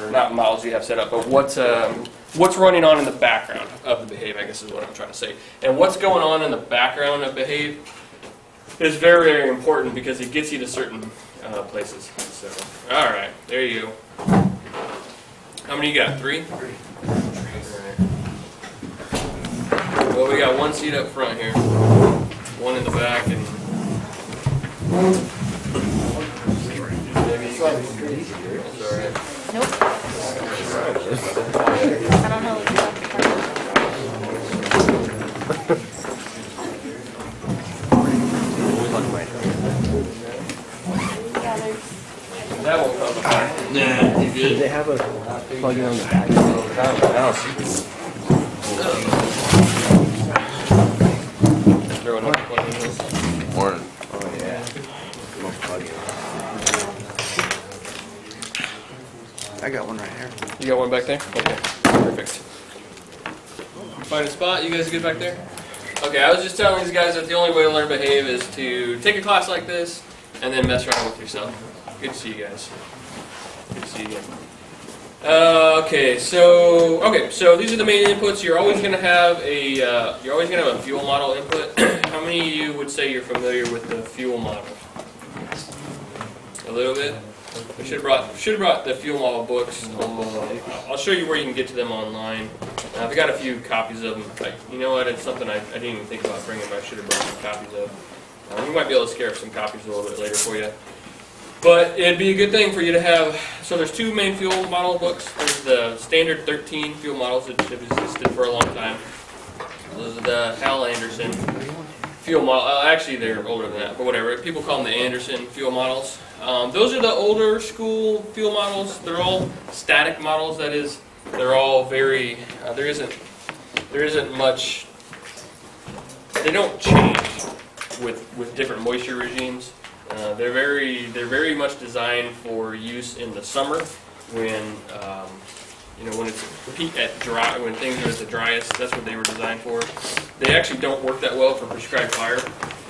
or not models you have set up, but what's um, what's running on in the background of the behave. I guess is what I'm trying to say. And what's going on in the background of behave is very very important because it gets you to certain uh, places. So all right, there you go. How many you got? Three. Three. Well, we got one seat up front here, one in the back, and maybe you can. That's all right. Nope. I don't know. what you're talking about. Yeah, That won't come apart. Nah, you Do good? they have a plug-in on the back? Throwing up one of those. Morning. Oh, yeah. No plug-in. I got one right here. You got one back there? Okay, perfect. Find a spot. You guys good back there? Okay, I was just telling these guys that the only way to learn behave is to take a class like this and then mess around with yourself. Good to see you guys. Good to see you again. Uh, okay, so okay, so these are the main inputs. You're always going to have a uh, you're always going to have a fuel model input. How many of you would say you're familiar with the fuel model? A little bit. We should have brought should have brought the fuel model books. Uh, I'll show you where you can get to them online. Uh, I've got a few copies of them. Like, you know what? It's something I, I didn't even think about bringing, but I should have brought some copies of. Uh, we might be able to scare up some copies a little bit later for you. But it'd be a good thing for you to have. So there's two main fuel model books. There's the standard 13 fuel models that have existed for a long time. Those are the Hal Anderson fuel model. Uh, actually, they're older than that, but whatever. People call them the Anderson fuel models. Um, those are the older school fuel models. They're all static models. That is, they're all very. Uh, there isn't. There isn't much. They don't change with with different moisture regimes. Uh, they're very they're very much designed for use in the summer when um, you know when it's peak at dry when things are at the driest. That's what they were designed for. They actually don't work that well for prescribed fire,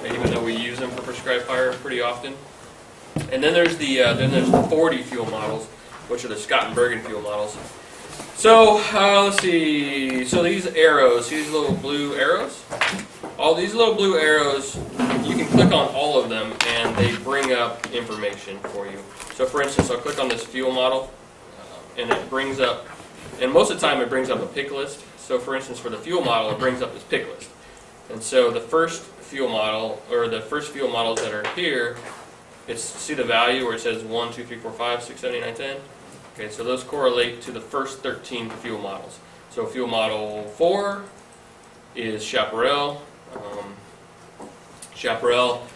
even though we use them for prescribed fire pretty often. And then there's the uh, then there's the 40 fuel models, which are the Scott and Burgan fuel models. So uh, let's see. So these arrows, these little blue arrows. All these little blue arrows, you can click on all of them, and they bring up information for you. So for instance, I'll click on this fuel model, uh, and it brings up, and most of the time it brings up a pick list. So for instance, for the fuel model, it brings up this pick list. And so the first fuel model, or the first fuel models that are here, it's see the value where it says 1, 2, 3, 4, 5, 6, 7, 8, 9, 10? Okay, so those correlate to the first 13 fuel models. So fuel model 4 is Chaparral. Um, Chaparral.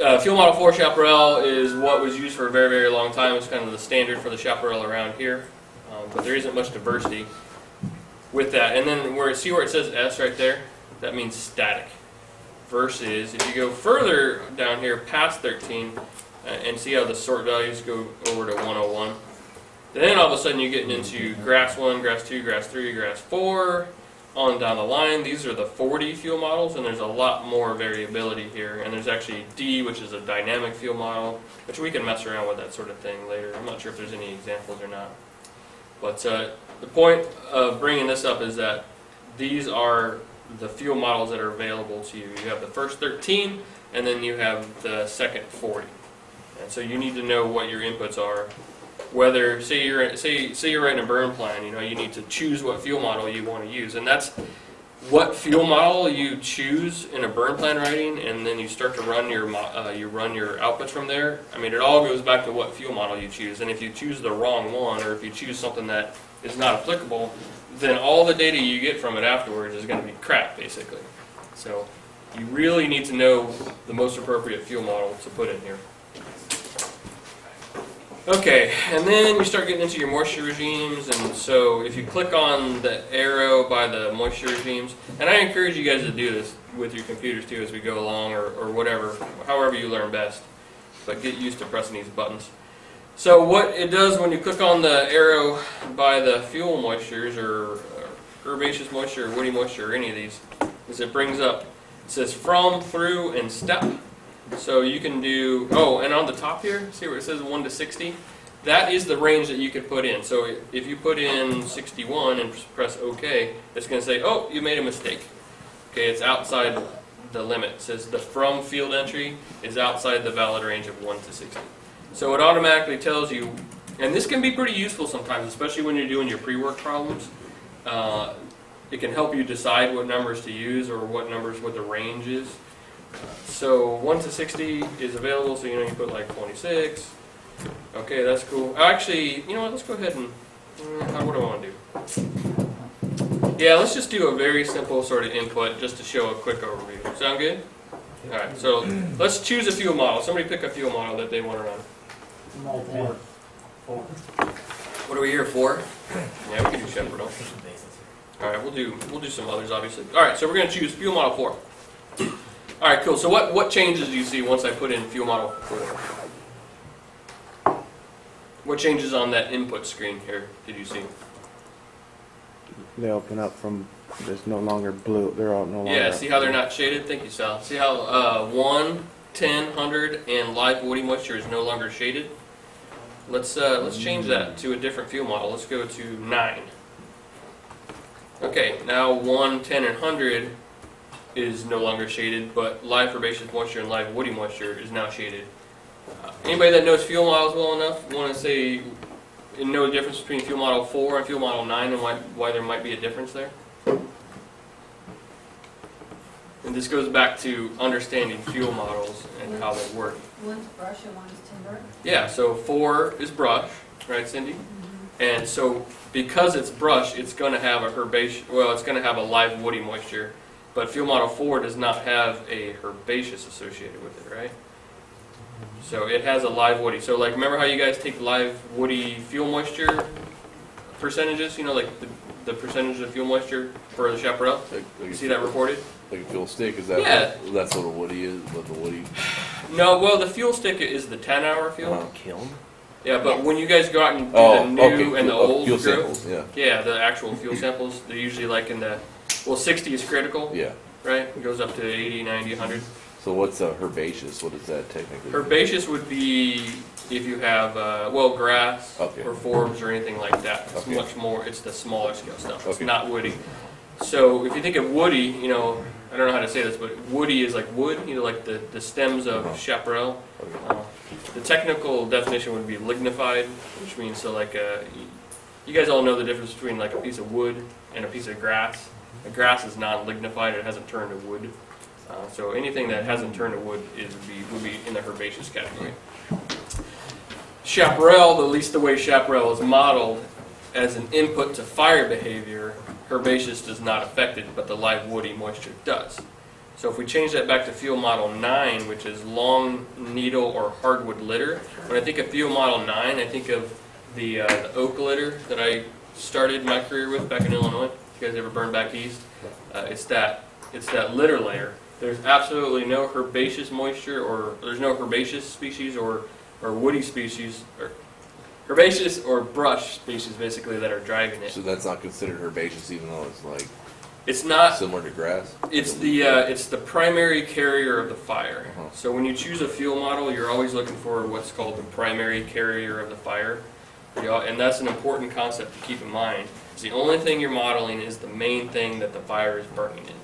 Uh, fuel model 4 Chaparral is what was used for a very, very long time. It's kind of the standard for the Chaparral around here. Um, but there isn't much diversity with that. And then where see where it says S right there? That means static versus if you go further down here past 13 uh, and see how the sort values go over to 101 then all of a sudden you're getting into grass 1 grass 2 grass 3 grass 4 on down the line. These are the 40 fuel models and there's a lot more variability here. And there's actually d which is a dynamic fuel model which we can mess around with that sort of thing later. I'm not sure if there's any examples or not. But uh, the point of bringing this up is that these are the fuel models that are available to you. You have the first 13, and then you have the second 40. And so you need to know what your inputs are. Whether say you're say say you're writing a burn plan, you know you need to choose what fuel model you want to use, and that's what fuel model you choose in a burn plan writing, and then you start to run your uh, you run your outputs from there. I mean, it all goes back to what fuel model you choose, and if you choose the wrong one, or if you choose something that is not applicable, then all the data you get from it afterwards is going to be crap, basically. So you really need to know the most appropriate fuel model to put in here. Okay, and then you start getting into your moisture regimes, and so if you click on the arrow by the moisture regimes, and I encourage you guys to do this with your computers too as we go along, or, or whatever, however you learn best, but get used to pressing these buttons. So what it does when you click on the arrow by the fuel moistures or, or herbaceous moisture or woody moisture or any of these is it brings up, it says from, through, and step. So you can do, oh, and on the top here, see where it says 1 to 60? that is the range that you could put in. So if you put in 61 and press OK, it's going to say, oh, you made a mistake. Okay, it's outside the limit. It says the from field entry is outside the valid range of 1 to 60. So it automatically tells you, and this can be pretty useful sometimes, especially when you're doing your pre-work problems. Uh, it can help you decide what numbers to use or what numbers, what the range is. So 1 to 60 is available, so you know you put like 26. Okay, that's cool. Actually, you know what, let's go ahead and, uh, what do I want to do? Yeah, let's just do a very simple sort of input just to show a quick overview. Sound good? Alright, so let's choose a fuel model. Somebody pick a fuel model that they want to run. What are we here for? Yeah, we can do Shepherd. Alright, we'll do we'll do some others obviously. Alright, so we're gonna choose fuel model four. Alright, cool. So what, what changes do you see once I put in fuel model four? What changes on that input screen here did you see? They open up from, there's no longer blue, they're all no longer. Yeah, see how they're not shaded? Thank you, Sal. See how uh, 1, 10, 100, and live woody moisture is no longer shaded? Let's, uh, let's change that to a different fuel model. Let's go to 9. Okay, now 1, 10, and 100 is no longer shaded, but live herbaceous moisture and live woody moisture is now shaded. Uh, Anybody that knows fuel models well enough want to say, and know the difference between fuel model 4 and fuel model 9 and why, why there might be a difference there? And this goes back to understanding fuel models and how they work. One's brush and one's timber. Yeah, so four is brush, right, Cindy? Mm-hmm. And so because it's brush, it's going to have a herbaceous, well, it's going to have a live woody moisture. But fuel model four does not have a herbaceous associated with it, right? So it has a live woody. So like, remember how you guys take live woody fuel moisture percentages? You know, like the, the percentage of fuel moisture for the chaparral. Like, like You a see that reported? Like a fuel stick, is that Yeah. what, that's what a woody is? What the woody? No, well, the fuel stick is the 10 hour fuel. Uh, Kiln? Yeah, but when you guys go out and do oh, the new okay. and the fuel, uh, old fuel growth, samples. Yeah, yeah, the actual fuel samples, they're usually like in the, well, 60 is critical, yeah. right? It goes up to 80, 90, 100. So what's a herbaceous? What is that technically? Herbaceous would be if you have, uh, well, grass Okay. or forbs or anything like that. It's Okay. much more, it's the smaller scale stuff. It's Okay. not woody. So if you think of woody, you know, I don't know how to say this, but woody is like wood, you know, like the, the stems of Uh-huh. chaparral. Okay. Uh, The technical definition would be lignified, which means so like uh, y- you guys all know the difference between like a piece of wood and a piece of grass. The grass is non-lignified; it hasn't turned to wood. Uh, so anything that hasn't turned to wood is would be would be in the herbaceous category. Chaparral, at least the way chaparral is modeled as an input to fire behavior, herbaceous does not affect it, but the live woody moisture does. So if we change that back to fuel model 9, which is long needle or hardwood litter, when I think of fuel model 9, I think of the, uh, the oak litter that I started my career with back in Illinois. You guys ever burn back east? Uh, it's that it's that litter layer. There's absolutely no herbaceous moisture, or there's no herbaceous species or or woody species, or herbaceous or brush species basically that are driving it. So that's not considered herbaceous, even though it's like It's not similar to grass. It's the uh, it's the primary carrier of the fire. Uh-huh. So when you choose a fuel model, you're always looking for what's called the primary carrier of the fire. And that's an important concept to keep in mind. It's the only thing you're modeling is the main thing that the fire is burning in.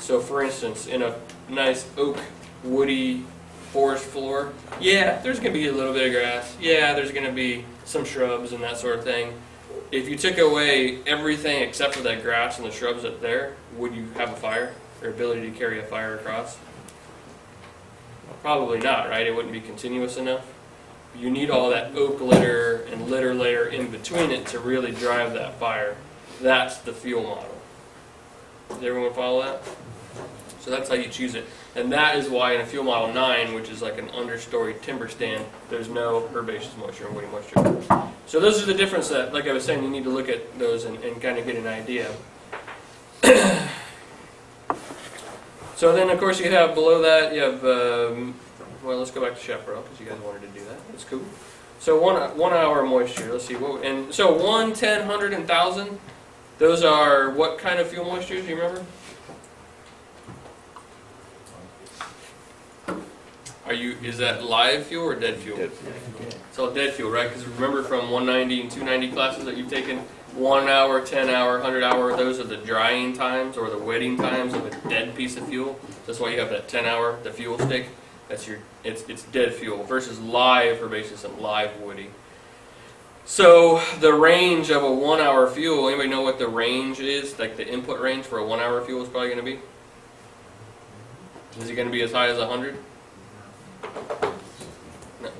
So for instance, in a nice oak woody forest floor, yeah, there's going to be a little bit of grass. Yeah, there's going to be some shrubs and that sort of thing. If you took away everything except for that grass and the shrubs up there, would you have a fire or ability to carry a fire across? Probably not, right? It wouldn't be continuous enough. You need all that oak litter and litter layer in between it to really drive that fire. That's the fuel model. Does everyone follow that? So that's how you choose it. And that is why in a fuel model 9, which is like an understory timber stand, there's no herbaceous moisture and woody moisture. So those are the difference that, like I was saying, you need to look at those and, and kind of get an idea. so then, of course, you have below that, you have, um, well, let's go back to chaparral because you guys wanted to do that. That's cool. So one, one hour moisture, let's see. what And so 1, 10, 100, and 1,000, those are what kind of fuel moistures, do you remember? Are you, is that live fuel or dead fuel? Dead. It's all dead fuel, right? Because remember from 190 and 290 classes that you've taken, one hour, 10 hour, 100 hour, those are the drying times or the wetting times of a dead piece of fuel. That's why you have that 10 hour, the fuel stick. That's your, it's, it's dead fuel versus live herbaceous and live woody. So the range of a one hour fuel, anybody know what the range is? Like the input range for a one hour fuel is probably going to be? Is it going to be as high as 100? No.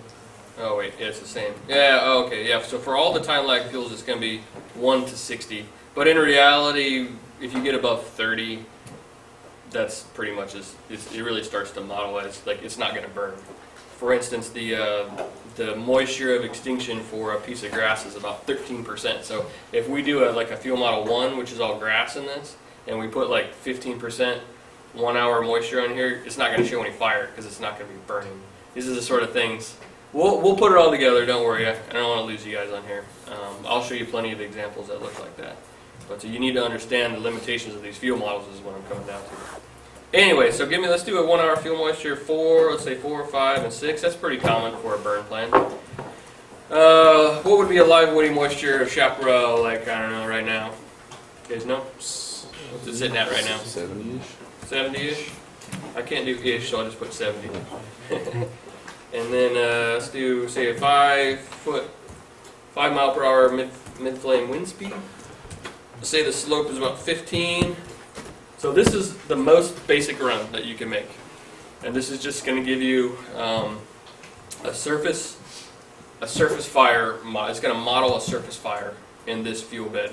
Oh wait, yeah, it's the same. Yeah, oh, okay, yeah. So for all the time lag fuels, it's going to be 1 to 60. But in reality, if you get above 30, that's pretty much as it really starts to model as like it's not going to burn. For instance, the uh, the moisture of extinction for a piece of grass is about 13%. So if we do a like a fuel model one, which is all grass in this, and we put like 15% one hour moisture on here, it's not going to show any fire because it's not going to be burning. These are the sort of things. We'll, we'll put it all together. Don't worry. I, don't want to lose you guys on here. Um, I'll show you plenty of examples that look like that. But so you need to understand the limitations of these fuel models is what I'm coming down to. Anyway, so give me, let's do a one hour fuel moisture, four, let's say four, five, and six. That's pretty common for a burn plan. Uh, what would be a live woody moisture of chaparral, like, I don't know, right now? You guys know? What's it sitting at right now? 70 ish. 70-ish? I can't do ish, so I'll just put 70. and then uh, let's do, say, a five foot, five mile per hour mid, mid flame wind speed. Say the slope is about 15. So this is the most basic run that you can make. And this is just going to give you um, a surface, a surface fire. It's going to model a surface fire in this fuel bed.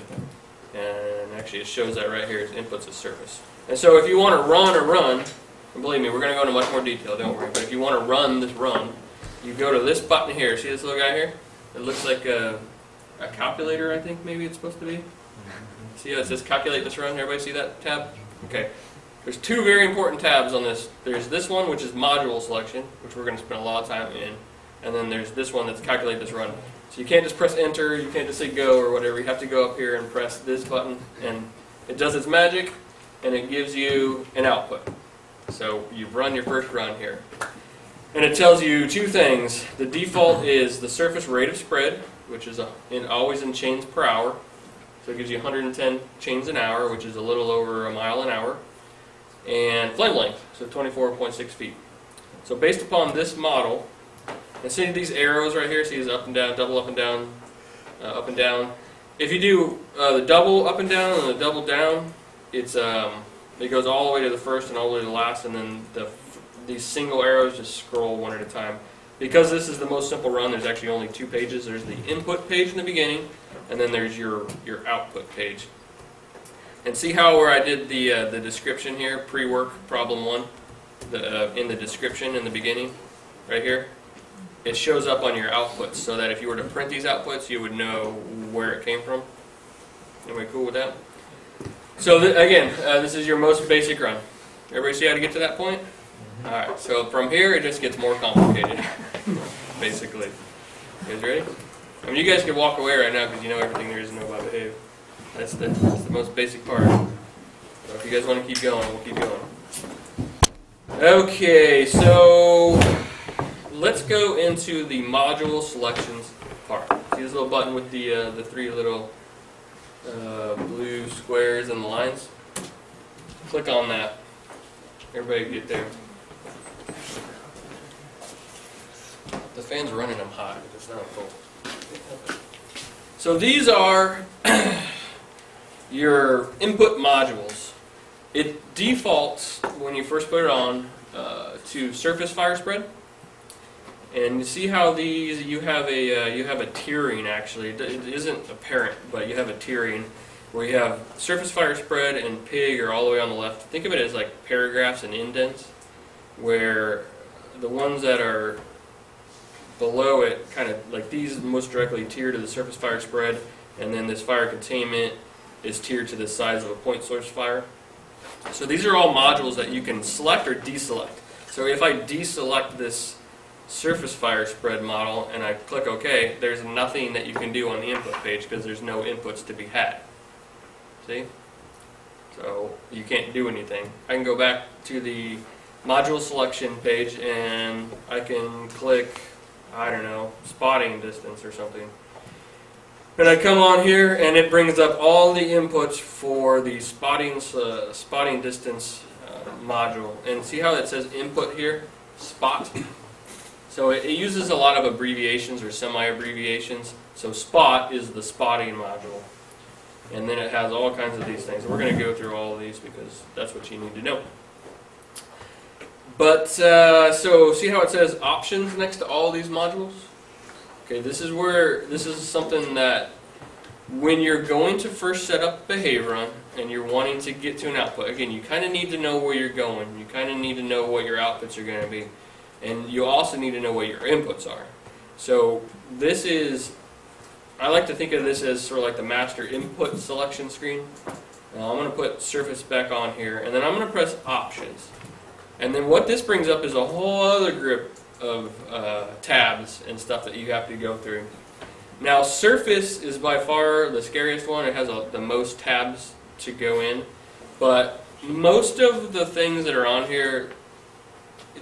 And actually, it shows that right here. It inputs a surface. And so, if you want to run a run, believe me, we're going to go into much more detail. Don't worry. But if you want to run this run, you go to this button here. See this little guy here? It looks like a, a calculator. I think maybe it's supposed to be. See how it says calculate this run? Everybody see that tab? Okay. There's two very important tabs on this. There's this one, which is module selection, which we're going to spend a lot of time in. And then there's this one that's calculate this run. So you can't just press enter, you can't just say go or whatever. You have to go up here and press this button, and it does its magic, and it gives you an output. So you've run your first run here. And it tells you two things. The default is the surface rate of spread, which is a, in, always in chains per hour. So it gives you 110 chains an hour, which is a little over a mile an hour. And flame length, so 24.6 feet. So based upon this model, and see these arrows right here, see these up and down, double up and down, uh, up and down. If you do uh, the double up and down and the double down, it's um, it goes all the way to the first and all the way to the last, and then the these single arrows just scroll one at a time. Because this is the most simple run, there's actually only two pages. There's the input page in the beginning, and then there's your your output page. And see how where I did the uh, the description here, pre-work problem one, the uh, in the description in the beginning, right here. It shows up on your outputs, so that if you were to print these outputs, you would know where it came from. Everybody cool with that? So th- again, uh, this is your most basic run. Everybody see how to get to that point? All right. So from here, it just gets more complicated, basically. You guys ready? I mean, you guys can walk away right now because you know everything there is to know about behave. That's the, that's the most basic part. So if you guys want to keep going, we'll keep going. Okay, so let's go into the module selections part. See this little button with the uh, the three little uh, squares and the lines? Click on that. Everybody get there. The fan's running them hot. It's not cold. So these are your input modules. It defaults when you first put it on uh, to surface fire spread. And you see how these you have a uh, you have a tiering actually. It isn't apparent, but you have a tiering where you have surface fire spread and pig are all the way on the left. Think of it as like paragraphs and indents, where the ones that are below it, kind of like these, most directly tier to the surface fire spread, and then this fire containment is tiered to the size of a point source fire. So these are all modules that you can select or deselect. So if I deselect this surface fire spread model and I click OK, there's nothing that you can do on the input page because there's no inputs to be had. See? So you can't do anything. I can go back to the module selection page, and I can click, I don't know, spotting distance or something. And I come on here, and it brings up all the inputs for the spotting uh, spotting distance uh, module. And see how it says input here, spot. So it, it uses a lot of abbreviations or semi-abbreviations. So spot is the spotting module. And then it has all kinds of these things. We're going to go through all of these because that's what you need to know. But, uh, so see how it says options next to all these modules? Okay, this is where, this is something that when you're going to first set up Behavior and you're wanting to get to an output, again, you kind of need to know where you're going. You kind of need to know what your outputs are going to be. And you also need to know what your inputs are. So this is, I like to think of this as sort of like the master input selection screen. Now I'm going to put surface back on here, and then I'm going to press options. And then what this brings up is a whole other group of uh, tabs and stuff that you have to go through. Now surface is by far the scariest one. It has a, the most tabs to go in. But most of the things that are on here,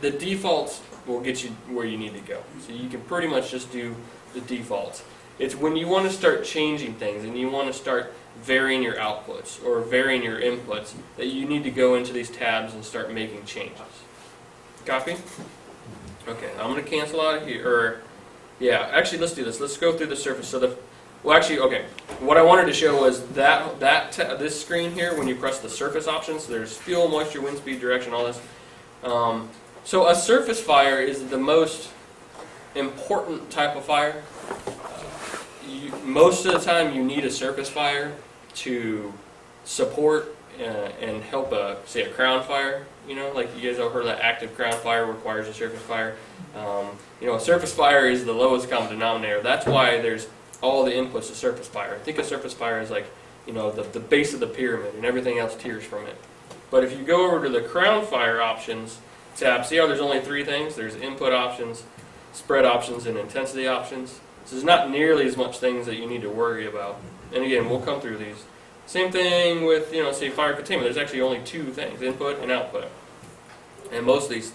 the defaults will get you where you need to go. So you can pretty much just do the defaults. It's when you want to start changing things and you want to start varying your outputs or varying your inputs that you need to go into these tabs and start making changes. Copy? Okay, I'm going to cancel out of here. Or, yeah, actually, let's do this. Let's go through the surface. So the, well, actually, okay. What I wanted to show was that that this screen here. When you press the surface options, there's fuel, moisture, wind speed, direction, all this. Um, so a surface fire is the most important type of fire. Most of the time, you need a surface fire to support uh, and help a say a crown fire. You know, like you guys all heard that active crown fire requires a surface fire. Um, you know, a surface fire is the lowest common denominator. That's why there's all the inputs to surface fire. Think of surface fire as like you know the, the base of the pyramid, and everything else tiers from it. But if you go over to the crown fire options tab, see how there's only three things? There's input options, spread options, and intensity options. So there's not nearly as much things that you need to worry about. And again, we'll come through these. Same thing with, you know, say fire containment. There's actually only two things, input and output. And most of these,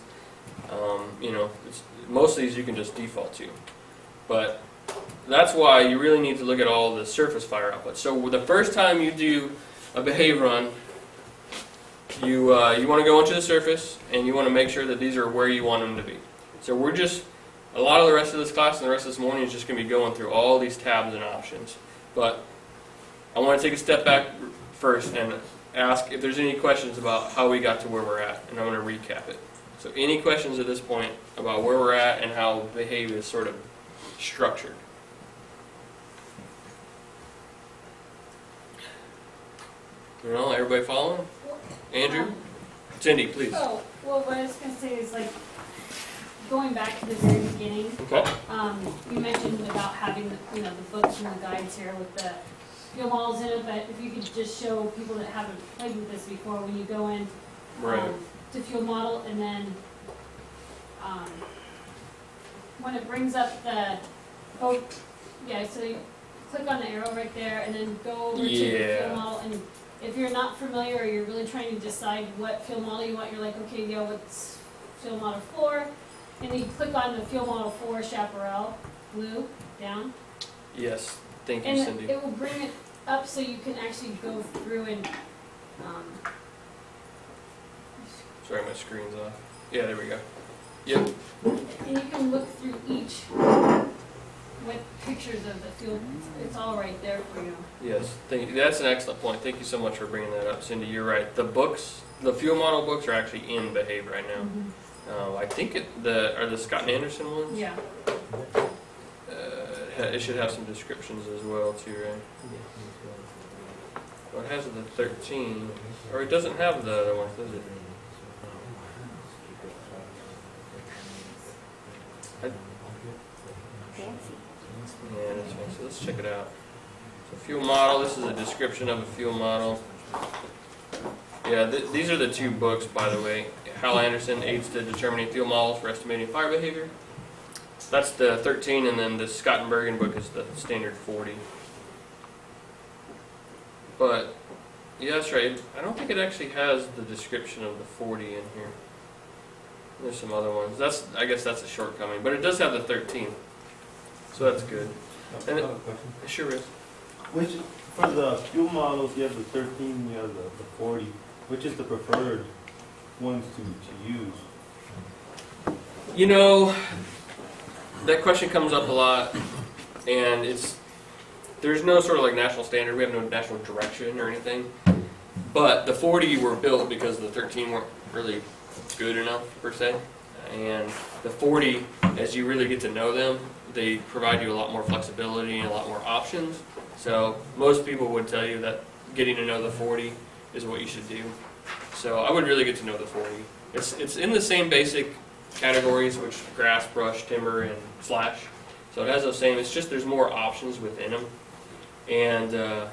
um, you know, most of these you can just default to. But that's why you really need to look at all the surface fire outputs. So the first time you do a behave run, you, uh, you want to go into the surface and you want to make sure that these are where you want them to be. So we're just, a lot of the rest of this class and the rest of this morning is just going to be going through all these tabs and options. But I want to take a step back first and ask if there's any questions about how we got to where we're at, and I'm going to recap it. So any questions at this point about where we're at and how behavior is sort of structured? You know, everybody following? Andrew? Um, Cindy, please. Oh, well, what I was gonna say is like, going back to the very beginning, Okay. um, you mentioned about having, the you know, the books and the guides here with the fuel models in it, but if you could just show people that haven't played with this before, when you go in, Right. um, to fuel model and then, um, when it brings up the, oh, yeah, so you click on the arrow right there and then go over to the Yeah. fuel model and if you're not familiar or you're really trying to decide what fuel model you want, you're like, okay, yeah, what's fuel model four? And then you click on the fuel model four chaparral, blue, down. Yes. Thank you, And Cindy. it will bring it up so you can actually go through and, um, Sorry, my screen's off. Yeah, there we go. Yep. and you can look through each with pictures of the fuel. It's all right there for you. Yes, thank you. That's an excellent point. Thank you so much for bringing that up, Cindy. You're right. The books, the fuel model books, are actually in Behave right now. Uh, I think it, the are the Scott and Anderson ones. Yeah. Uh, it ha- it should have some descriptions as well too, right? Well, it has the 13, or it doesn't have the other ones, does it? Fancy. Yeah, that's fine. So let's check it out. So fuel model, this is a description of a fuel model. Yeah, th- these are the two books, by the way. Hal Anderson aids to determining fuel models for estimating fire behavior. That's the 13, and then the Scott and Burgan book is the standard 40. But, yeah, that's right. I don't think it actually has the description of the 40 in here. There's some other ones. That's I guess that's a shortcoming, but it does have the 13, so that's good. And it- It sure is. Which, for the fuel models, you have the thirteen, you have the, the forty, which is the preferred ones to, to use? You know, that question comes up a lot, and it's there's no sort of like national standard. We have no national direction or anything. But the 40 were built because the 13 weren't really good enough per se, and the 40, as you really get to know them, they provide you a lot more flexibility and a lot more options. So most people would tell you that getting to know the 40 is what you should do. So I would really get to know the 40. It's it's in the same basic categories, which grass, brush, timber, and slash. So it has those same. It's just there's more options within them, and uh,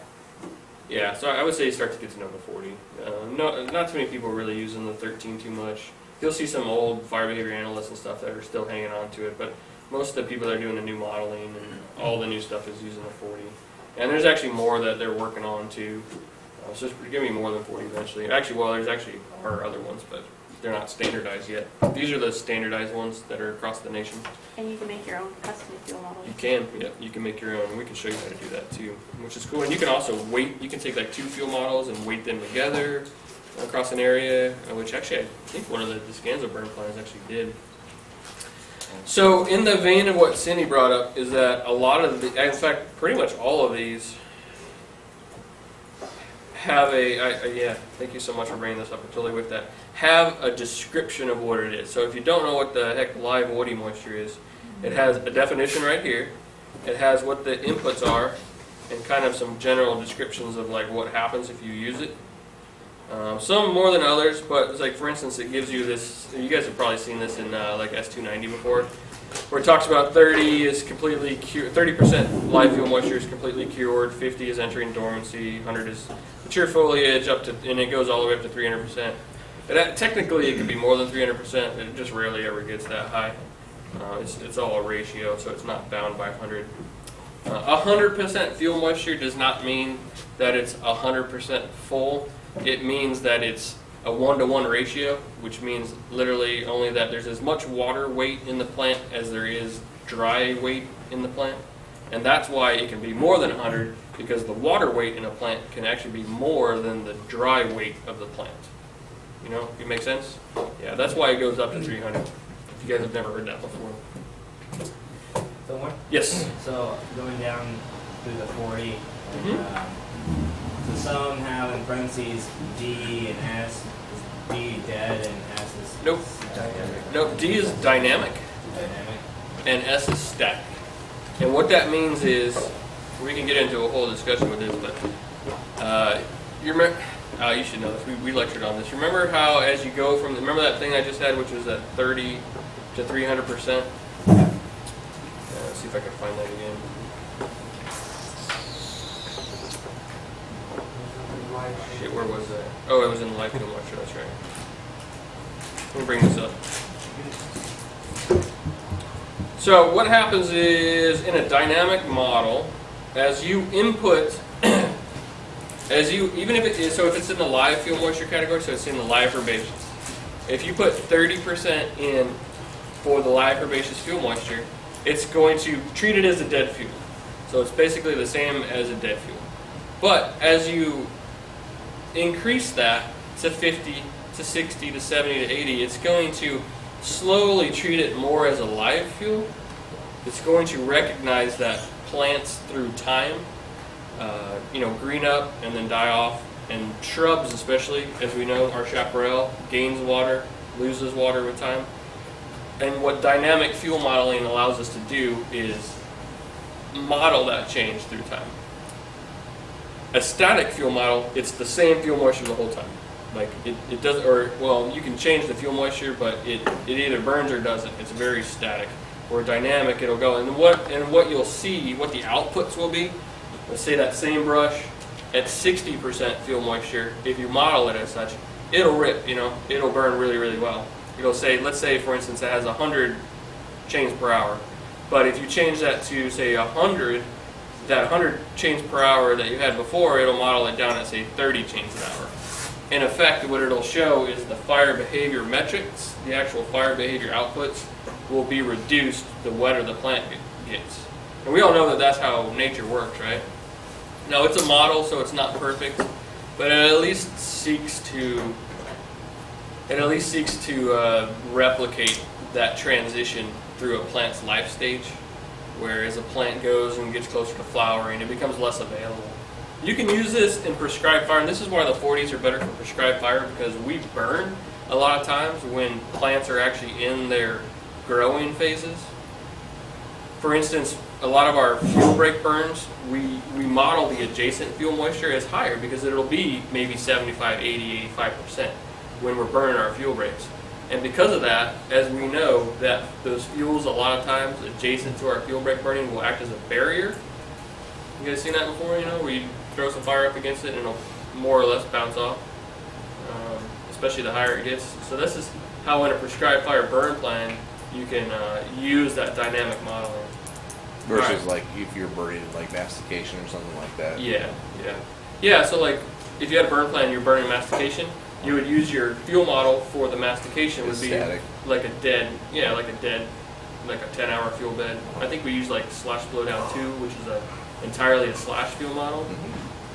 yeah. So I would say start to get to know the 40. Uh, no, not too many people really using the 13 too much. You'll see some old fire behavior analysts and stuff that are still hanging on to it, but most of the people that are doing the new modeling and all the new stuff is using the 40. And there's actually more that they're working on too. Uh, so it's to be more than 40 eventually. Actually, well, there's actually are other ones, but they're not standardized yet. These are the standardized ones that are across the nation. And you can make your own custom fuel model. You can, yeah, you can make your own. We can show you how to do that too, which is cool. And you can also weight. You can take like two fuel models and weight them together across an area, uh, which actually I think one of the Descanso burn plans actually did. So, in the vein of what Cindy brought up, is that a lot of the, in fact, pretty much all of these have a, I, I, yeah, thank you so much for bringing this up. I'm totally with that. Have a description of what it is. So, if you don't know what the heck live woody moisture is, it has a definition right here. It has what the inputs are, and kind of some general descriptions of like what happens if you use it. Um, some more than others, but like for instance, it gives you this. You guys have probably seen this in uh, like S290 before, where it talks about 30 is completely cured, 30% live fuel moisture is completely cured, 50 is entering dormancy, 100 is mature foliage, up to, and it goes all the way up to 300%. And technically, it could be more than 300%. It just rarely ever gets that high. Uh, it's, it's all a ratio, so it's not bound by 100. Uh, 100% fuel moisture does not mean that it's 100% full. It means that it's a one to one ratio, which means literally only that there's as much water weight in the plant as there is dry weight in the plant. And that's why it can be more than 100 because the water weight in a plant can actually be more than the dry weight of the plant. You know, it make sense? Yeah, that's why it goes up to 300. If you guys have never heard that before. Fillmore? Yes. So going down through the 40, Mhm. um, so some have in parentheses D and S. Is D dead and S is Nope. dynamic? No, D is dynamic. Dynamic. and S is static. And what that means is, we can get into a whole discussion with this, but uh, you remember, uh, you should know this. We, we lectured on this. Remember how as you go from, remember that thing I just had, which was at 30 to 300 percent. Uh, let's see if I can find that again. Shit, where was that? Oh, it was in the live fuel lecture. That's right. Me bring this up. So what happens is in a dynamic model, as you input, as you even if it is so if it's in the live fuel moisture category, so it's in the live herbaceous. If you put 30% in for the live herbaceous fuel moisture, it's going to treat it as a dead fuel. So it's basically the same as a dead fuel. But as you increase that to 50 to 60 to 70 to 80, it's going to slowly treat it more as a live fuel. It's going to recognize that plants through time, uh, you know, green up and then die off, and shrubs, especially as we know, our chaparral gains water, loses water with time. And what dynamic fuel modeling allows us to do is model that change through time. A static fuel model, it's the same fuel moisture the whole time. Like it, it doesn't, or well, you can change the fuel moisture, but it, it either burns or doesn't. It's very static. Or dynamic, it'll go. And what and what you'll see, what the outputs will be. Let's say that same brush at 60% fuel moisture. If you model it as such, it'll rip. You know, it'll burn really, really well. It'll say, let's say for instance, it has 100 chains per hour. But if you change that to say 100, that 100 chains per hour that you had before, it'll model it down at say 30 chains an hour. in effect, what it'll show is the fire behavior metrics, the actual fire behavior outputs, will be reduced the wetter the plant gets. And we all know that that's how nature works, right? Now, it's a model, so it's not perfect, but it at least seeks to it at least seeks to uh, replicate that transition through a plant's life stage, where as a plant goes and gets closer to flowering, it becomes less available. You can use this in prescribed fire, and this is why the 40s are better for prescribed fire because we burn a lot of times when plants are actually in their growing phases. For instance, a lot of our fuel break burns, we, we model the adjacent fuel moisture as higher because it'll be maybe 75, 80, 85% when we're burning our fuel breaks. And because of that, as we know, that those fuels a lot of times adjacent to our fuel break burning will act as a barrier. You guys seen that before? You know, where you throw some fire up against it and it'll more or less bounce off, um, especially the higher it gets. So this is how in a prescribed fire burn plan you can uh, use that dynamic modeling. Versus Right. like if you're burning like mastication or something like that. Yeah, yeah, yeah. So like, if you had a burn plan, you're burning mastication. You would use your fuel model for the mastication would be static. like a dead, yeah, like a dead, like a 10-hour fuel bed. I think we use like slash blowdown two, which is a entirely a slash fuel model,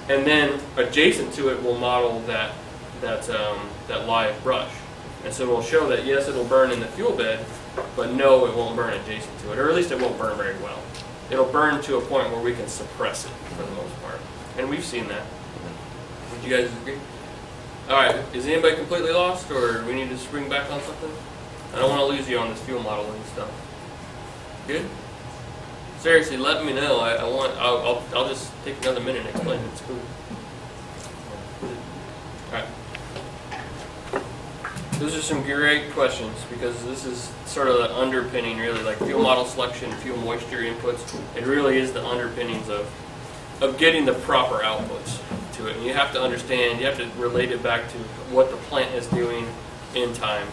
and then adjacent to it we'll model that that um, that live brush, and so it'll show that yes, it'll burn in the fuel bed, but no, it won't burn adjacent to it, or at least it won't burn very well. It'll burn to a point where we can suppress it for the most part, and we've seen that. Would you guys agree? All right, is anybody completely lost, or we need to spring back on something? I don't want to lose you on this fuel modeling stuff. Good. Seriously, let me know. I, I want. I'll, I'll. I'll just take another minute and explain it. It's cool. All right. Those are some great questions because this is sort of the underpinning, really, like fuel model selection, fuel moisture inputs. It really is the underpinnings of of getting the proper outputs to it. And you have to understand, you have to relate it back to what the plant is doing in time.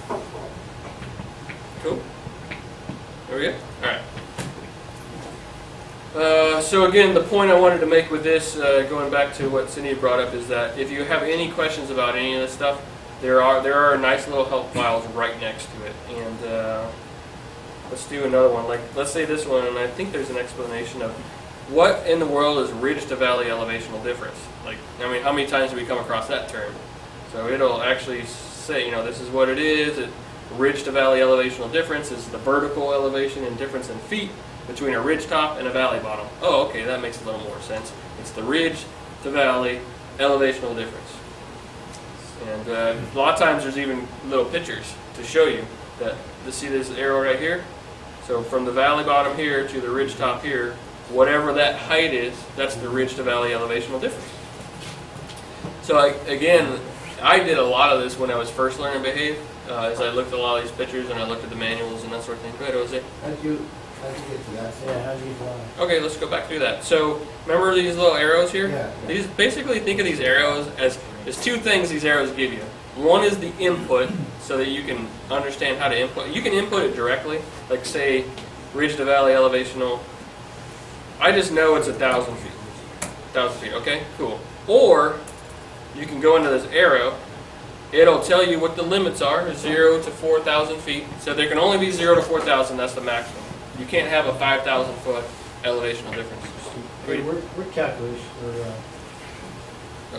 Cool. There we go. All right. Uh, so again, the point I wanted to make with this, uh, going back to what Cindy brought up, is that if you have any questions about any of this stuff, there are there are nice little help files right next to it. And uh, let's do another one. Like let's say this one, and I think there's an explanation of what in the world is ridge to valley elevational difference. Like I mean, how many times do we come across that term? So it'll actually say, you know, this is what it is. It, ridge to valley elevational difference is the vertical elevation and difference in feet between a ridge top and a valley bottom. Oh, okay, that makes a little more sense. It's the ridge to valley elevational difference. And uh, a lot of times there's even little pictures to show you that. To see this arrow right here? So from the valley bottom here to the ridge top here, whatever that height is, that's the ridge to valley elevational difference. So I, again, I did a lot of this when I was first learning behave. Uh, as I looked at a lot of these pictures and I looked at the manuals and that sort of thing. Go ahead, Jose. How'd you, how'd you get to that? Yeah, how'd you get to that? Okay, let's go back through that. So remember these little arrows here? Yeah. These basically think of these arrows as there's two things these arrows give you. One is the input, so that you can understand how to input. You can input it directly, like say ridge to valley elevational. I just know it's a thousand feet. Thousand feet. Okay, cool. Or you can go into this arrow. It'll tell you what the limits are, zero to four thousand feet. So there can only be zero to four thousand. That's the maximum. You can't have a five thousand foot elevational difference. Hey, What, what calculation, or,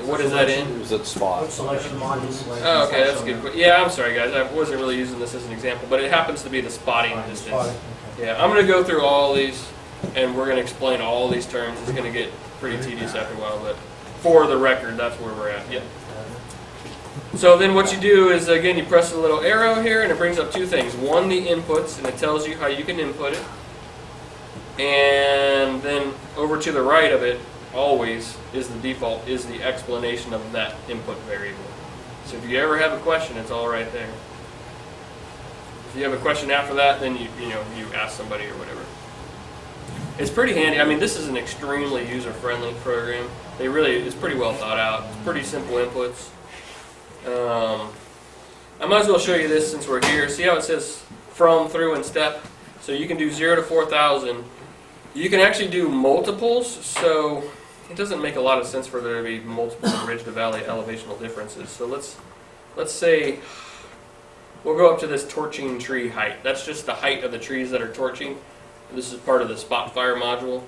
uh, What is that in? Is it spot? what selection modules? like, Oh, okay, that's something? good. Yeah, I'm sorry, guys. I wasn't really using this as an example, but it happens to be the spotting Fine, distance. spotting, okay. Yeah, I'm going to go through all these, and we're going to explain all these terms. It's going to get pretty tedious after a while, but for the record, that's where we're at. Yep. So then what you do is, again, you press the little arrow here, and it brings up two things. One, the inputs, and it tells you how you can input it. And then over to the right of it, always, is the default, is the explanation of that input variable. So if you ever have a question, it's all right there. If you have a question after that, then you, you know, you ask somebody or whatever. It's pretty handy. I mean, this is an extremely user-friendly program. They really, it's pretty well thought out. It's pretty simple inputs. Um, I might as well show you this since we're here. See how it says from, through, and step? So you can do 0 to 4,000. You can actually do multiples. So it doesn't make a lot of sense for there to be multiple ridge to valley elevational differences. So let's let's say we'll go up to this torching tree height. That's just the height of the trees that are torching. This is part of the spot fire module.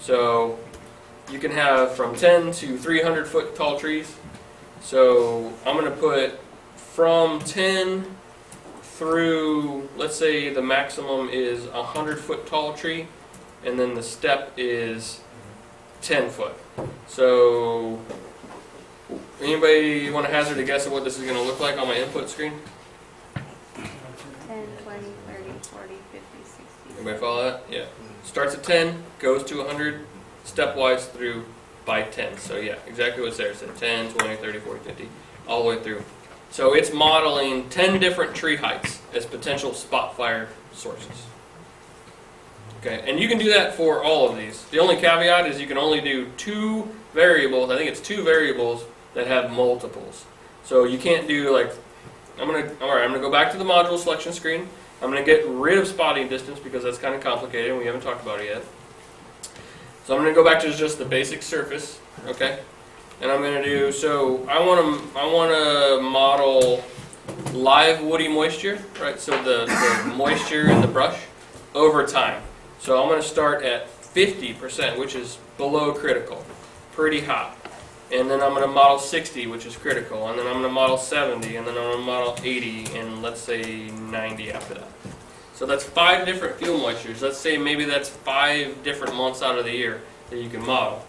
So you can have from 10 to 300 foot tall trees. So I'm going to put from 10 through, let's say the maximum is a 100 foot tall tree, and then the step is 10 foot. So anybody want to hazard a guess at what this is going to look like on my input screen? 10, 20, 30, 40, 50, 60. Anybody follow that? Yeah. Starts at 10, goes to 100, stepwise through by 10. So yeah, exactly what Sarah said. 10, 20, 30, 40, 50, all the way through. So it's modeling 10 different tree heights as potential spot fire sources. Okay, and you can do that for all of these. The only caveat is you can only do two variables. I think it's two variables that have multiples. So you can't do like, I'm gonna, all right, I'm gonna go back to the module selection screen. I'm going to get rid of spotting distance because that's kind of complicated and we haven't talked about it yet. So I'm going to go back to just the basic surface, okay? And I'm going to do, so I want to, I want to model live woody moisture, right? So the, the moisture in the brush over time. So I'm going to start at 50%, which is below critical, pretty hot. And then I'm going to model 60, which is critical. And then I'm going to model 70, and then I'm going to model 80, and let's say 90 after that. So that's five different fuel moistures. Let's say maybe that's five different months out of the year that you can model.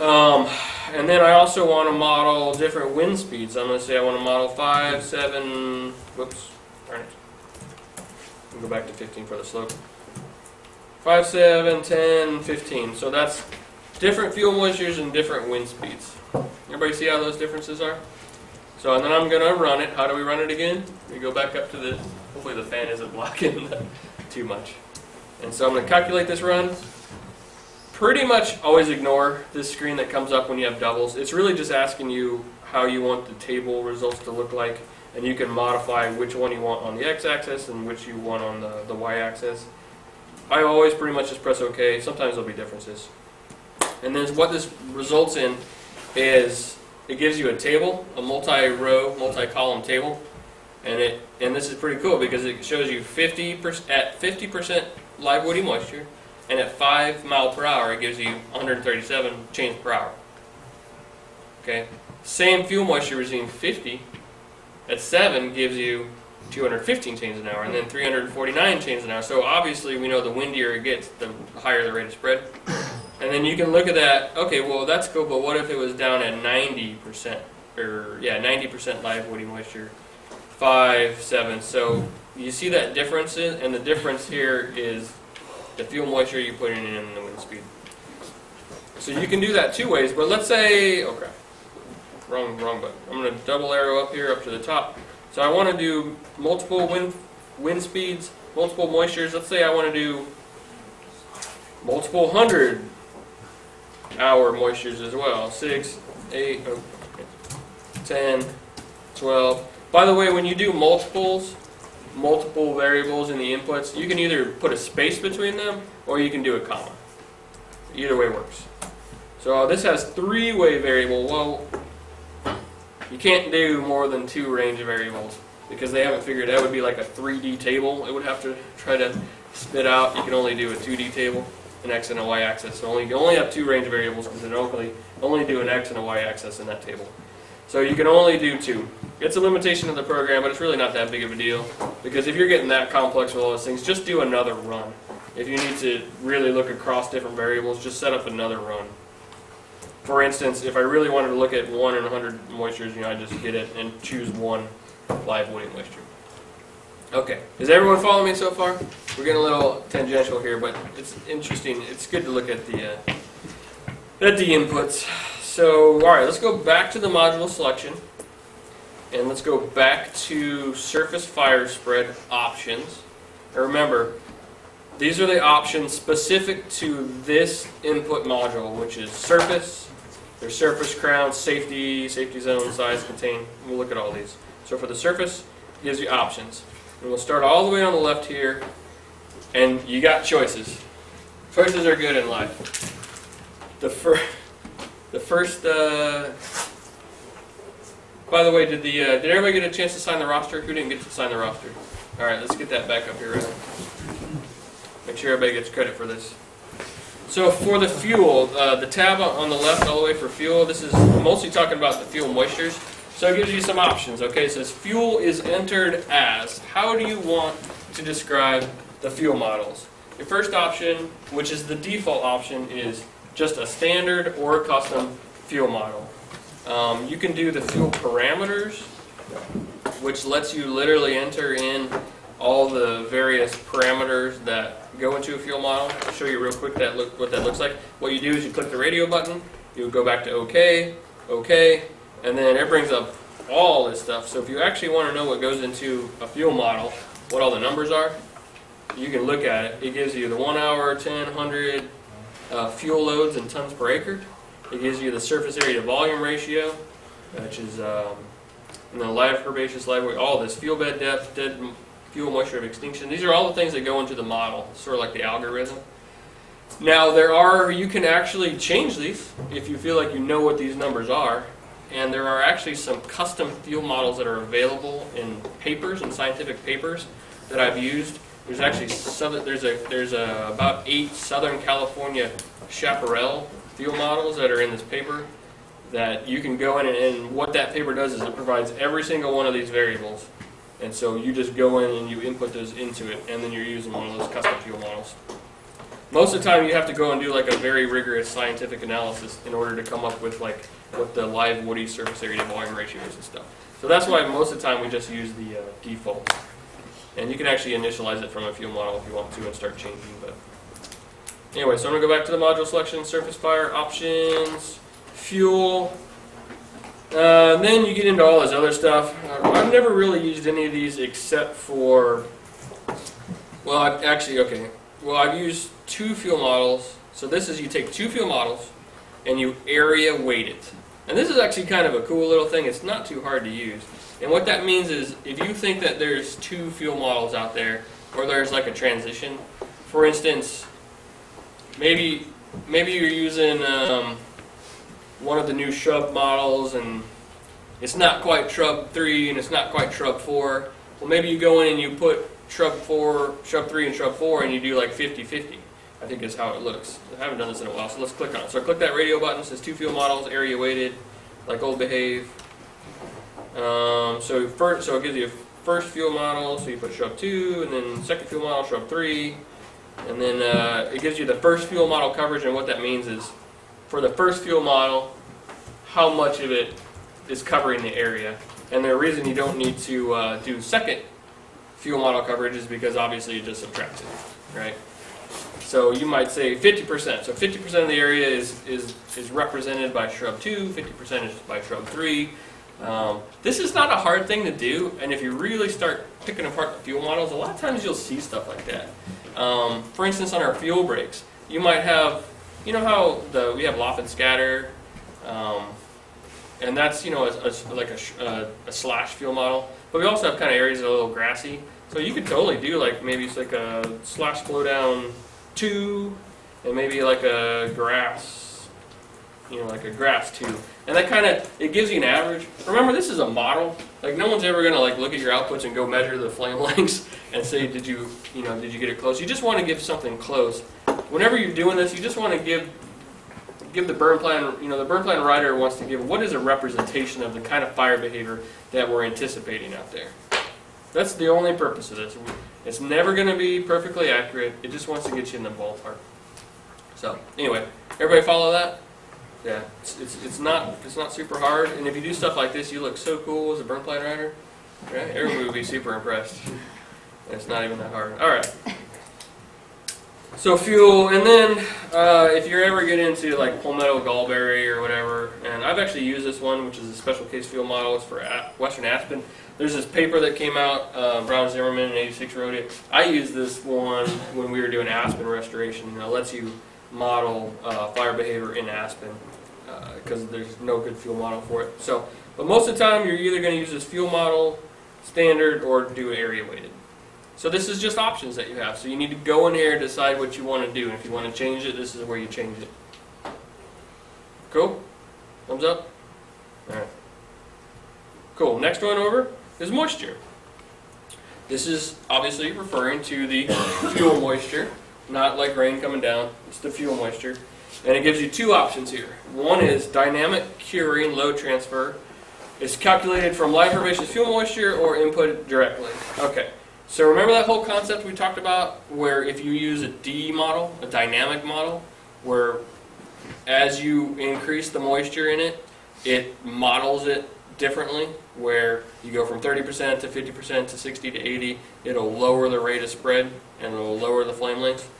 Um, and then I also want to model different wind speeds. I'm going to say I want to model 5, 7, whoops, darn it. Go back to 15 for the slope. 5, 7, 10, 15. So that's different fuel moistures and different wind speeds. Everybody see how those differences are? So, and then I'm going to run it. How do we run it again? We go back up to this. Hopefully the fan isn't blocking too much. And so I'm going to calculate this run. Pretty much always ignore this screen that comes up when you have doubles. It's really just asking you how you want the table results to look like. And you can modify which one you want on the x-axis and which you want on the, the y-axis. I always pretty much just press OK. Sometimes there'll be differences. And then what this results in is it gives you a table, a multi-row, multi-column table, and it and this is pretty cool because it shows you 50 at 50% live woody moisture, and at 5 mile per hour it gives you 137 chains per hour. Okay, same fuel moisture regime 50 at 7 gives you 215 chains an hour, and then 349 chains an hour. So obviously we know the windier it gets, the higher the rate of spread. And then you can look at that, okay, well, that's cool, but what if it was down at 90%? Or, yeah, 90% live woody moisture, 5, 7. So you see that difference, in, and the difference here is the fuel moisture you're putting in and the wind speed. So you can do that two ways, but let's say, okay, wrong, wrong button. I'm going to double arrow up here, up to the top. So I want to do multiple wind, wind speeds, multiple moistures. Let's say I want to do multiple hundred hour moistures as well. 6, 8, oh, 10, 12. By the way, when you do multiples, multiple variables in the inputs, you can either put a space between them or you can do a comma. Either way works. So uh, this has three-way variable. Well, you can't do more than two range variables because they haven't figured that would be like a 3D table. It would have to try to spit out. You can only do a 2D table an x and a y axis. So only you only have two range variables because it only only do an x and a y axis in that table. So you can only do two. It's a limitation of the program, but it's really not that big of a deal because if you're getting that complex with all those things, just do another run. If you need to really look across different variables, just set up another run. For instance, if I really wanted to look at one in 100 moistures, you know, I just get it and choose one live woody moisture. Okay, is everyone following me so far? We're getting a little tangential here, but it's interesting. It's good to look at the uh, at the inputs. So, all right, let's go back to the module selection, and let's go back to surface fire spread options. And remember, these are the options specific to this input module, which is surface, there's surface crown, safety, safety zone, size, contain. We'll look at all these. So for the surface, it gives you options. And we'll start all the way on the left here, and you got choices. Choices are good in life. The, fir- first. Uh, by the way, did the uh, did everybody get a chance to sign the roster? Who didn't get to sign the roster? All right, let's get that back up here. Right? Make sure everybody gets credit for this. So for the fuel, uh, the tab on on the left all the way for fuel, this is mostly talking about the fuel moistures. So it gives you some options. Okay, it says fuel is entered as. How do you want to describe the fuel models? Your first option, which is the default option, is just a standard or a custom fuel model. Um, you can do the fuel parameters, which lets you literally enter in all the various parameters that go into a fuel model. I'll show you real quick that look, what that looks like. What you do is you click the radio button, you go back to OK, OK, and then it brings up all this stuff. So if you actually want to know what goes into a fuel model, what all the numbers are, you can look at it. It gives you the 1 hour, 10, 100 uh, fuel loads in tons per acre. It gives you the surface area to volume ratio, which is um, the live herbaceous live weight, all this fuel bed depth, dead fuel moisture of extinction. These are all the things that go into the model, sort of like the algorithm. Now there are you can actually change these if you feel like you know what these numbers are, and there are actually some custom fuel models that are available in papers and scientific papers that I've used. There's actually southern, there's a there's a, about eight Southern California chaparral fuel models that are in this paper that you can go in and, and what that paper does is it provides every single one of these variables. And so you just go in and you input those into it, and then you're using one of those custom fuel models. Most of the time, you have to go and do like a very rigorous scientific analysis in order to come up with like what the live woody surface area to volume ratio is and stuff. So that's why most of the time we just use the uh, default. And you can actually initialize it from a fuel model if you want to and start changing. But anyway, so I'm gonna go back to the module selection, surface fire options, fuel. Uh, and then you get into all this other stuff. Uh, I've never really used any of these except for. Well, I've actually okay. Well, I've used two fuel models. So this is you take two fuel models and you area weight it. And this is actually kind of a cool little thing. It's not too hard to use. And what that means is if you think that there's two fuel models out there, or there's like a transition, for instance, maybe maybe you're using um, one of the new shrub models and it's not quite shrub 3 and it's not quite shrub 4. Well, maybe you go in and you put shrub 4, shrub 3 and shrub 4 and you do like 50-50. I think is how it looks. I haven't done this in a while, so let's click on it. So I click that radio button, it says two fuel models, area weighted, like old behave. Um, so first, so it gives you a first fuel model, so you put shrub 2, and then second fuel model, shrub 3. And then uh, it gives you the first fuel model coverage, and what that means is for the first fuel model, how much of it is covering the area. And the reason you don't need to uh, do second fuel model coverage is because obviously you just subtract it, right? So you might say 50%. So 50% of the area is, is, is represented by shrub 2, 50% is by shrub 3. Um, this is not a hard thing to do, and if you really start picking apart the fuel models, a lot of times you'll see stuff like that. Um, for instance, on our fuel breaks, you might have, you know how the we have and scatter, um, and that's you know a, a, like a, uh, a slash fuel model. But we also have kind of areas that are a little grassy, so you could totally do like maybe it's like a slash blowdown two, and maybe like a grass, you know, like a grass two. And that kind of it gives you an average. Remember, this is a model. Like no one's ever gonna like look at your outputs and go measure the flame lengths and say, did you, you know, did you get it close? You just want to give something close. Whenever you're doing this, you just want to give give the burn plan. You know, the burn plan writer wants to give what is a representation of the kind of fire behavior that we're anticipating out there. That's the only purpose of this. It's never going to be perfectly accurate. It just wants to get you in the ballpark. So anyway, everybody follow that? Yeah, it's, it's, it's not it's not super hard, and if you do stuff like this, you look so cool as a burn plan rider. Right? Would be super impressed. And it's not even that hard. All right. So fuel, and then uh, if you're ever get into like palmetto gallberry or whatever, and I've actually used this one, which is a special case fuel model. It's for Western Aspen. There's this paper that came out. Uh, Brown Simmerman in '86 wrote it. I used this one when we were doing aspen restoration. It lets you model uh, fire behavior in aspen Uh, because there's no good fuel model for it. So, but most of the time, you're either going to use this fuel model standard or do area weighted. So this is just options that you have. So you need to go in here and decide what you want to do. And if you want to change it, this is where you change it. Cool? Thumbs up? Alright. Cool. Next one over is moisture. This is obviously referring to the fuel moisture, not like rain coming down. It's the fuel moisture. And it gives you two options here. One is dynamic curing load transfer. It's calculated from live herbaceous fuel moisture or input directly. Okay. So remember that whole concept we talked about where if you use a D model, a dynamic model, where as you increase the moisture in it, it models it differently, where you go from 30% to 50% to 60 to 80, it'll lower the rate of spread and it'll lower the flame length.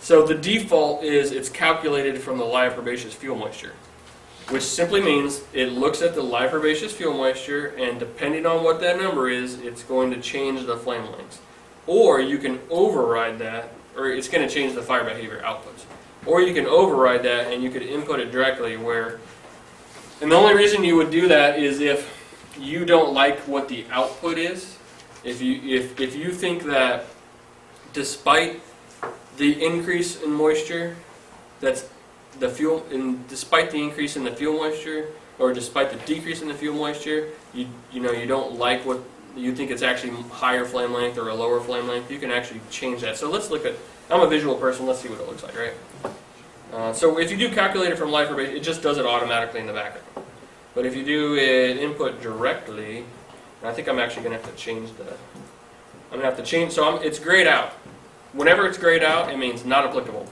So the default is it's calculated from the live herbaceous fuel moisture, which simply means it looks at the live herbaceous fuel moisture and depending on what that number is, it's going to change the flame length. Or you can override that, or it's going to change the fire behavior outputs. Or you can override that and you could input it directly where, and the only reason you would do that is if you don't like what the output is. If you, if, if you think that despite the increase in moisture, that's the fuel, and despite the increase in the fuel moisture, or despite the decrease in the fuel moisture, you, you know, you don't like what, you think it's actually higher flame length or a lower flame length, you can actually change that. So let's look at, I'm a visual person, let's see what it looks like, right? Uh, so if you do calculate it from live herbaceous, it just does it automatically in the background. But if you do it input directly, I think I'm actually going to have to change the, I'm going to have to change, so I'm, it's grayed out. Whenever it's grayed out, it means not applicable.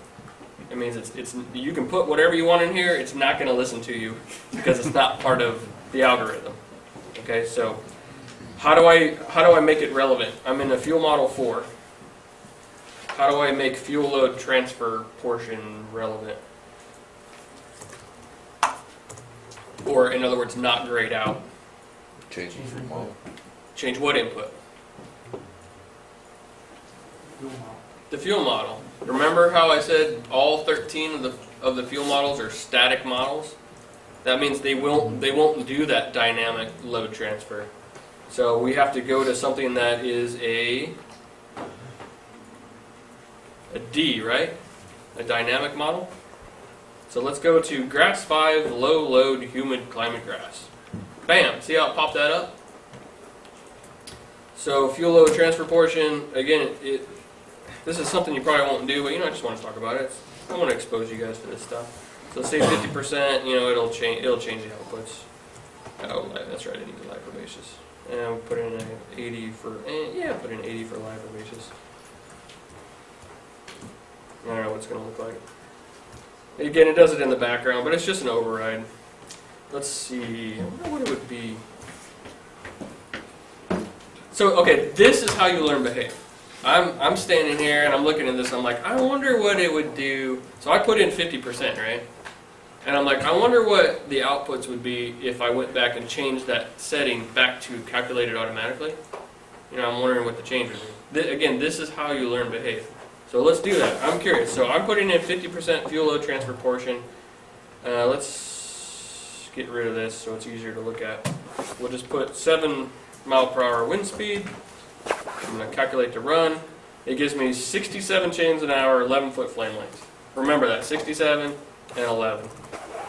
It means it's, it's, you can put whatever you want in here, it's not going to listen to you because it's not part of the algorithm. Okay, so how do I, how do I make it relevant? I'm in a fuel model 4. How do I make fuel load transfer portion relevant? Or in other words, not grayed out. Changing from model. Change what input? The fuel model. Remember how I said all 13 of the of the fuel models are static models? That means they won't they won't do that dynamic load transfer. So we have to go to something that is a a D, right? A dynamic model. So let's go to grass 5 low load humid climate grass. Bam, see how it popped that up? So fuel load transfer portion, again, it, this is something you probably won't do, but you know, I just want to talk about it. I want to expose you guys to this stuff. So say 50%, you know, it'll change, it'll change the outputs. Oh, that's right, I need the live herbaceous. And we'll put in an 80 for, eh, yeah, put in 80 for live herbaceous. I don't know what it's going to look like. Again, it does it in the background, but it's just an override. Let's see, what it would be. So, okay, this is how you learn behave. I'm, I'm standing here and I'm looking at this, I'm like, I wonder what it would do. So I put in 50%, right? And I'm like, I wonder what the outputs would be if I went back and changed that setting back to calculated automatically. You know, I'm wondering what the change would be. Th- again, this is how you learn behave. So let's do that. I'm curious. So I'm putting in 50% fuel load transfer portion. Uh, let's get rid of this so it's easier to look at. We'll just put 7 mile per hour wind speed. I'm going to calculate the run. It gives me 67 chains an hour, 11 foot flame length. Remember that 67 and 11.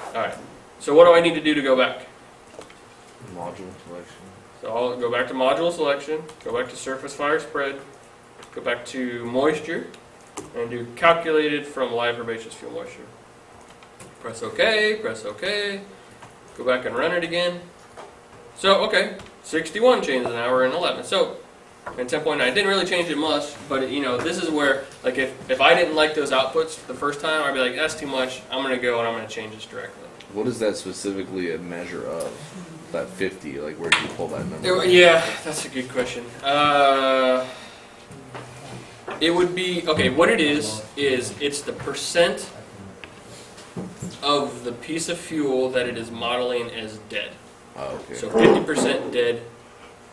All right. So what do I need to do to go back? Module selection. So I'll go back to module selection, go back to surface fire spread, go back to moisture, and do calculated from live herbaceous fuel moisture. Press OK, press OK, go back and run it again. So, okay, 61 chains an hour and 11. So, and 10.9 didn't really change it much, but you know, this is where, like, if, if I didn't like those outputs the first time, I'd be like, that's too much, I'm going to go and I'm going to change this directly. What is that specifically a measure of? That 50, like where do you pull that number? Yeah, Yeah, that's a good question. Uh, it would be okay. What it is is it's the percent of the piece of fuel that it is modeling as dead. Oh, okay. So fifty percent dead,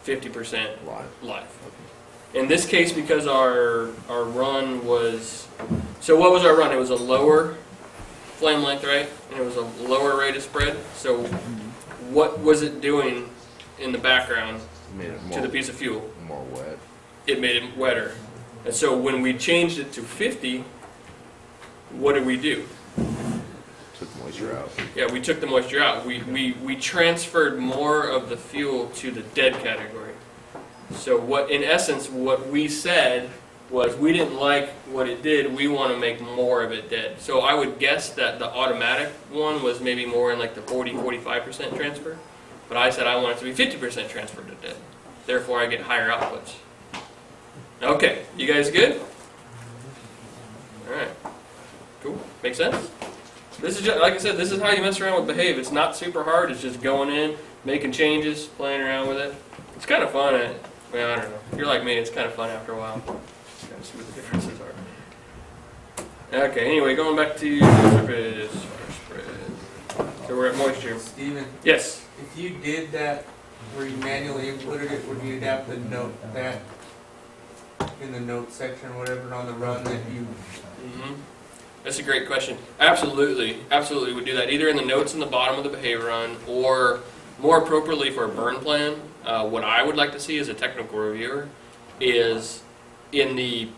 fifty percent Live. live. In this case, because our our run was so what was our run? It was a lower flame length, right? And it was a lower rate of spread. So what was it doing in the background Made it to the piece of fuel? more wet. It made it wetter. And so when we changed it to 50, what did we do? Moisture out. Yeah, we took the moisture out. We, we, we transferred more of the fuel to the dead category. So what, in essence, what we said was we didn't like what it did. We want to make more of it dead. So I would guess that the automatic one was maybe more in like the 40, 45% transfer. But I said I want it to be 50% transferred to dead. Therefore, I get higher outputs. Okay, you guys good? All right, cool. Makes sense. This is just, like I said, this is how you mess around with behave. It's not super hard. It's just going in, making changes, playing around with it. It's kind of fun. At, well, I don't know. If you're like me, it's kind of fun after a while. Kind of see what the differences are. Okay. Anyway, going back to surface spread. So we're at moisture. Steven, Yes. if you did that where you manually inputted it, would you have to note that in the note section or whatever on the run that you, hmm That's a great question. Absolutely, absolutely would do that either in the notes in the bottom of the behavior run or more appropriately for a burn plan. Uh, what I would like to see as a technical reviewer is in the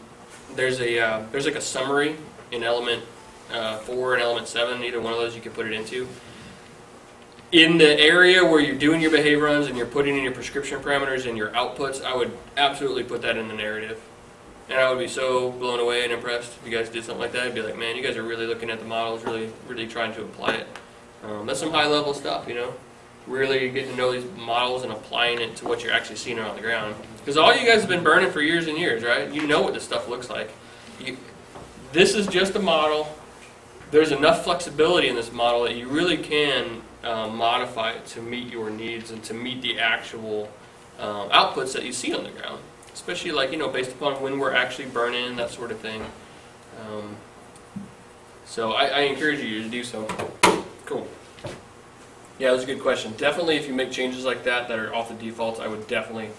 there's a uh, there's like a summary in element uh, four and element seven. Either one of those you can put it into. In the area where you're doing your behavior runs and you're putting in your prescription parameters and your outputs, I would absolutely put that in the narrative. And I would be so blown away and impressed if you guys did something like that. I'd be like, man, you guys are really looking at the models, really, really trying to apply it. Um, that's some high level stuff, you know. Really getting to know these models and applying it to what you're actually seeing on the ground. Because all you guys have been burning for years and years, right? You know what this stuff looks like. You, this is just a model. There's enough flexibility in this model that you really can um, modify it to meet your needs and to meet the actual um, outputs that you see on the ground especially like you know based upon when we're actually burning that sort of thing. Um, so I, I encourage you to do so. Cool. Yeah that was a good question. Definitely if you make changes like that that are off the defaults I would definitely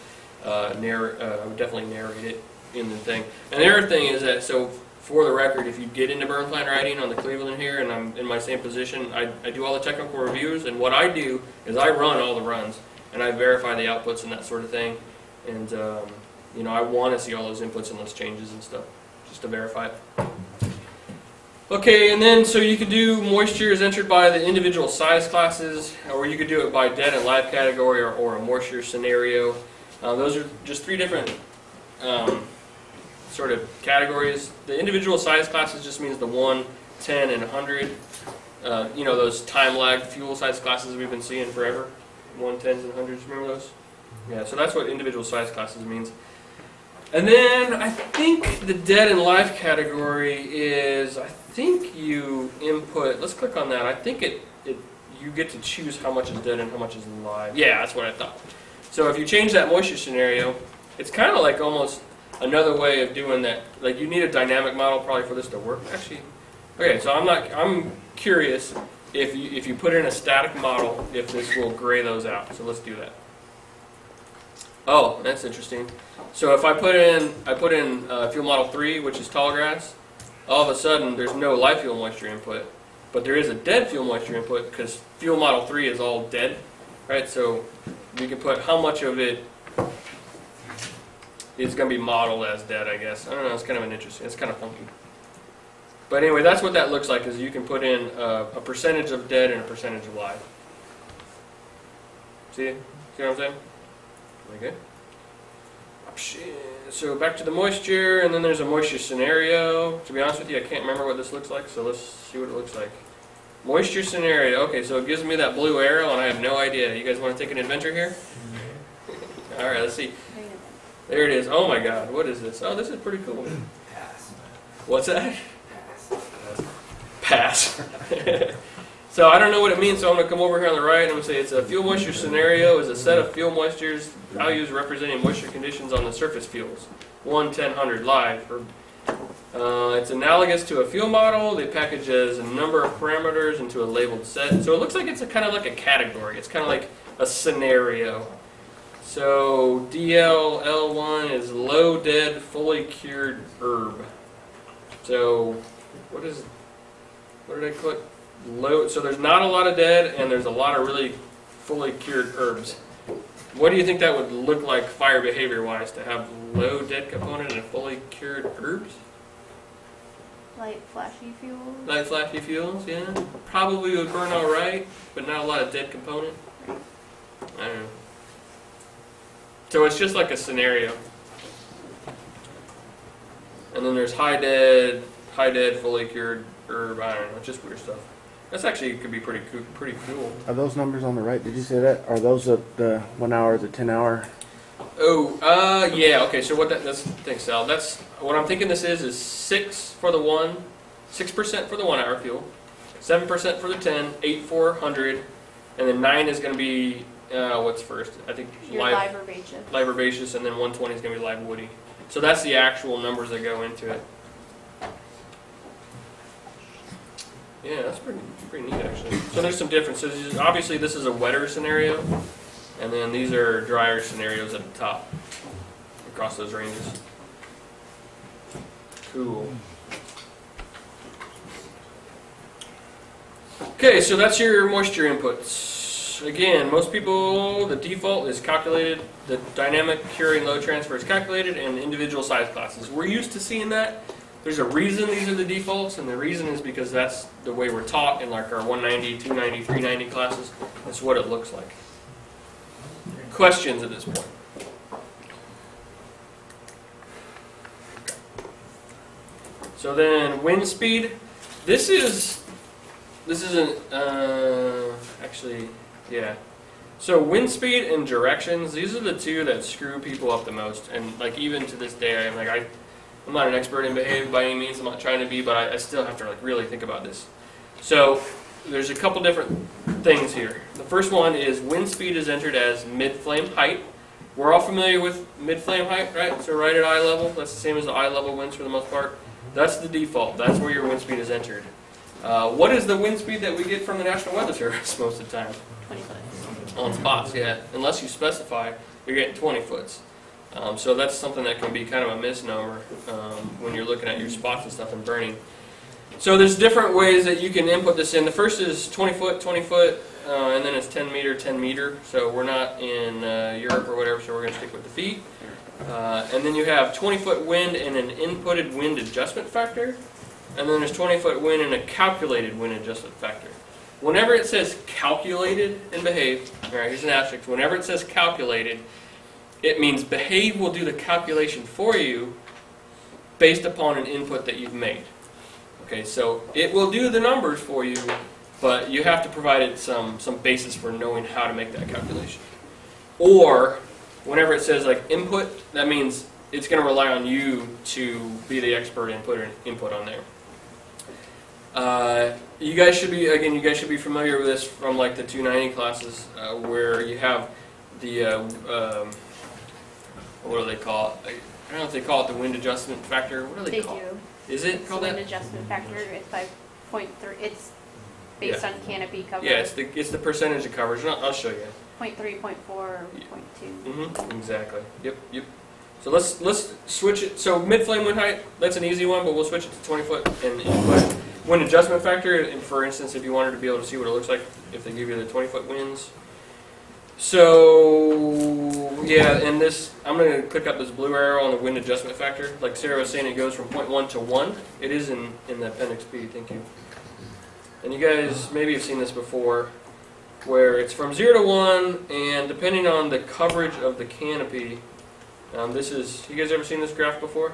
uh, narr- uh, I would definitely narrate it in the thing. And the other thing is that so for the record if you get into burn plan writing on the Cleveland here and I'm in my same position I, I do all the technical reviews and what I do is I run all the runs and I verify the outputs and that sort of thing. And um, you know, I want to see all those inputs and those changes and stuff, just to verify it. Okay, and then so you could do moisture is entered by the individual size classes, or you could do it by dead and live category or, or a moisture scenario. Uh, those are just three different um, sort of categories. The individual size classes just means the 1, 10, and 100. Uh, you know, those time lagged fuel size classes we've been seeing forever. 110s and 100s, remember those? Yeah, so that's what individual size classes means. And then I think the dead and live category is I think you input. Let's click on that. I think it it you get to choose how much is dead and how much is live. Yeah, that's what I thought. So if you change that moisture scenario, it's kind of like almost another way of doing that. Like you need a dynamic model probably for this to work. Actually, okay. So I'm not. I'm curious if you if you put in a static model if this will gray those out. So let's do that. Oh, that's interesting. So if I put in, I put in uh, fuel model 3, which is tall grass, all of a sudden there's no live fuel moisture input, but there is a dead fuel moisture input because fuel model 3 is all dead, right? So we can put how much of it is going to be modeled as dead, I guess. I don't know, it's kind of an interesting, it's kind of funky. But anyway, that's what that looks like, is you can put in uh, a percentage of dead and a percentage of live. See? See what I'm saying? Good. So back to the moisture, and then there's a moisture scenario. To be honest with you, I can't remember what this looks like, so let's see what it looks like. Moisture scenario. Okay, so it gives me that blue arrow, and I have no idea. You guys want to take an adventure here? Mm-hmm. All right, let's see. There it is. Oh my God, what is this? Oh, this is pretty cool. pass? What's that? Pass. Pass. so I don't know what it means, so I'm going to come over here on the right and I'm going to say it's a fuel moisture scenario is a set of fuel moistures values representing moisture conditions on the surface fuels. 1, 10, 100 live. Uh, it's analogous to a fuel model. They package as a number of parameters into a labeled set. So it looks like it's a kind of like a category. It's kind of like a scenario. So DLL1 is low dead, fully cured herb. So what is what did I click? Low. So there's not a lot of dead, and there's a lot of really fully cured herbs. What do you think that would look like fire behavior wise to have low dead component and fully cured herbs? Light flashy fuel. Light flashy fuels, yeah. Probably would burn all right, but not a lot of dead component. I don't know. So it's just like a scenario. And then there's high dead, high dead, fully cured herb. I don't know, just weird stuff. That's actually could be pretty cool. Pretty cool. Are those numbers on the right? Did you say that? Are those the, the one hour, the ten hour? Oh, uh, yeah. Okay, so what that that's thanks, Sal. That's what I'm thinking. This is is six for the one, six percent for the one hour fuel, seven percent for the ten, eight for hundred, and then nine is going to be uh, what's first? I think Your live live herbaceous. live herbaceous, and then 120 is going to be live woody. So that's the actual numbers that go into it. Yeah, that's pretty pretty neat actually. So there's some differences. Obviously, this is a wetter scenario, and then these are drier scenarios at the top across those ranges. Cool. Okay, so that's your moisture inputs. Again, most people, the default is calculated, the dynamic curing load transfer is calculated, and individual size classes. We're used to seeing that. There's a reason these are the defaults, and the reason is because that's the way we're taught in like our 190, 290, 390 classes. That's what it looks like. Questions at this point? So then wind speed. This is this isn't uh, actually yeah. So wind speed and directions. These are the two that screw people up the most. And like even to this day, I'm like I I'm not an expert in behave by any means. I'm not trying to be, but I, I still have to like really think about this. So there's a couple different things here. The first one is wind speed is entered as mid flame height. We're all familiar with mid flame height, right? So right at eye level, that's the same as the eye level winds for the most part. That's the default. That's where your wind speed is entered. Uh, what is the wind speed that we get from the National Weather Service most of the time? 20 foot. On spots, yeah. Unless you specify, you're getting 20 foots. Um, so that's something that can be kind of a misnomer um, when you're looking at your spots and stuff and burning. So there's different ways that you can input this in. The first is 20 foot, 20 foot, uh, and then it's 10 meter, 10 meter. So we're not in uh, Europe or whatever, so we're going to stick with the feet. Uh, and then you have 20 foot wind and an inputted wind adjustment factor. And then there's 20 foot wind and a calculated wind adjustment factor. Whenever it says calculated in behave, all right, here's an asterisk. Whenever it says calculated, it means behave will do the calculation for you based upon an input that you've made. Okay, so it will do the numbers for you, but you have to provide it some, some basis for knowing how to make that calculation. Or, whenever it says like input, that means it's going to rely on you to be the expert input input on there. Uh, you guys should be again. You guys should be familiar with this from like the 290 classes, uh, where you have the uh, um, what do they call it? I don't know if they call it the wind adjustment factor. What do they, They call it? do. Is it It's the called wind that? adjustment factor, it's five point three. point it's based on canopy cover. Yeah, it's the it's the percentage of coverage. I'll, I'll show you. Point three, point four, point two. Mm-hmm. Exactly. Yep. Yep. So let's let's switch it. So mid flame wind height. That's an easy one, but we'll switch it to 20 foot and input wind adjustment factor. And for instance, if you wanted to be able to see what it looks like if they give you the 20 foot winds. So yeah, and this I'm going to click up this blue arrow on the wind adjustment factor. Like Sarah was saying, it goes from 0.1 to 1. It is in in the appendix B. Thank you. And you guys maybe have seen this before, where it's from zero to one, and depending on the coverage of the canopy, um, this is. You guys ever seen this graph before?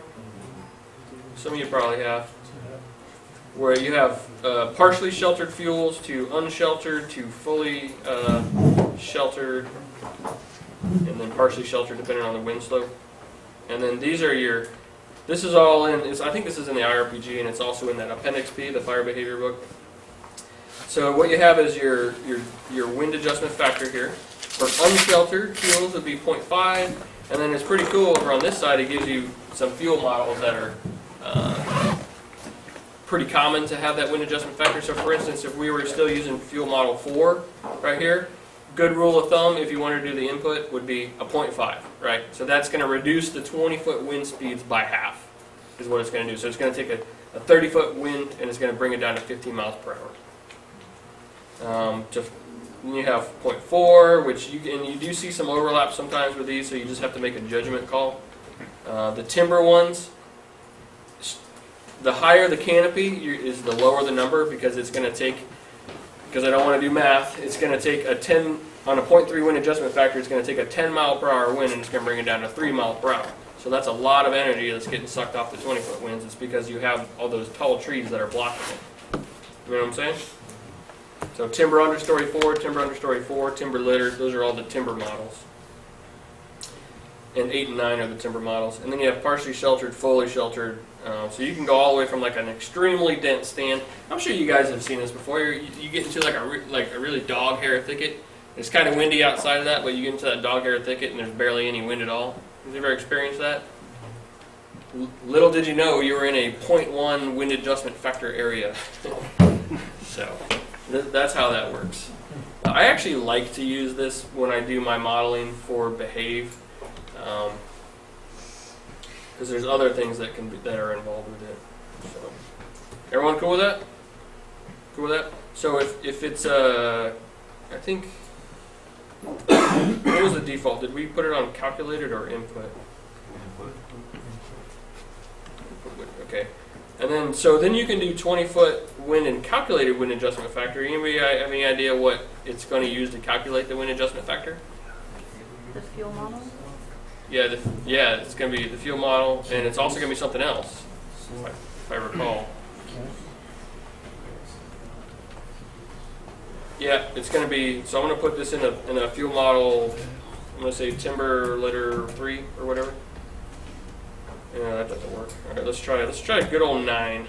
Some of you probably have. Where you have uh, partially sheltered fuels to unsheltered to fully uh, sheltered, and then partially sheltered depending on the wind slope. And then these are your. This is all in. I think this is in the IRPG, and it's also in that Appendix B, the fire behavior book. So what you have is your your your wind adjustment factor here. For unsheltered fuels would be 0.5, and then it's pretty cool over on this side. It gives you some fuel models that are uh, pretty common to have that wind adjustment factor. So for instance, if we were still using fuel model 4 right here, good rule of thumb if you wanted to do the input would be a 0.5, right? So that's going to reduce the 20 foot wind speeds by half is what it's going to do. So it's going to take a, a 30 foot wind and it's going to bring it down to 15 miles per hour. Um, to, you have 0.4, which you and you do see some overlap sometimes with these, so you just have to make a judgment call. Uh, the timber ones, the higher the canopy is the lower the number because it's going to take, because I don't want to do math, it's going to take a 10, on a 0.3 wind adjustment factor, it's going to take a 10 mile per hour wind and it's going to bring it down to 3 mile per hour. So that's a lot of energy that's getting sucked off the 20 foot winds. It's because you have all those tall trees that are blocking it. You know what I'm saying? So timber understory four, timber understory four, timber litter, those are all the timber models. And eight and nine are the timber models. And then you have partially sheltered, fully sheltered. Um, so you can go all the way from like an extremely dense stand. I'm sure you guys have seen this before. You, you get into like a like a really dog hair thicket. It's kind of windy outside of that, but you get into that dog hair thicket and there's barely any wind at all. Have you ever experienced that? L- Little did you know you were in a 0.1 wind adjustment factor area. so th- that's how that works. I actually like to use this when I do my modeling for behave, because there's other things that can be, that are involved with it. So, everyone cool with that? Cool with that? So if if it's uh, I think what was the default? Did we put it on calculated or input? Input. Okay. And then, so then you can do 20 foot wind and calculated wind adjustment factor. Anybody have any idea what it's going to use to calculate the wind adjustment factor? The fuel model? Yeah, the, yeah, it's going to be the fuel model, and it's also going to be something else, if I, if I recall. Yeah, it's going to be. So I'm going to put this in a in a fuel model. I'm going to say timber litter three or whatever. Yeah, that doesn't work. All right, let's try. Let's try a good old nine.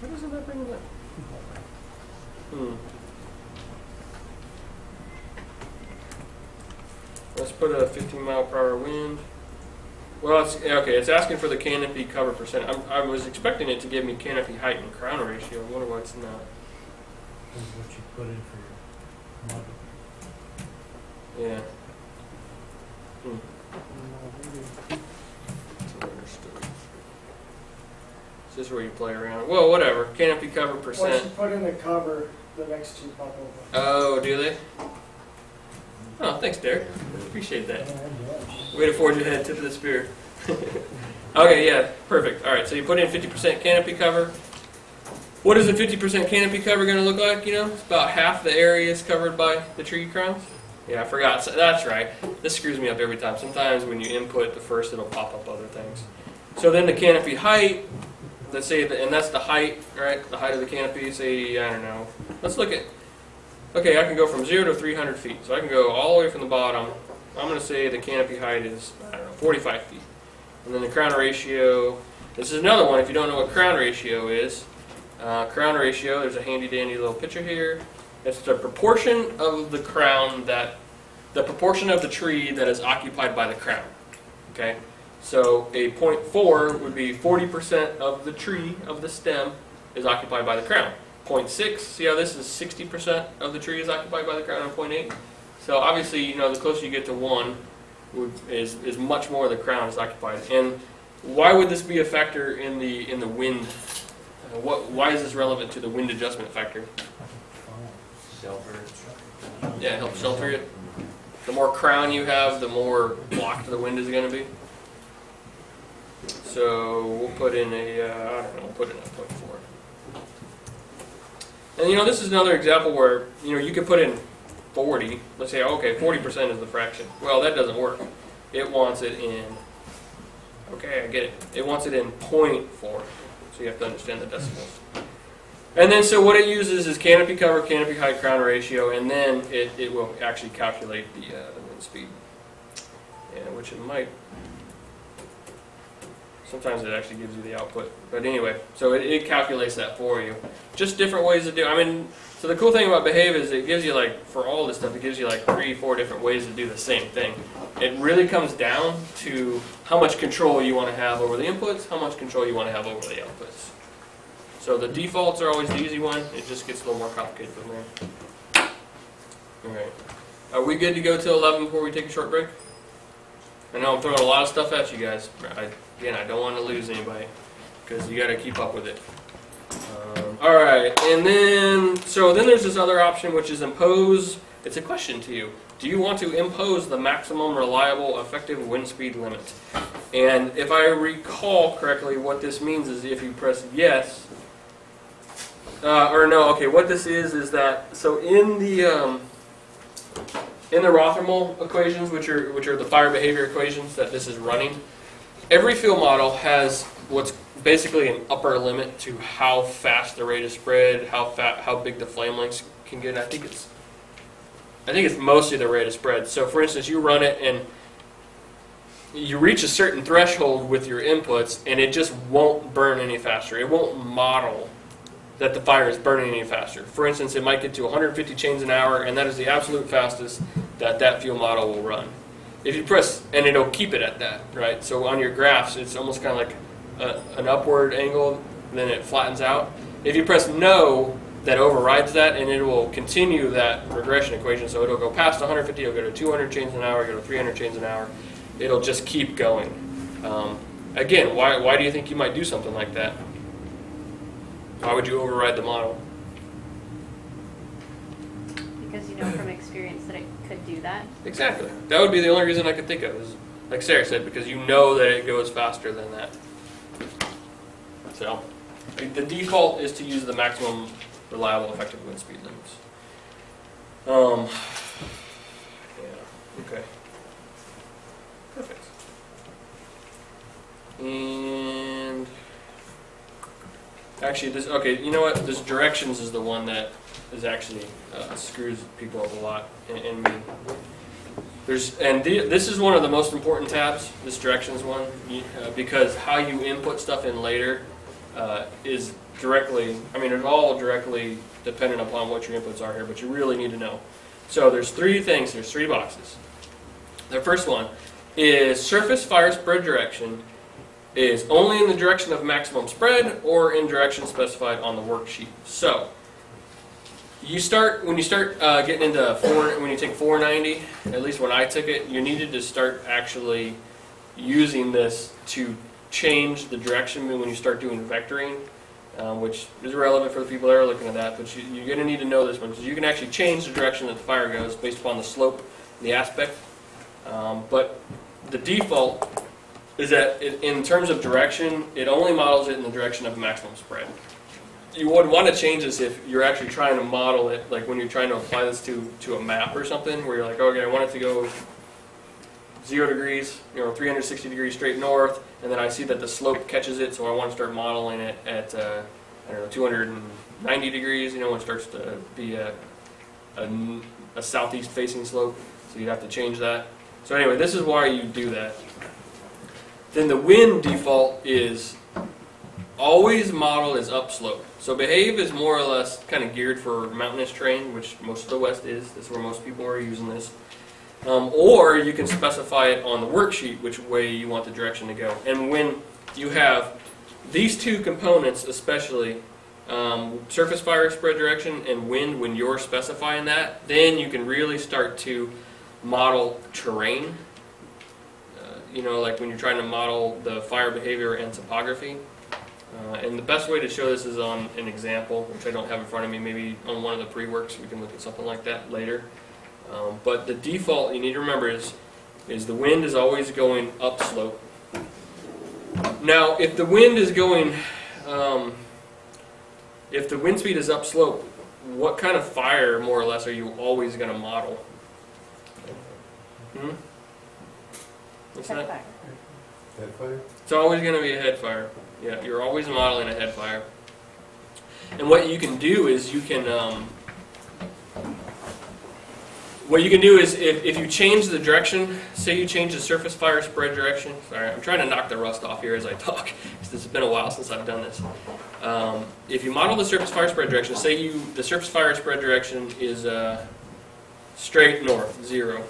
Why doesn't that bring it up? Hmm. Let's put a 15 mile per hour wind. Well, it's okay. It's asking for the canopy cover percent. I'm, I was expecting it to give me canopy height and crown ratio. I wonder why it's not. Is what you put in for your model. Yeah. Hmm. Understood. This is where you play around. Well, whatever. Canopy cover percent. Once you percent. put in the cover, the next two pop over. Oh, do they? Oh, thanks, Derek. Appreciate that. Way to forge ahead, tip of the spear. okay, yeah, perfect. All right, so you put in 50% canopy cover. What is a 50% canopy cover going to look like? You know, it's about half the area is covered by the tree crowns. Yeah, I forgot. So that's right. This screws me up every time. Sometimes when you input the first, it'll pop up other things. So then the canopy height, let's say, the, and that's the height, right? The height of the canopy, say, I don't know. Let's look at, okay, I can go from 0 to 300 feet. So I can go all the way from the bottom. I'm going to say the canopy height is, I don't know, 45 feet. And then the crown ratio, this is another one if you don't know what crown ratio is. Uh, crown ratio, there's a handy dandy little picture here. It's the proportion of the crown that, the proportion of the tree that is occupied by the crown. Okay? So a 0.4 would be 40% of the tree, of the stem, is occupied by the crown. 0.6, see how this is 60% of the tree is occupied by the crown, and 0.8? So obviously, you know, the closer you get to 1, is, is much more of the crown is occupied. And why would this be a factor in the, in the wind? Uh, what, why is this relevant to the wind adjustment factor? Shelter. Yeah, it helps shelter it. The more crown you have, the more blocked the wind is going to be. So we'll put in a, uh, I don't know, we'll put in a point four. And you know, this is another example where, you know, you could put in 40. Let's say, okay, 40% is the fraction. Well, that doesn't work. It wants it in, okay, I get it. It wants it in 0.4. So you have to understand the decimals. And then, so what it uses is canopy cover, canopy height, crown ratio, and then it, it will actually calculate the, uh, the wind speed. Yeah, which it might. Sometimes it actually gives you the output. But anyway, so it, it calculates that for you. Just different ways to do I mean, so the cool thing about Behave is it gives you like, for all this stuff, it gives you like three, four different ways to do the same thing. It really comes down to how much control you want to have over the inputs, how much control you want to have over the outputs. So the defaults are always the easy one. It just gets a little more complicated from there. All right. Are we good to go till 11 before we take a short break? I know I'm throwing a lot of stuff at you guys. I, again, I don't want to lose anybody because you got to keep up with it. Um, all right, and then so then there's this other option which is impose It's a question to you. Do you want to impose the maximum reliable effective wind speed limit? And if I recall correctly, what this means is if you press yes, uh, or no, okay, what this is is that so in the um, in the Rothermel equations, which are which are the fire behavior equations that this is running, every fuel model has what's basically an upper limit to how fast the rate of spread, how fat, how big the flame lengths can get. I think it's I think it's mostly the rate of spread. So for instance, you run it and you reach a certain threshold with your inputs and it just won't burn any faster. It won't model that the fire is burning any faster. For instance, it might get to 150 chains an hour and that is the absolute fastest that that fuel model will run. If you press, and it'll keep it at that, right? So on your graphs, it's almost kind of like a, an upward angle, then it flattens out. If you press no, that overrides that and it will continue that regression equation. So it'll go past 150, it'll go to 200 chains an hour, go to 300 chains an hour. It'll just keep going. Um, again, why, why do you think you might do something like that? Why would you override the model? Because you know from experience that it could do that. Exactly. That would be the only reason I could think of is, like Sarah said, because you know that it goes faster than that. So, the default is to use the maximum reliable effective wind speed limits. Um, yeah, okay. Perfect. And actually, this okay. You know what? This directions is the one that is actually uh, screws people up a lot, and, and me. There's and the, this is one of the most important tabs. This directions one, uh, because how you input stuff in later uh, is directly. I mean, it's all directly dependent upon what your inputs are here, but you really need to know. So there's three things. There's three boxes. The first one is surface fire spread direction is only in the direction of maximum spread or in direction specified on the worksheet. So you start when you start uh, getting into four when you take 490. At least when I took it, you needed to start actually using this to change the direction when you start doing vectoring, um, which is relevant for the people that are looking at that. But you, you're going to need to know this one because you can actually change the direction that the fire goes based upon the slope, the aspect. Um, but the default is that it, in terms of direction, it only models it in the direction of maximum spread. You would want to change this if you're actually trying to model it, like when you're trying to apply this to, to a map or something, where you're like, okay, I want it to go zero degrees, you know, 360 degrees straight north, and then I see that the slope catches it, so I want to start modeling it at, uh, I don't know, 290 degrees, you know, when it starts to be a a southeast facing slope, so you'd have to change that. So anyway, this is why you do that. Then the wind default is always model is upslope. So behave is more or less kind of geared for mountainous terrain, which most of the West is. That's where most people are using this. Um, or you can specify it on the worksheet which way you want the direction to go. And when you have these two components, especially um, surface fire spread direction and wind, when you're specifying that, then you can really start to model terrain. Uh, you know, like when you're trying to model the fire behavior and topography. Uh, and the best way to show this is on an example, which I don't have in front of me. Maybe on one of the pre-works we can look at something like that later. Um, but the default you need to remember is is the wind is always going upslope. Now, if the wind is going, um, if the wind speed is upslope, what kind of fire, more or less, are you always going to model? Hmm? What's that? Head fire? It's always going to be a head fire. Yeah, you're always modeling a head fire. And what you can do is you can, um, what you can do is if, if you change the direction, say you change the surface fire spread direction. Sorry, I'm trying to knock the rust off here as I talk. It's been a while since I've done this. Um, if you model the surface fire spread direction, say you the surface fire spread direction is uh, straight north, zero,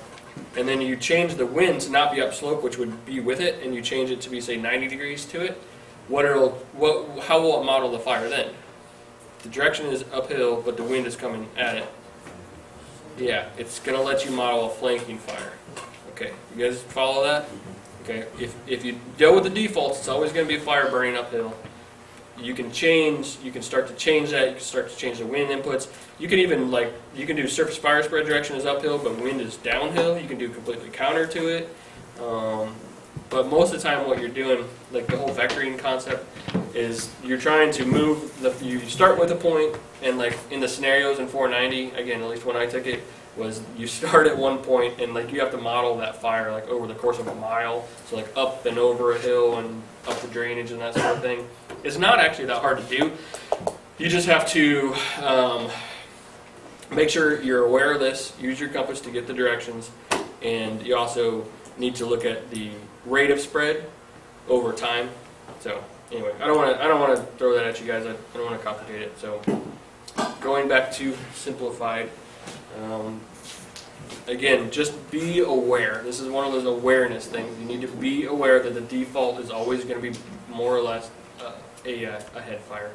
and then you change the wind to not be upslope, which would be with it, and you change it to be say 90 degrees to it. What it'll what how will it model the fire then? The direction is uphill, but the wind is coming at it. Yeah, it's gonna let you model a flanking fire. Okay, you guys follow that? Okay, if, if you go with the defaults, it's always gonna be a fire burning uphill. you can change, you can start to change that, you can start to change the wind inputs. You can even like, you can do surface fire spread direction is uphill, but wind is downhill. You can do completely counter to it. Um, but most of the time what you're doing, like the whole vectoring concept, is you're trying to move the, you start with a point and like in the scenarios in 490, again, at least when I took it, was you start at one point and like you have to model that fire like over the course of a mile. So like up and over a hill and up the drainage and that sort of thing. It's not actually that hard to do. You just have to um, make sure you're aware of this. Use your compass to get the directions, and you also need to look at the rate of spread over time. So anyway, I don't want to I don't want to throw that at you guys. I, I don't want to complicate it. So going back to simplified. Um, again, just be aware. This is one of those awareness things. You need to be aware that the default is always going to be more or less uh, a, uh, a head fire.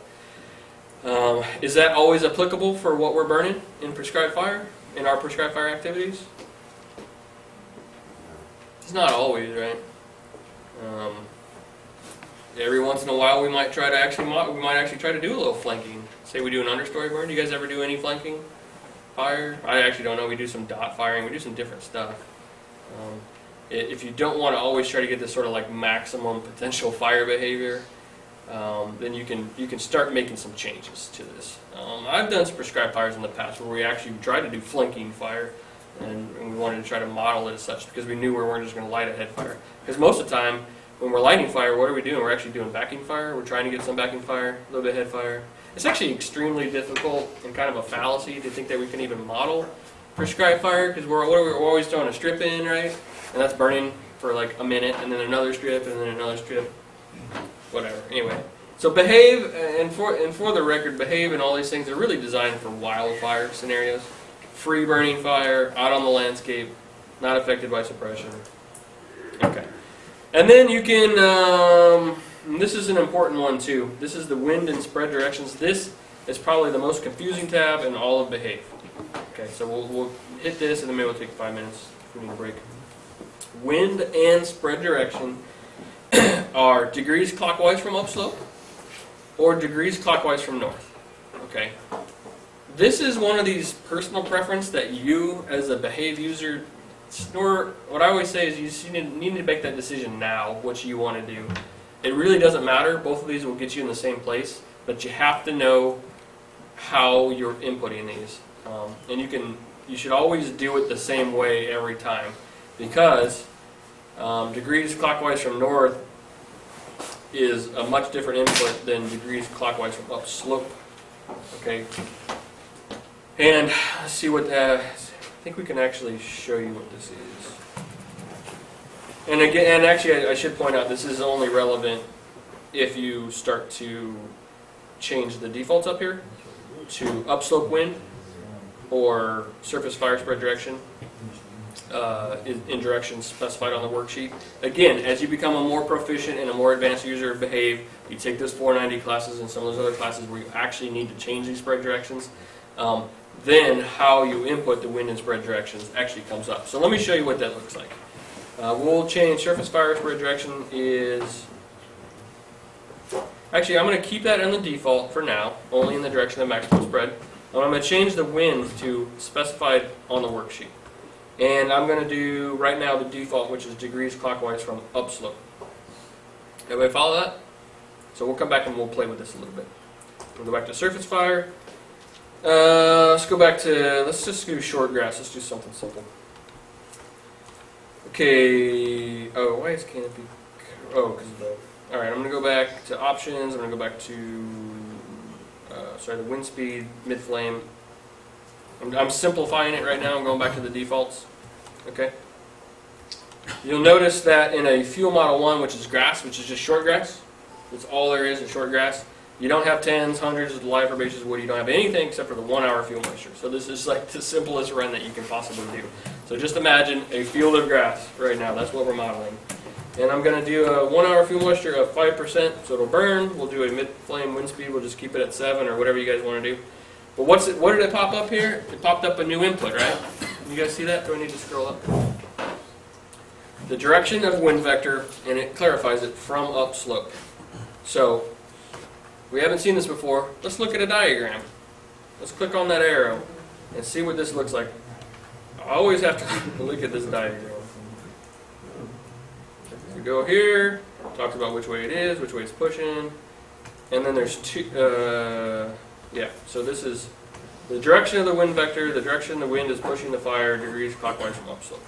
Um, is that always applicable for what we're burning in prescribed fire, in our prescribed fire activities? It's not always, right? Um, every once in a while, we might try to actually, we might actually try to do a little flanking. Say we do an understory burn. Do you guys ever do any flanking fire? I actually don't know. We do some dot firing. We do some different stuff. Um, if you don't want to always try to get this sort of like maximum potential fire behavior, um, then you can you can start making some changes to this. Um, I've done some prescribed fires in the past where we actually tried to do flanking fire, and, and we wanted to try to model it as such because we knew we weren't just going to light a head fire. Because most of the time, when we're lighting fire, what are we doing? We're actually doing backing fire. We're trying to get some backing fire, a little bit head fire. It's actually extremely difficult and kind of a fallacy to think that we can even model prescribed fire because we're, we're always throwing a strip in, right? And that's burning for like a minute, and then another strip, and then another strip whatever. Anyway, so behave and for and for the record, behave and all these things are really designed for wildfire scenarios, free burning fire out on the landscape, not affected by suppression. Okay, and then you can. Um, this is an important one too. This is the wind and spread directions. This is probably the most confusing tab in all of behave. Okay, so we'll, we'll hit this and then maybe we'll take five minutes need a break. Wind and spread direction are degrees clockwise from upslope or degrees clockwise from north. Okay. This is one of these personal preference that you, as a behave user, or what I always say is you need, need to make that decision now, what you want to do. It really doesn't matter. Both of these will get you in the same place, but you have to know how you're inputting these. Um, and you can, you should always do it the same way every time, because um, degrees clockwise from north is a much different input than degrees clockwise from upslope. Okay. And let's see what that. I think we can actually show you what this is. And again, and actually, I, I should point out this is only relevant if you start to change the defaults up here to upslope wind or surface fire spread direction uh, in, in directions specified on the worksheet. Again, as you become a more proficient and a more advanced user of Behave, you take those 490 classes and some of those other classes where you actually need to change these spread directions. Um, then how you input the wind and spread directions actually comes up. So let me show you what that looks like. Uh, we'll change surface fire spread direction is actually I'm going to keep that in the default for now, only in the direction of maximum spread. And I'm going to change the wind to specified on the worksheet. And I'm going to do right now the default, which is degrees clockwise from upslope. Everybody follow that? So we'll come back and we'll play with this a little bit. We'll go back to surface fire. Uh, let's go back to, let's just do short grass. Let's do something simple. Okay, oh, why is canopy, oh, because of the, all right, I'm going to go back to options. I'm going to go back to, uh, sorry, the wind speed, mid flame. I'm, I'm simplifying it right now. I'm going back to the defaults. Okay. You'll notice that in a fuel model one, which is grass, which is just short grass, that's all there is in short grass. You don't have tens, hundreds, of live herbaceous wood. You don't have anything except for the one hour fuel moisture. So this is like the simplest run that you can possibly do. So just imagine a field of grass right now. That's what we're modeling. And I'm going to do a one hour fuel moisture of 5%, so it'll burn. We'll do a mid flame wind speed. We'll just keep it at 7 or whatever you guys want to do. But what's it, what did it pop up here? It popped up a new input, right? You guys see that? Do I need to scroll up? The direction of wind vector, and it clarifies it from upslope. So we haven't seen this before. Let's look at a diagram. Let's click on that arrow and see what this looks like. I always have to look at this diagram. We go here, talks about which way it is, which way it's pushing, and then there's two. Uh, yeah, so this is the direction of the wind vector, the direction the wind is pushing the fire degrees clockwise from upslope.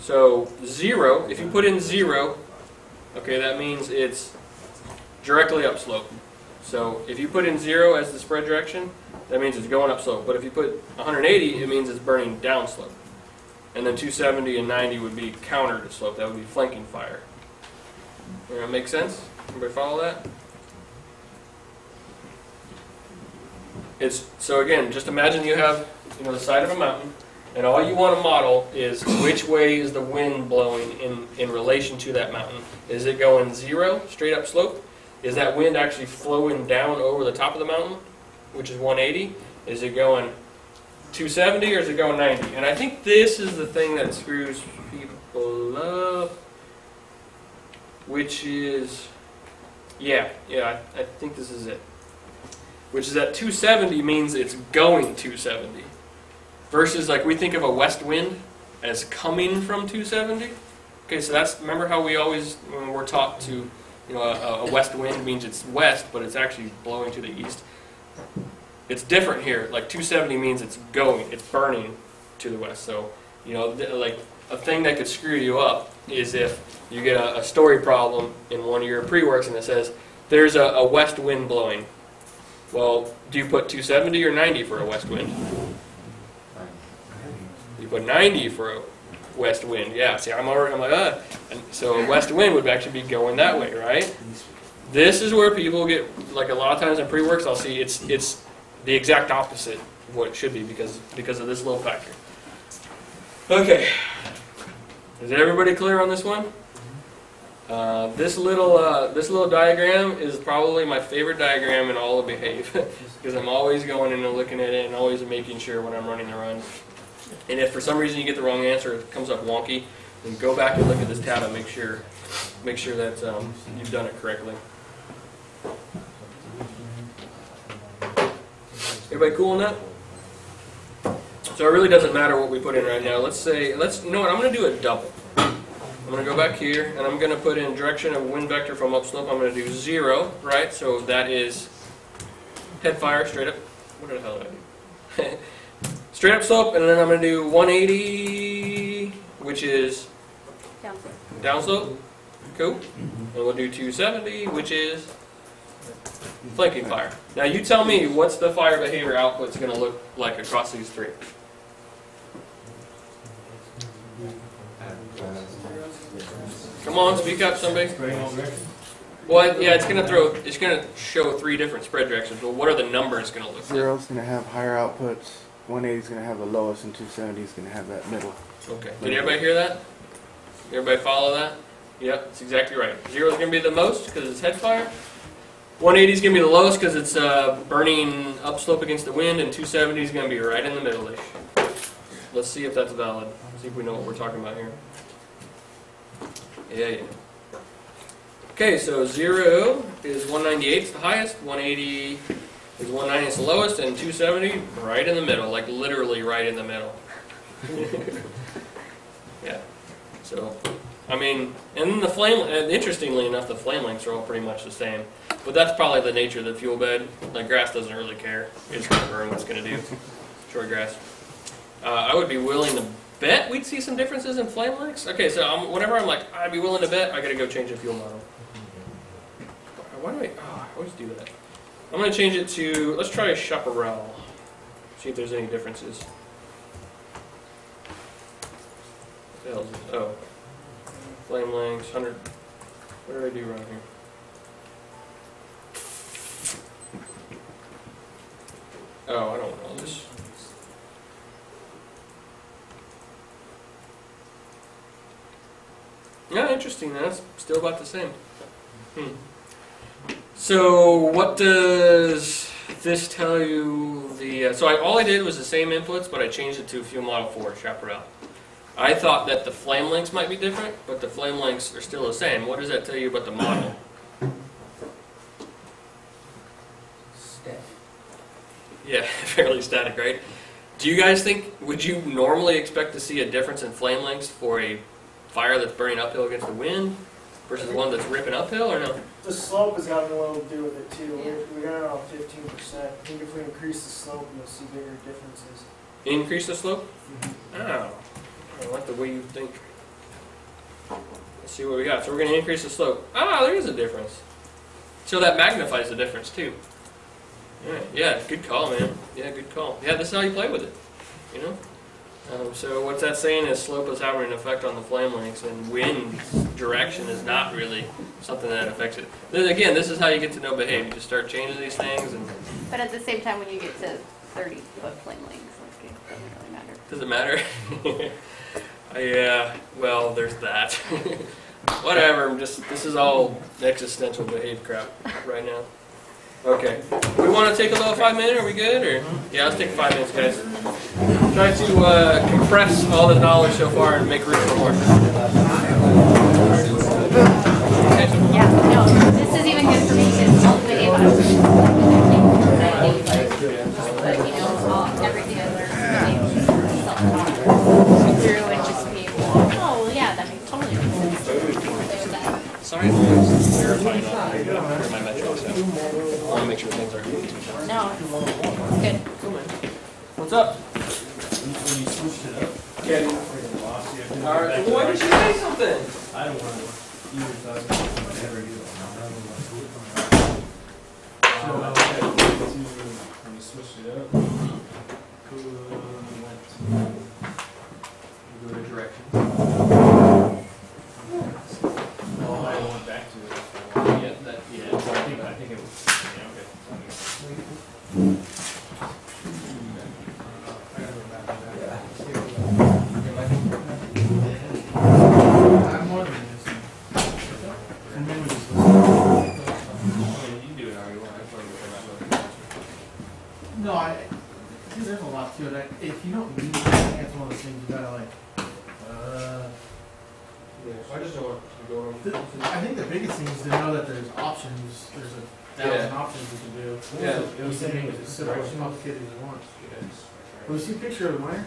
So zero, if you put in zero, okay, that means it's directly upslope. So if you put in zero as the spread direction, that means it's going upslope. But if you put 180, it means it's burning downslope. And then 270 and 90 would be counter to slope. That would be flanking fire. Does that make sense? Everybody follow that? It's so again, just imagine you have you know the side of a mountain, and all you want to model is which way is the wind blowing in in relation to that mountain. Is it going zero straight up slope? Is that wind actually flowing down over the top of the mountain, which is 180? Is it going 270 or is it going 90? And I think this is the thing that screws people up, which is, yeah, yeah, I, I think this is it. Which is that 270 means it's going 270. Versus like we think of a west wind as coming from 270. Okay, so that's, remember how we always, when we're taught to, you know, a, a west wind means it's west, but it's actually blowing to the east. It's different here. Like 270 means it's going, it's burning to the west. So, you know, like a thing that could screw you up is if you get a, a story problem in one of your pre-works and it says, there's a, a west wind blowing. Well, do you put 270 or 90 for a west wind? You put 90 for a west wind. Yeah, see, I'm already, I'm like, uh. And so west wind would actually be going that way, right? This is where people get, like a lot of times in pre-works, I'll see it's, it's the exact opposite of what it should be because, because of this little factor. Okay. Is everybody clear on this one? Uh, this little uh, this little diagram is probably my favorite diagram in all of Behave because I'm always going in and looking at it and always making sure when I'm running the run. And if for some reason you get the wrong answer, it comes up wonky, then go back and look at this tab and make sure make sure that um, you've done it correctly. Everybody cool on that? So it really doesn't matter what we put in right now. Let's say let's you know what I'm going to do a double. I'm going to go back here and I'm going to put in direction of wind vector from upslope. I'm going to do zero, right? So that is head fire straight up. What the hell did I do? straight up slope, and then I'm going to do 180, which is Down. down slope. Cool. And we'll do 270, which is flanking fire. Now you tell me what's the fire behavior output's going to look like across these three. Come on, speak up, somebody. Well, yeah, it's gonna throw. It's gonna show three different spread directions. Well, what are the numbers gonna look like? Zero's gonna have higher outputs. 180's gonna have the lowest, and 270 is gonna have that middle. Okay. Did everybody hear that? Everybody follow that? Yep, that's exactly right. Zero is gonna be the most because it's head fire. 180 is gonna be the lowest because it's uh, burning upslope against the wind, and 270 is gonna be right in the middle-ish. Let's see if that's valid. See if we know what we're talking about here. Yeah, yeah. Okay, so zero is 198 is the highest, 180 is 190 is the lowest, and 270 right in the middle, like literally right in the middle. yeah. So, I mean, and the flame. And interestingly enough, the flame lengths are all pretty much the same. But that's probably the nature of the fuel bed. Like grass doesn't really care. It's gonna burn. What's gonna do? Short grass. Uh, I would be willing to bet we'd see some differences in flame lengths. Okay, so I'm, whenever I'm like, I'd be willing to bet, I gotta go change the fuel model. Why do I? Oh, I always do that. I'm gonna change it to. Let's try a chaparral. See if there's any differences. Oh, flame length, hundred. What did I do wrong here? Oh, I don't know this. Yeah, interesting. That's still about the same. Hmm. So what does this tell you? The uh, so I, all I did was the same inputs, but I changed it to Fuel Model 4 Chaparral. I thought that the flame lengths might be different, but the flame lengths are still the same. What does that tell you about the model? Static. Yeah, fairly static, right? Do you guys think, would you normally expect to see a difference in flame lengths for a fire that's burning uphill against the wind versus one that's ripping uphill or no? The slope has got a little to do with it too. We, we got it around fifteen percent. I think if we increase the slope, you'll see bigger differences. Increase the slope? Oh, I like the way you think. Let's see what we got. So we're going to increase the slope. Ah, there is a difference. So that magnifies the difference too. Yeah, yeah, good call, man. Yeah, good call. Yeah, that's how you play with it. You know. Um, so what's that saying is slope is having an effect on the flame lengths, and wind direction is not really something that affects it. Then again, this is how you get to know behavior. You just start changing these things, and But at the same time, when you get to thirty foot flame lengths, like, it doesn't really matter. Does it matter? Uh, yeah, well, there's that. Whatever, I'm just, this is all existential behave crap right now. Okay, we want to take a little five minute, are we good, or? Yeah, let's take five minutes, guys. Try to uh, compress all the knowledge so far and make room for more. Okay, so Yeah, no, this is even good for me because the behave I was. You know, all, everything I learned, being self-taught through and just being, oh, yeah, that makes totally sense. Sorry, I'm metrics at. I want to make sure things are. No, it's good. What's up? When you switched it up, Ken. I lost you. I couldn't All get right, back well, why to did it. you say something? I don't want to, you were talking about whatever you want. So, uh, when you switched it up, who went to, Go to direction. oh, I went back to it. Yeah, that, Yeah, so I think, I think it was, yeah, okay. I gotta go back to that. I'm more than this. And then we just. you do it how you want. I just want to go back. No, I, see, there's a lot to it. I- If you don't need it, that's one of those things you gotta like, uh. Yeah, so I just don't want to go The- I think the biggest thing is to know that there's options, there's a thousand options you can do. Yeah. It was saying it's as simple as complicated as you want. Well, you see a picture of mine?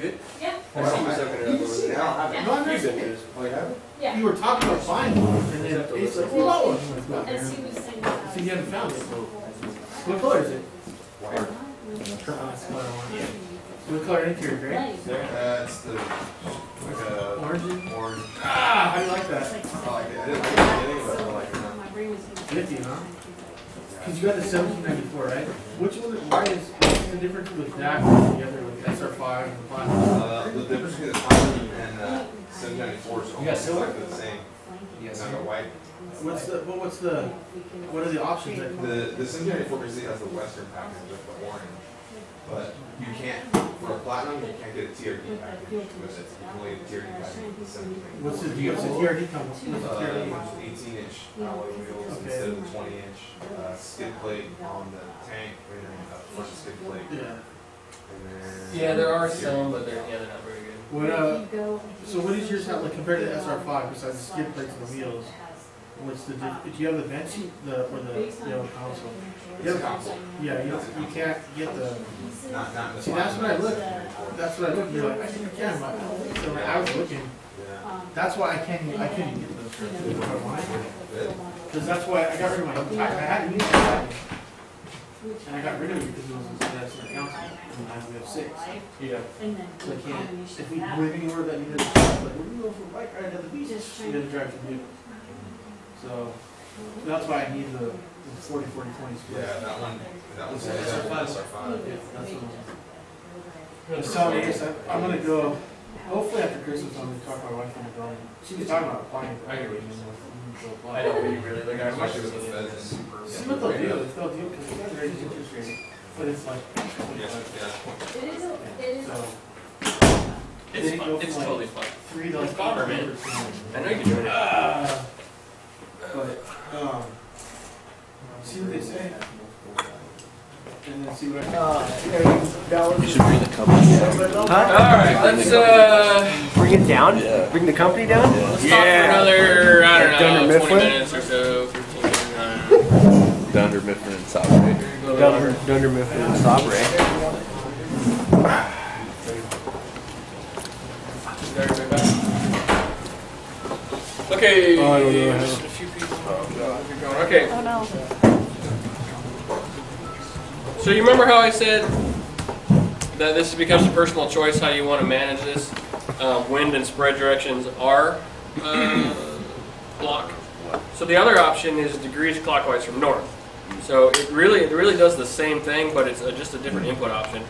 Good? Yeah, I see you sucking it up over there. No, I'm You've not. been to this. Oh, you haven't? yeah. You were talking about buying one, and then it's like, you bought one. It's not there. As he was saying. that. So you haven't found it. What color is it? Uh, that's what I want. What color interior, gray? Uh, it's the, like a Orange? orange, Ah, how do you like that? I like it, I didn't like it in the beginning, but I like it now. My brain was. Fifty, huh? Cause you got the seventeen ninety-four, right? Which one, why is, what's the difference with that and the other, with SR five and the platinum? Uh, the difference between the Platinum and, uh, seven ninety-four is got almost silver? exactly the same. It's not a white. What's the, what, what's the, what are the options that? The, the seven ninety-four basically has the western package with the orange, but you can't, for a Platinum, you can't get a TRD package with it. You can only get a TRD package with seventeen. What's the, what's the TRD come, what's the Uh, TRD? eighteen inch alloy wheels Okay. instead of the twenty inch, uh, skid plate on the tank, and then a front skid plate. Yeah. Then. Yeah, there are some, but they're, yeah, they're not very good. What, uh, so what is yours have, like compared to the SR five besides the skid plates and the wheels? What's the, diff- do you have the bench, the, or the, you know, console? It's a console. Yeah, you you can't get the, Not, not in the. see, that's what I Platinum, look, it's the 74. that's what I look, you're like, I think I can, but, so like, I was looking, Yeah. that's why I can't, I couldn't get those trucks if I wanted to. Good. Cause that's why I got rid of my, I, I had to use that. And I got rid of it because it was, that's my council, and now we have six. Yeah. So I can't, if we went anywhere that needed, like, we're gonna go for a bike ride at the beach, you had to drive the vehicle. So, that's why I need the the forty, forty, twenty split. Yeah, that one, that one's SR five, SR five. Yeah, that's the one. I'm telling you, I'm- I'm gonna go, hopefully after Christmas, I'm gonna talk to my wife into going, she was talking about applying. for I agree. it, and then. I know, but you really, like, I watched Especially it. with the feds and. See what they'll do, if they'll do, because they got raised interest rate, but it's like, Yeah, yeah. It is, it is. so, It's They fun, go it's from, like, totally fun. three to like. It's copper, man. I know you can do it. Ah, But, um, see what they say. And then see what I. Uh, You should bring the company. Alright, let's, uh, Bring it down? Bring the company down? let's talk for another, I don't Dunder know, twenty Mifflin? minutes or so, fifteen, I don't know. Dunder Mifflin and Sabre. Dunder, Dunder Mifflin and Sabre. Is everybody back? Okay. Oh, I don't know how- Okay. Oh no. So you remember how I said that this becomes a personal choice how you want to manage this? Um, wind and spread directions are uh, block. So the other option is degrees clockwise from north. So it really it really does the same thing, but it's uh just a different input option.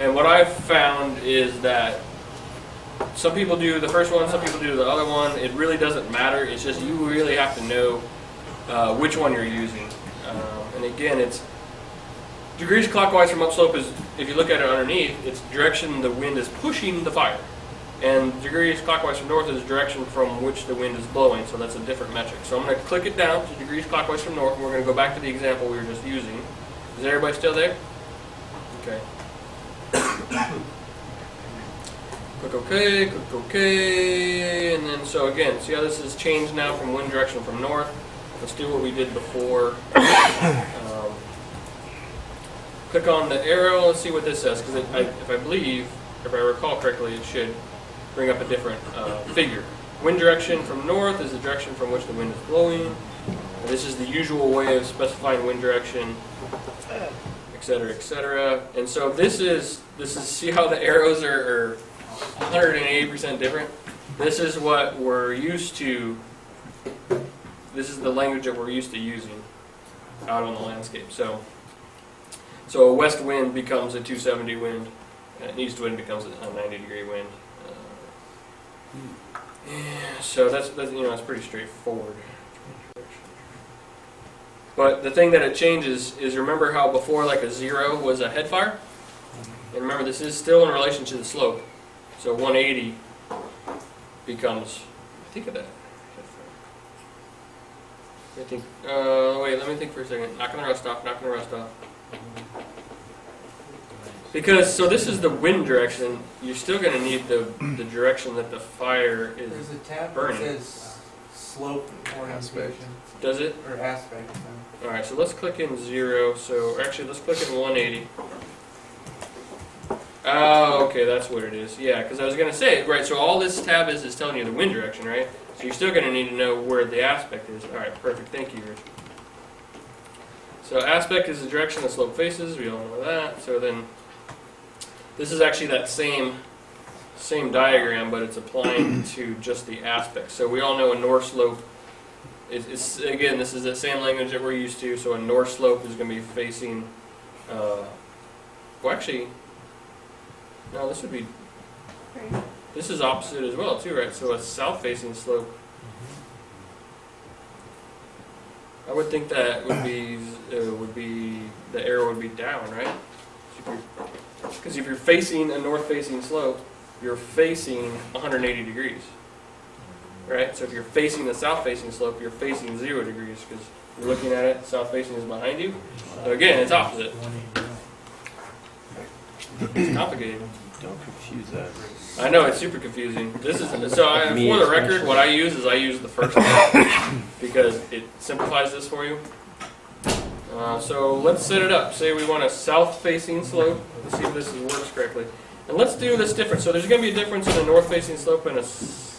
And what I've found is that some people do the first one, some people do the other one. It really doesn't matter. It's just you really have to know uh, which one you're using. Um, and again, it's degrees clockwise from upslope is, if you look at it underneath, it's direction the wind is pushing the fire. And degrees clockwise from north is direction from which the wind is blowing, so that's a different metric. So I'm going to click it down to degrees clockwise from north, and we're going to go back to the example we were just using. Is everybody still there? Okay. Click OK, click OK, and then so again, see how this has changed now from wind direction from north? Let's do what we did before. Um, click on the arrow, let's see what this says, because if I believe, if I recall correctly, it should bring up a different uh, figure. Wind direction from north is the direction from which the wind is blowing. This is the usual way of specifying wind direction, et cetera, et cetera. And so this is, this is, see how the arrows are, are 180% different? This is what we're used to, this is the language that we're used to using out on the landscape. So, so a west wind becomes a 270 wind, and an east wind becomes a 90 degree wind. Uh, yeah, so that's, that's you know it's pretty straightforward. But the thing that it changes is remember how before like a zero was a head fire, and remember this is still in relation to the slope. So 180 becomes think of that. I think. Uh, wait, let me think for a second. Not gonna rust off. Not gonna rust off. Because so this is the wind direction. You're still gonna need the the direction that the fire is. There's a tab that says slope orientation, Does it? or aspect. All right. So let's click in zero. So actually, let's click in 180. Oh, okay, that's what it is. Yeah, because I was gonna say, right. So all this tab is is telling you the wind direction, right? So you're still gonna need to know where the aspect is. All right, perfect. Thank you, Rich. So aspect is the direction the slope faces. We all know that. So then, this is actually that same same diagram, but it's applying to just the aspect. So we all know a north slope. Is, is again, this is the same language that we're used to. So a north slope is going to be facing. Uh, well, actually, no. This would be. This is opposite as well, too, right? So a south-facing slope. I would think that would be uh, would be the arrow would be down, right? Because if you're facing a north-facing slope, you're facing 180 degrees, right? So if you're facing the south-facing slope, you're facing zero degrees because you're looking at it. South-facing is behind you. So again, it's opposite. It's complicated. Don't confuse that. I know it's super confusing. This is so. I, Me for the record, what I use is I use the first one because it simplifies this for you. Uh, so let's set it up. Say we want a south-facing slope. Let's see if this works correctly. And let's do this difference. So there's going to be a difference in a north-facing slope and a.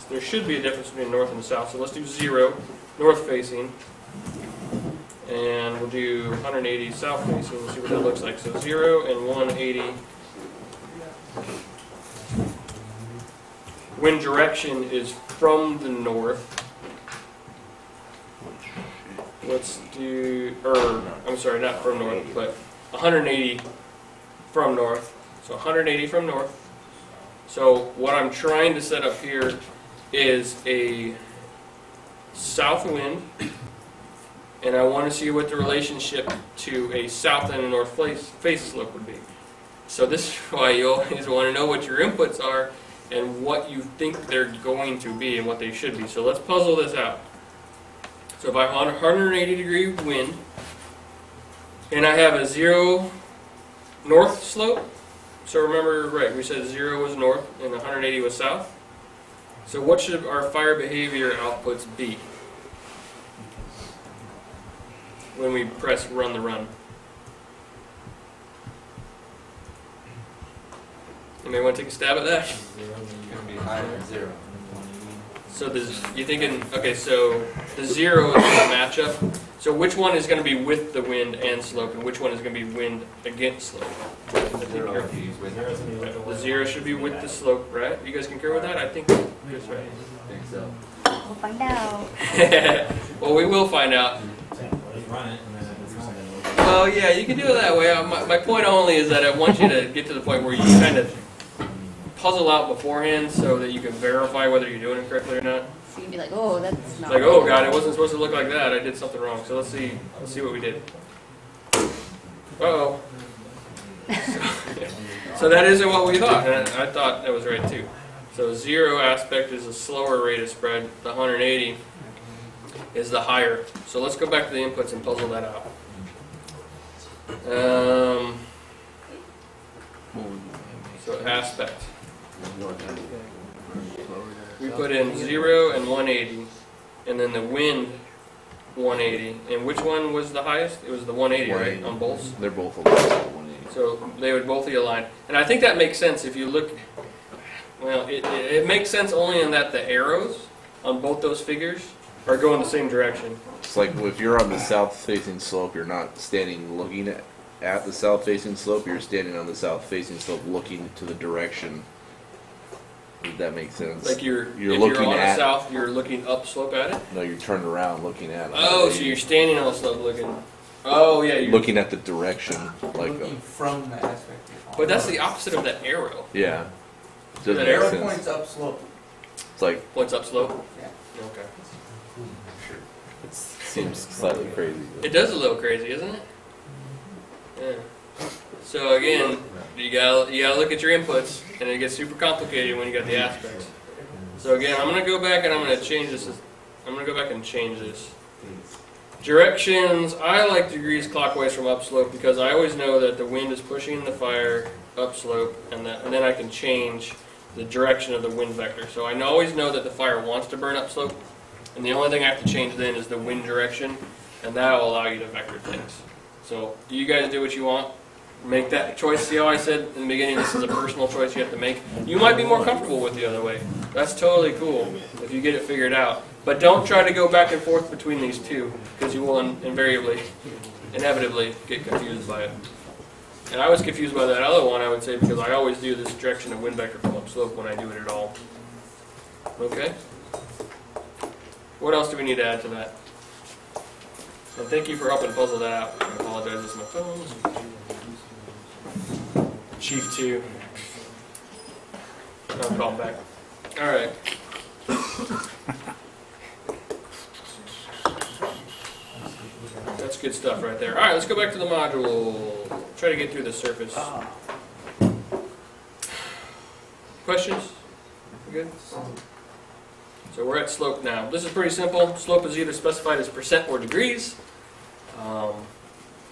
There should be a difference between north and south. So let's do zero, north-facing, and we'll do 180 south-facing. We'll see what that looks like. So zero and 180. Wind direction is from the north. Let's do, or, I'm sorry, not from north, but 180 from north. So 180 from north. So what I'm trying to set up here is a south wind, and I want to see what the relationship to a south and a north face, face slope would be. So this is why you always want to know what your inputs are and what you think they're going to be and what they should be. So let's puzzle this out. So if I have a 180 degree wind and I have a zero north slope, so remember, right, we said zero was north and 180 was south. So what should our fire behavior outputs be? when we press run the run. Anybody want to take a stab at that? It's gonna be higher than zero. So the you thinking okay? So the zero is the matchup. So which one is going to be with the wind and slope, and which one is going to be wind against slope? Think Zero you're- if you use with. Zero's gonna be with the The zero should be with the slope, right? You guys concur with that? I think that's right. think so. We'll find out. well, we will find out. Just run it and then if it's not, then we'll- Well, yeah, you can do it that way. Uh, My, my point only is that I want you to get to the point where you kind of puzzle out beforehand so that you can verify whether you're doing it correctly or not. So you can be like, oh, that's It's not. like, oh god, it wasn't supposed to look like that. I did something wrong. So let's see. Let's see what we did. Uh oh. so that isn't what we thought, and I, I thought that was right too. So zero aspect is a slower rate of spread. The 180 is the higher. So let's go back to the inputs and puzzle that out. Um, so aspect. We put in zero and 180, and then the wind 180. And which one was the highest? It was the 180, right, on both. They're both aligned at 180. So they would both be aligned. And I think that makes sense if you look, well, it, it, it makes sense only in that the arrows on both those figures are going the same direction. It's like if you're on the south facing slope, you're not standing looking at, at the south facing slope, you're standing on the south facing slope looking to the direction. Did that make sense? Like you're, You're if looking you're on at- the south, you're looking upslope at it. no, you're turned around looking at it. Oh, so you're standing on the slope looking. Oh yeah, you're, looking at the direction, like, Looking uh, from the aspect. but that's the opposite of that arrow. yeah. Doesn't That Arrow sense. points up slope. It's like, Points upslope. Yeah. Okay. Sure. It seems slightly crazy. It does a little crazy, isn't it? Yeah. So again, you gotta you gotta look at your inputs, and it gets super complicated when you got the aspects. So again, I'm gonna go back and I'm gonna change this. I'm gonna go back and change this. Directions. I like degrees clockwise from upslope because I always know that the wind is pushing the fire upslope, and and then I can change the direction of the wind vector. So I always know that the fire wants to burn upslope, and the only thing I have to change then is the wind direction, and that will allow you to vector things. So do you guys do what you want. Make that choice. See how I said in the beginning, this is a personal choice you have to make. You might be more comfortable with the other way. That's totally cool if you get it figured out. But don't try to go back and forth between these two, because you will in- invariably, inevitably get confused by it. And I was confused by that other one, I would say, because I always do this direction of wind vector from upslope when I do it at all. Okay? What else do we need to add to that? So thank you for helping puzzle that out. I apologize, it's my phone. Chief two. I'll call back. All right. That's good stuff right there. All right, let's go back to the module. Try to get through the surface. Questions? Good. So we're at slope now. This is pretty simple. Slope is either specified as percent or degrees. Um,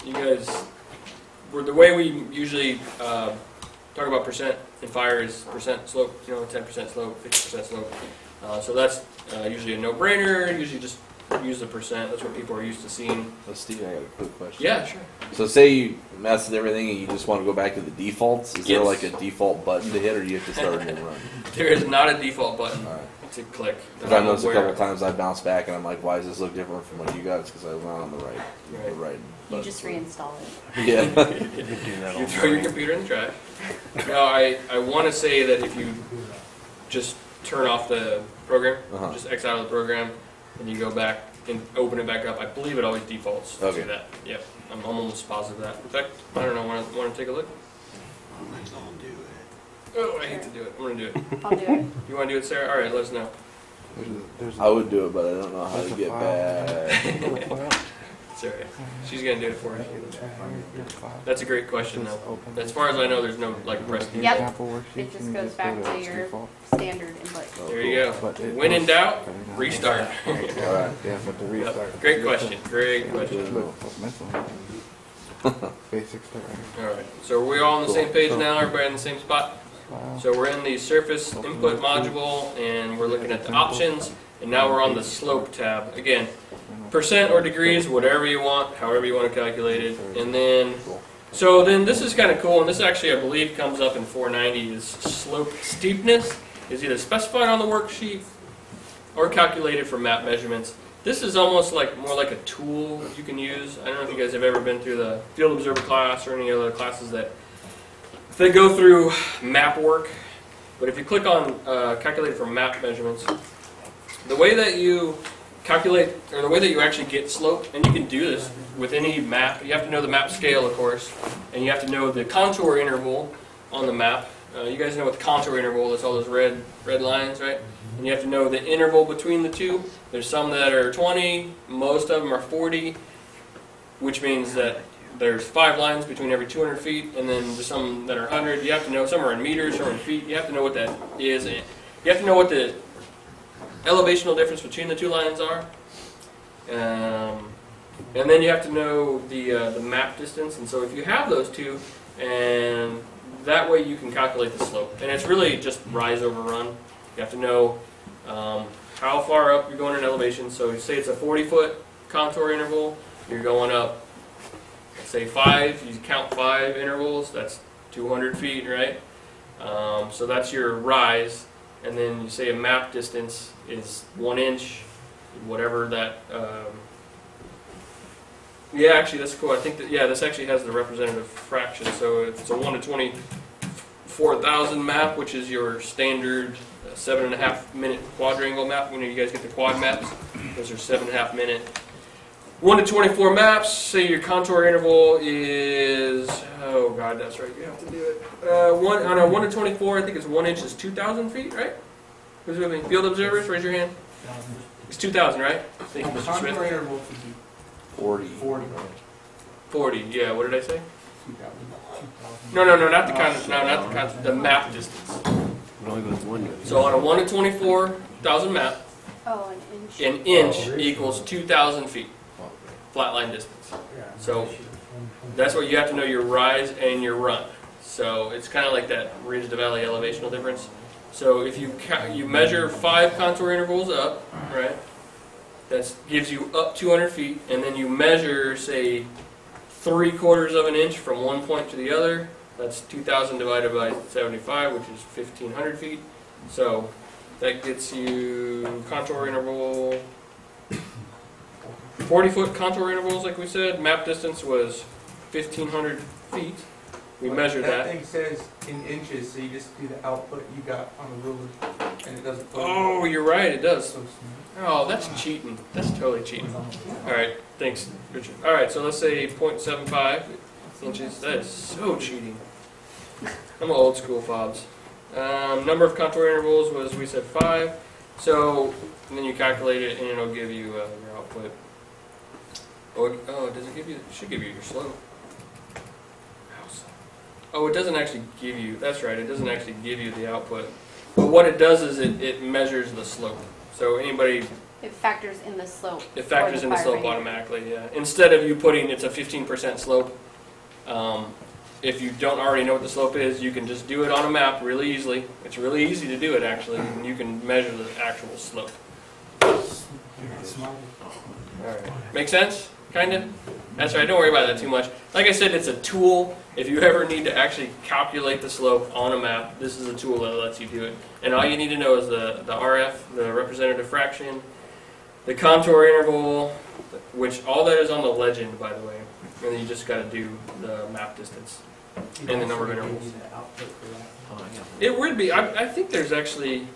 you guys, the way we usually uh, talk about percent in fire is percent slope, you know, 10% slope, 50% slope. Uh, so that's uh, usually a no-brainer. Usually just use the percent. That's what people are used to seeing. So Steve, I got a quick question. Yeah, sure. So say you mess with everything and you just want to go back to the defaults. Is there like a default button to hit, or do you have to start a new run? There is not a default button All right. to click. Because I noticed a couple times I bounced back and I'm like, why does this look different from what you got? It's because I was not on the right, the Right. Right. You just reinstall it. Yeah. You throw your computer in the trash. No, I, I want to say that if you just turn off the program, Uh-huh. just X out of the program, and you go back and open it back up, I believe it always defaults Okay. to that. Yep, I'm almost positive of that. In fact, I don't know. Want to want to take a look? I might do it. Oh, I hate to do it. I'm gonna do it. I'll do it. You want to do it, Sarah? All right, let us know. There's, I would do it, but I don't know how there's to a get file. back. Sarah, she's gonna do it for you. There's a file. That's a great question, though. As far as I know, there's no like press. Yep. Example worksheet, It just goes back to your- Standard input. There you go. When in doubt, but it not- restart. All right. Yeah, but the restart. Great question. Great question. Look, what's missing? Basic stuff. All right. So are we all on the same page now? Everybody in the same spot? So we're in the surface input module and we're looking at the options and now we're on the slope tab. Again, percent or degrees, whatever you want, however you want to calculate it. And then, so then this is kind of cool and this actually I believe comes up in 490 is slope steepness is either specified on the worksheet or calculated for map measurements. This is almost like more like a tool you can use. I don't know if you guys have ever been through the field observer class or any other classes that they go through map work. But if you click on uh, calculate from map measurements, the way that you calculate, or the way that you actually get slope, and you can do this with any map, you have to know the map scale, of course, and you have to know the contour interval on the map. Uh, you guys know what the contour interval is, all those red red lines, right? And you have to know the interval between the two. There's some that are 20, most of them are 40, which means that there's five lines between every 200 feet, and then there's some that are 100. You have to know some are in meters, some are in feet. You have to know what that is. You have to know what the elevational difference between the two lines are. Um, and then you have to know the, uh, the map distance. And so if you have those two, and that way you can calculate the slope. And it's really just rise over run. You have to know um, how far up you're going in elevation. So say it's a 40 foot contour interval, you're going up, say five, you count five intervals, that's 200 feet, right? Um, so that's your rise. And then you say a map distance is one inch, whatever that. Um, yeah, actually, that's cool. I think that, yeah, this actually has the representative fraction. So it's a 1 to 24,000 map, which is your standard uh, seven and a half minute quadrangle map. You know, you guys get the quad maps. Those are seven and a half minute. 1 to 24 maps. Say your contour interval is, oh god, that's right. You have to do it. Uh, one On a 1 to 24, I think it's 1 inch is 2,000 feet, right? Who's with me? Field observers, raise your hand. It's 2,000, right? Thank you, Mr. Smith. Contour interval be 40. forty. 40, yeah, what did I say? No, no, no, not the con, no, not the con, the map distance. It only goes one. So on a 1 to 24,000 map, Oh, an inch. an inch equals 2,000 feet, flat line distance. So that's what you have to know your rise and your run. So it's kind of like that ridge to valley elevational difference. So if you you measure five contour intervals up, right? That gives you up 200 feet, and then you measure, say, three quarters of an inch from one point to the other. That's 2,000 divided by 75, which is 1,500 feet. So that gets you contour interval, 40 foot contour intervals, like we said. Map distance was 1,500 feet. We measured That that. thing says in inches, so you just do the output you got on the ruler, and it doesn't. put- Oh, you're right, it does. So smooth. Oh, that's cheating. That's totally cheating. All right, thanks, Richard. All right, so let's say 0.75 inches. That is so cheating. I'm old school fobs. Um, number of contour intervals was we said five. So and then you calculate it, and it'll give you uh, your output. Oh, it- oh, does it give you? It should give you your slope. Oh, it doesn't actually give you. That's right. It doesn't actually give you the output. But what it does is it, it measures the slope. So anybody It factors in the slope. it factors or in the slope rate. automatically, yeah. Instead of you putting it's a 15% slope, um, if you don't already know what the slope is, you can just do it on a map really easily. It's really easy to do it actually, and you can measure the actual slope. Alright. Make sense? Kinda? That's right, don't worry about that too much. Like I said, it's a tool. If you ever need to actually calculate the slope on a map, this is a tool that lets you do it. And all you need to know is the, the RF, the representative fraction, the contour interval, which all that is on the legend, by the way. And then you just got to do the map distance and the number of intervals. It would be. I, I think there's actually.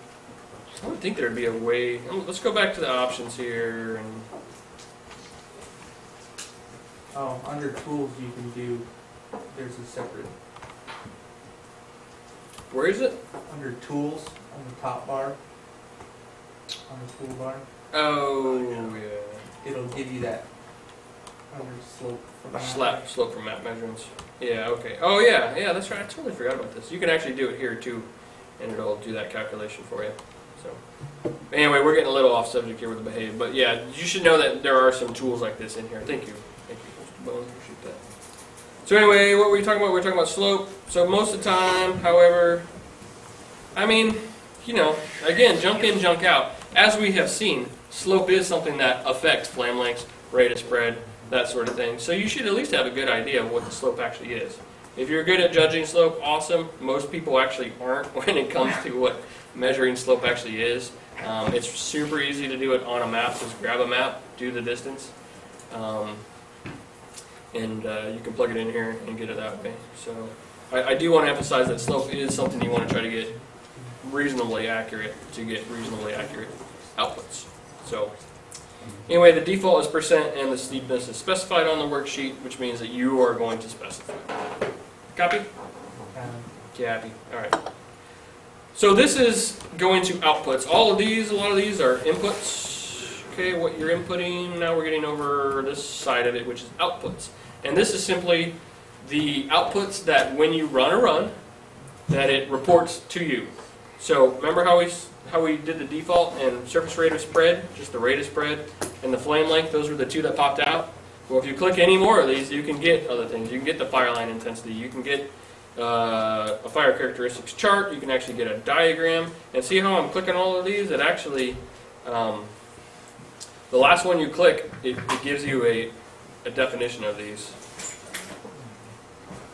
I would think there'd be a way. um, Let's go back to the options here. And Oh, under tools you can do, there's a separate, where is it? under tools, on the top bar, on the toolbar, Oh yeah. it'll give you that under slope. from that. Slap slope from map measurements. Yeah. Okay. Oh yeah. Yeah. That's right. I totally forgot about this. You can actually do it here too, and it'll do that calculation for you. So anyway, we're getting a little off subject here with the behave, but yeah, you should know that there are some tools like this in here. Thank you. Thank you, Mr. So anyway, what were we talking about? We were talking about slope. So most of the time, however, I mean, you know, again, junk in, junk out. As we have seen, slope is something that affects flame lengths, rate of spread, that sort of thing. So you should at least have a good idea of what the slope actually is. If you're good at judging slope, awesome. Most people actually aren't when it comes to what measuring slope actually is. Um, it's super easy to do it on a map. Just grab a map, do the distance, um, and uh, you can plug it in here and get it that way. So I, I do want to emphasize that slope is something you want to try to get reasonably accurate to get reasonably accurate outputs. So anyway, the default is percent and the steepness is specified on the worksheet, which means that you are going to specify. Copy? Copy. All right. So this is going to outputs. All of these, a lot of these are inputs. Okay, what you're inputting. Now we're getting over this side of it, which is outputs. And this is simply the outputs that when you run a run, that it reports to you. So remember how we how we did the default and surface rate of spread, just the rate of spread, and the flame length. Those were the two that popped out. Well, if you click any more of these, you can get other things. You can get the fire line intensity. You can get uh, a fire characteristics chart. You can actually get a diagram. And see how I'm clicking all of these? It actually, um, the last one you click, it, it gives you a, a definition of these.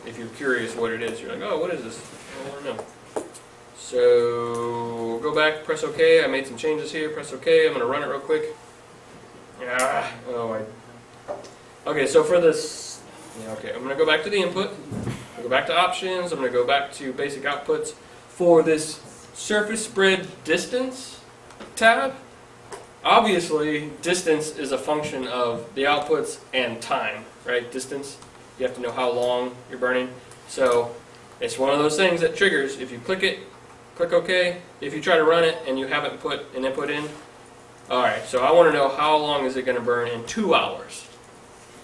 If you're curious what it is, you're like, oh, what is this? I to know. So go back, press OK. I made some changes here. Press OK. I'm going to run it real quick. Ah, oh, I. Okay, so for this, yeah, okay, I'm going to go back to the input. I'll go back to options. I'm going to go back to basic outputs for this surface spread distance tab. Obviously, distance is a function of the outputs and time, right? Distance, you have to know how long you're burning. So it's one of those things that triggers. If you click it, click OK. If you try to run it and you haven't put an input in, all right, so I want to know how long is it going to burn in two hours.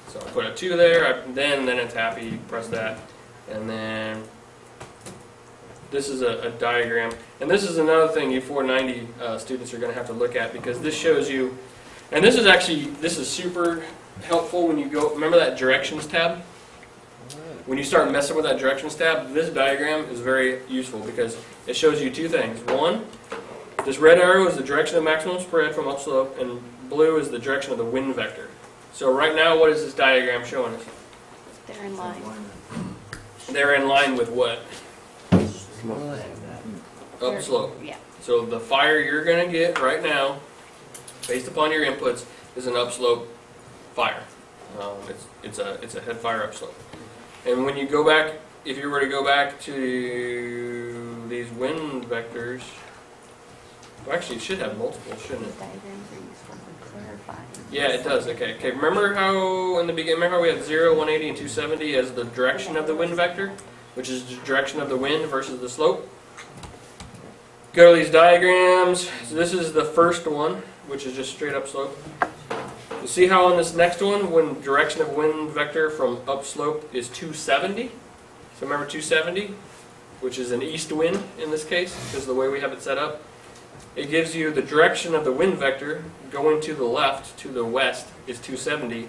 So I put a two there, I, then then it's happy, press that, and then this is a, a diagram. And this is another thing you 490 uh, students are going to have to look at because this shows you, and this is actually, this is super helpful when you go, remember that directions tab? When you start messing with that directions tab, this diagram is very useful because it shows you two things. One, this red arrow is the direction of maximum spread from upslope, and blue is the direction of the wind vector. So right now, what is this diagram showing us? They're in line. They're in line with what? Upslope. Yeah. So the fire you're going to get right now, based upon your inputs, is an upslope fire. Um, it's, it's a it's a head fire upslope. And when you go back, if you were to go back to these wind vectors, well, actually, it should have multiple, shouldn't it? Diagrams are useful for clarifying. Yeah, it does. Okay. Okay. Remember how in the beginning, remember how we had 0, 180, and 270 as the direction of the wind vector, which is the direction of the wind versus the slope. Go to these diagrams. So this is the first one, which is just straight up slope. You see how on this next one, when direction of wind vector from upslope is 270. So remember 270, which is an east wind in this case, because the way we have it set up. It gives you the direction of the wind vector going to the left, to the west, is 270.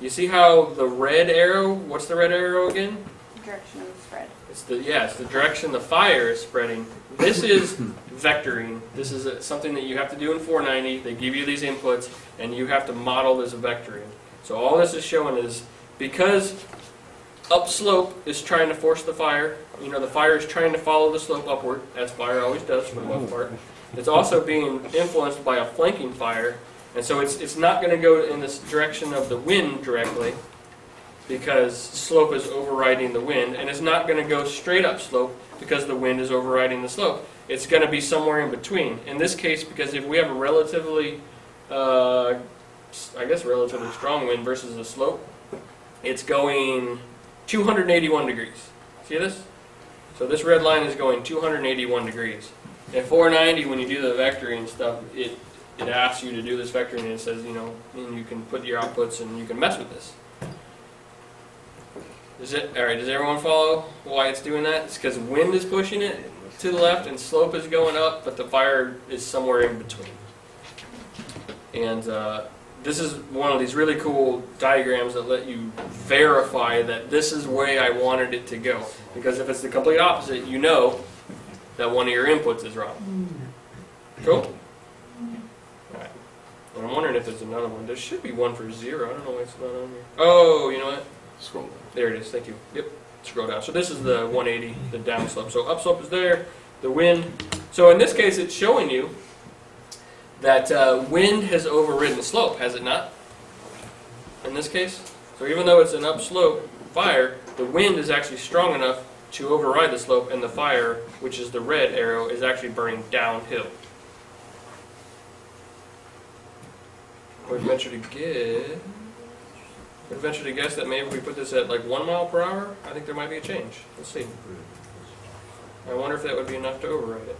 You see how the red arrow, what's the red arrow again? Direction of the spread. It's the, yeah, it's the direction the fire is spreading. This is vectoring. This is a, something that you have to do in 490. They give you these inputs, and you have to model this vectoring. So all this is showing is because upslope is trying to force the fire, you know, the fire is trying to follow the slope upward, as fire always does for the most part. It's also being influenced by a flanking fire, and so it's, it's not going to go in this direction of the wind directly because slope is overriding the wind, and it's not going to go straight up slope because the wind is overriding the slope. It's going to be somewhere in between. In this case, because if we have a relatively, uh, I guess, relatively strong wind versus the slope, it's going 281 degrees. See this? So this red line is going 281 degrees. At 490, when you do the vectoring and stuff, it it asks you to do this vectoring and it says, you know, and you can put your outputs and you can mess with this. Is it all right? Does everyone follow why it's doing that? It's because wind is pushing it to the left and slope is going up, but the fire is somewhere in between. And uh, this is one of these really cool diagrams that let you verify that this is the way I wanted it to go. Because if it's the complete opposite, you know that one of your inputs is wrong. Cool? Alright. I'm wondering if there's another one. There should be one for zero. I don't know why it's not on here. Oh, you know what? Scroll down. There it is. Thank you. Yep. Scroll down. So this is the 180, the downslope. So upslope is there. The wind. So in this case, it's showing you that uh, wind has overridden slope, has it not? In this case. So even though it's an upslope fire, the wind is actually strong enough to override the slope, and the fire, which is the red arrow, is actually burning downhill. Would venture to get. Would venture to guess that maybe if we put this at like one mile per hour. I think there might be a change. Let's see. I wonder if that would be enough to override it.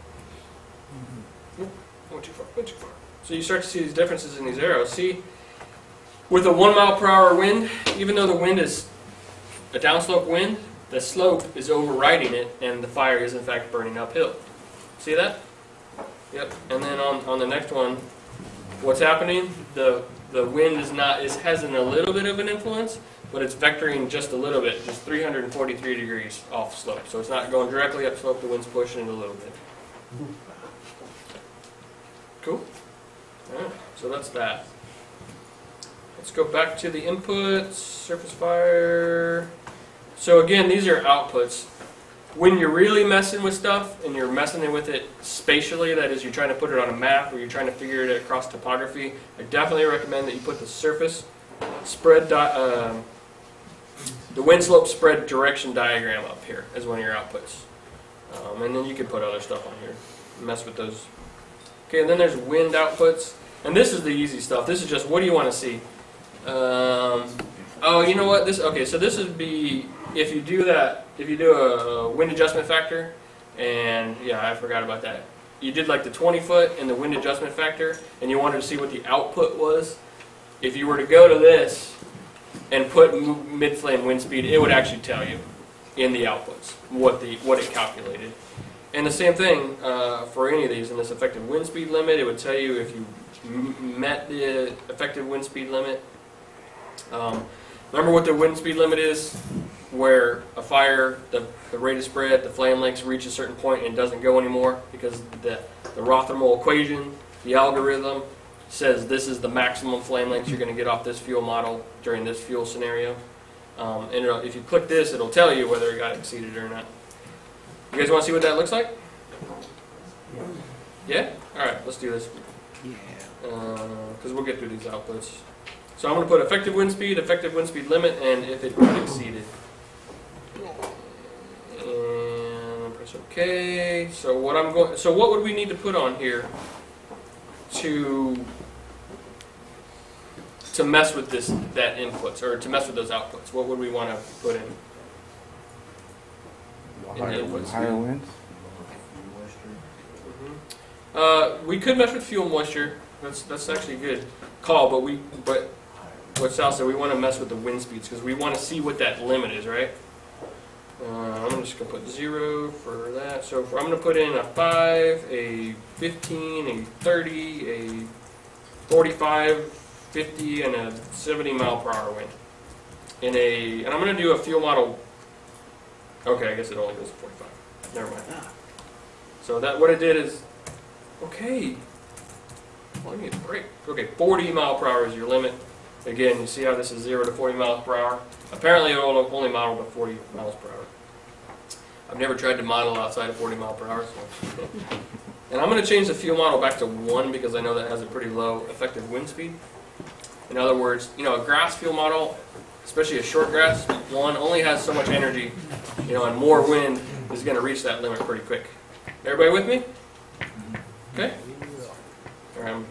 Mm-hmm. Nope, went too far. Went too far. So you start to see these differences in these arrows. See, with a one mile per hour wind, even though the wind is a downslope wind, the slope is overriding it, and the fire is in fact burning uphill. See that? Yep. And then on, on the next one, what's happening? The the wind is not is has an, a little bit of an influence, but it's vectoring just a little bit, just 343 degrees off slope. So it's not going directly up slope. The wind's pushing it a little bit. Cool. All right. So that's that. Let's go back to the inputs. Surface fire. So again, these are outputs. When you're really messing with stuff and you're messing with it spatially, that is, you're trying to put it on a map or you're trying to figure it across topography, I definitely recommend that you put the surface spread, um, the wind slope spread direction diagram up here as one of your outputs. Um, and then you can put other stuff on here, mess with those. Okay, and then there's wind outputs. And this is the easy stuff. This is just what do you want to see? Um, oh, you know what? This okay. So this would be if you do that. If you do a wind adjustment factor, and yeah, I forgot about that. You did like the 20 foot and the wind adjustment factor, and you wanted to see what the output was. If you were to go to this and put m- mid flame wind speed, it would actually tell you in the outputs what the what it calculated. And the same thing uh, for any of these in this effective wind speed limit, it would tell you if you met the effective wind speed limit. Um, remember what the wind speed limit is? Where a fire, the, the rate of spread, the flame lengths reach a certain point and doesn't go anymore because the, the Rothermel equation, the algorithm, says this is the maximum flame length you're going to get off this fuel model during this fuel scenario. Um, and it'll, if you click this, it'll tell you whether it got exceeded or not. You guys want to see what that looks like? Yeah? Alright, let's do this. Yeah. Because we'll get through these outputs. So I'm going to put effective wind speed, effective wind speed limit, and if it exceeded. And press OK. So what I'm going, so what would we need to put on here to to mess with this that inputs or to mess with those outputs? What would we want to put in? Higher, inputs. higher winds. Uh, we could mess with fuel moisture. That's that's actually good call, but we but what Sal said, we want to mess with the wind speeds because we want to see what that limit is, right? Uh, I'm just gonna put zero for that. So I'm gonna put in a five, a 15, a 30, a 45, 50, and a 70 mile per hour wind. In a, and I'm gonna do a fuel model. Okay, I guess it only goes to 45. Never mind. So that what it did is Okay. Well, I need a break. Okay, 40 mile per hour is your limit. Again, you see how this is 0 to 40 miles per hour? Apparently, it will only model to 40 miles per hour. I've never tried to model outside of 40 mile per hour. So. and I'm going to change the fuel model back to 1 because I know that has a pretty low effective wind speed. In other words, you know, a grass fuel model, especially a short grass, 1 only has so much energy, you know, and more wind is going to reach that limit pretty quick. Everybody with me? Okay. Um,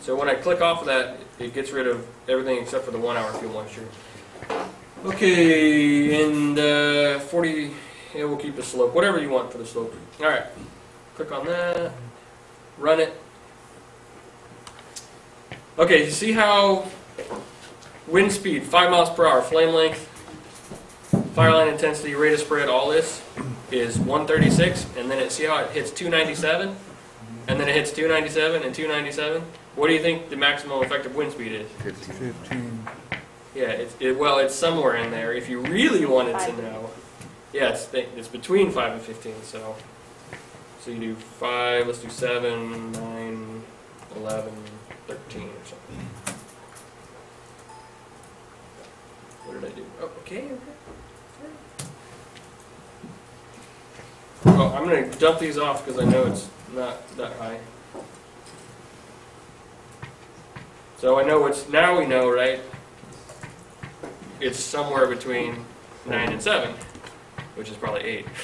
so when I click off of that, it gets rid of everything except for the one hour fuel moisture. Okay, and uh, 40, yeah, we'll keep the slope, whatever you want for the slope. All right, click on that, run it. Okay, you see how wind speed, 5 miles per hour, flame length, fire line intensity, rate of spread, all this is 136, and then it see how it hits 297? and then it hits 297 and 297. What do you think the maximum effective wind speed is? 15. 15. Yeah, it's it, well, it's somewhere in there. If you really wanted to know, yeah, it's it's between five and 15. So So you do five, let's do seven, nine, eleven, thirteen or something. What did I do? Oh, okay, okay. Well, I'm gonna dump these off because I know it's not that high. So I know it's, now we know, right? It's somewhere between nine and seven, which is probably eight.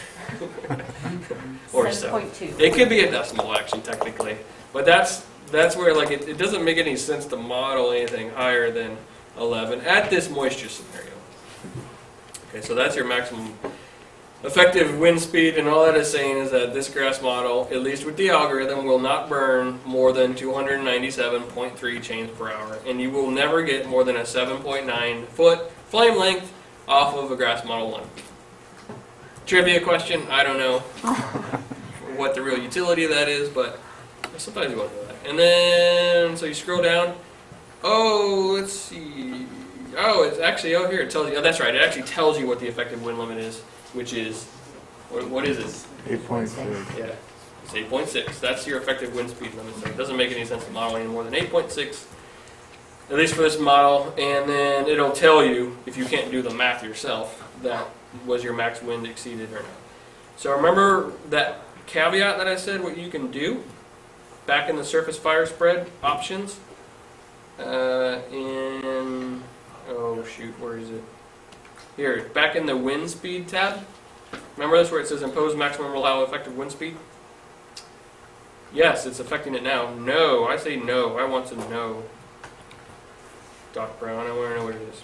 Or so. It could be a decimal, actually, technically. But that's, that's where, like, it, it doesn't make any sense to model anything higher than 11 at this moisture scenario. Okay, so that's your maximum effective wind speed, and all that is saying is that this grass model, at least with the algorithm, will not burn more than 297.3 chains per hour, and you will never get more than a 7.9 foot flame length off of a grass model 1. Trivia question, I don't know what the real utility of that is, but sometimes you want to know that. And then, so you scroll down. Oh, let's see. Oh, it's actually, oh, here it tells you. Oh, that's right. It actually tells you what the effective wind limit is, which is, what, what is it? Eight point six. Yeah, it's 8.6. That's your effective wind speed limit. So it doesn't make any sense to model any more than 8.6, at least for this model. And then it'll tell you, if you can't do the math yourself, that was your max wind exceeded or not. So remember that caveat that I said, what you can do back in the surface fire spread options. Uh, in, oh shoot, where is it? Here, back in the wind speed tab. Remember this where it says impose maximum allowable effective wind speed? Yes, it's affecting it now. No, I say no. I want to know. Doc Brown, I want to know what it is.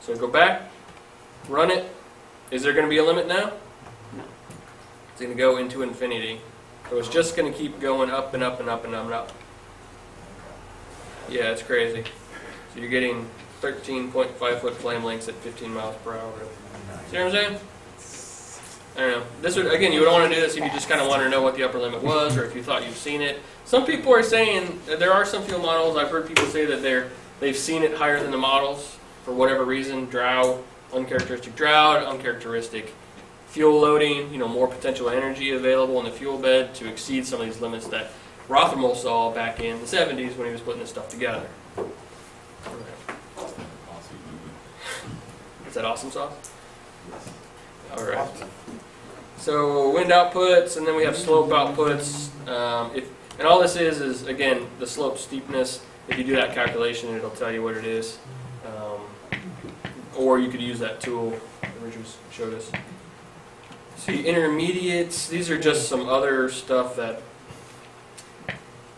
So go back, run it. Is there going to be a limit now? No. It's going to go into infinity. So it's just going to keep going up and up and up and up and up. Yeah, it's crazy. So you're getting 13.5 foot flame lengths at 15 miles per hour. See what I'm saying? I don't know. This would again, you would want to do this if you just kind of want to know what the upper limit was, or if you thought you've seen it. Some people are saying that there are some fuel models. I've heard people say that they're they've seen it higher than the models for whatever reason. Drought, uncharacteristic drought, uncharacteristic fuel loading. You know, more potential energy available in the fuel bed to exceed some of these limits that Rothermel saw back in the 70s when he was putting this stuff together. That awesome sauce? All right. So wind outputs, and then we have slope outputs. Um, if and all this is is again the slope steepness. If you do that calculation, it'll tell you what it is. Um, or you could use that tool that Richard showed us. See intermediates. These are just some other stuff that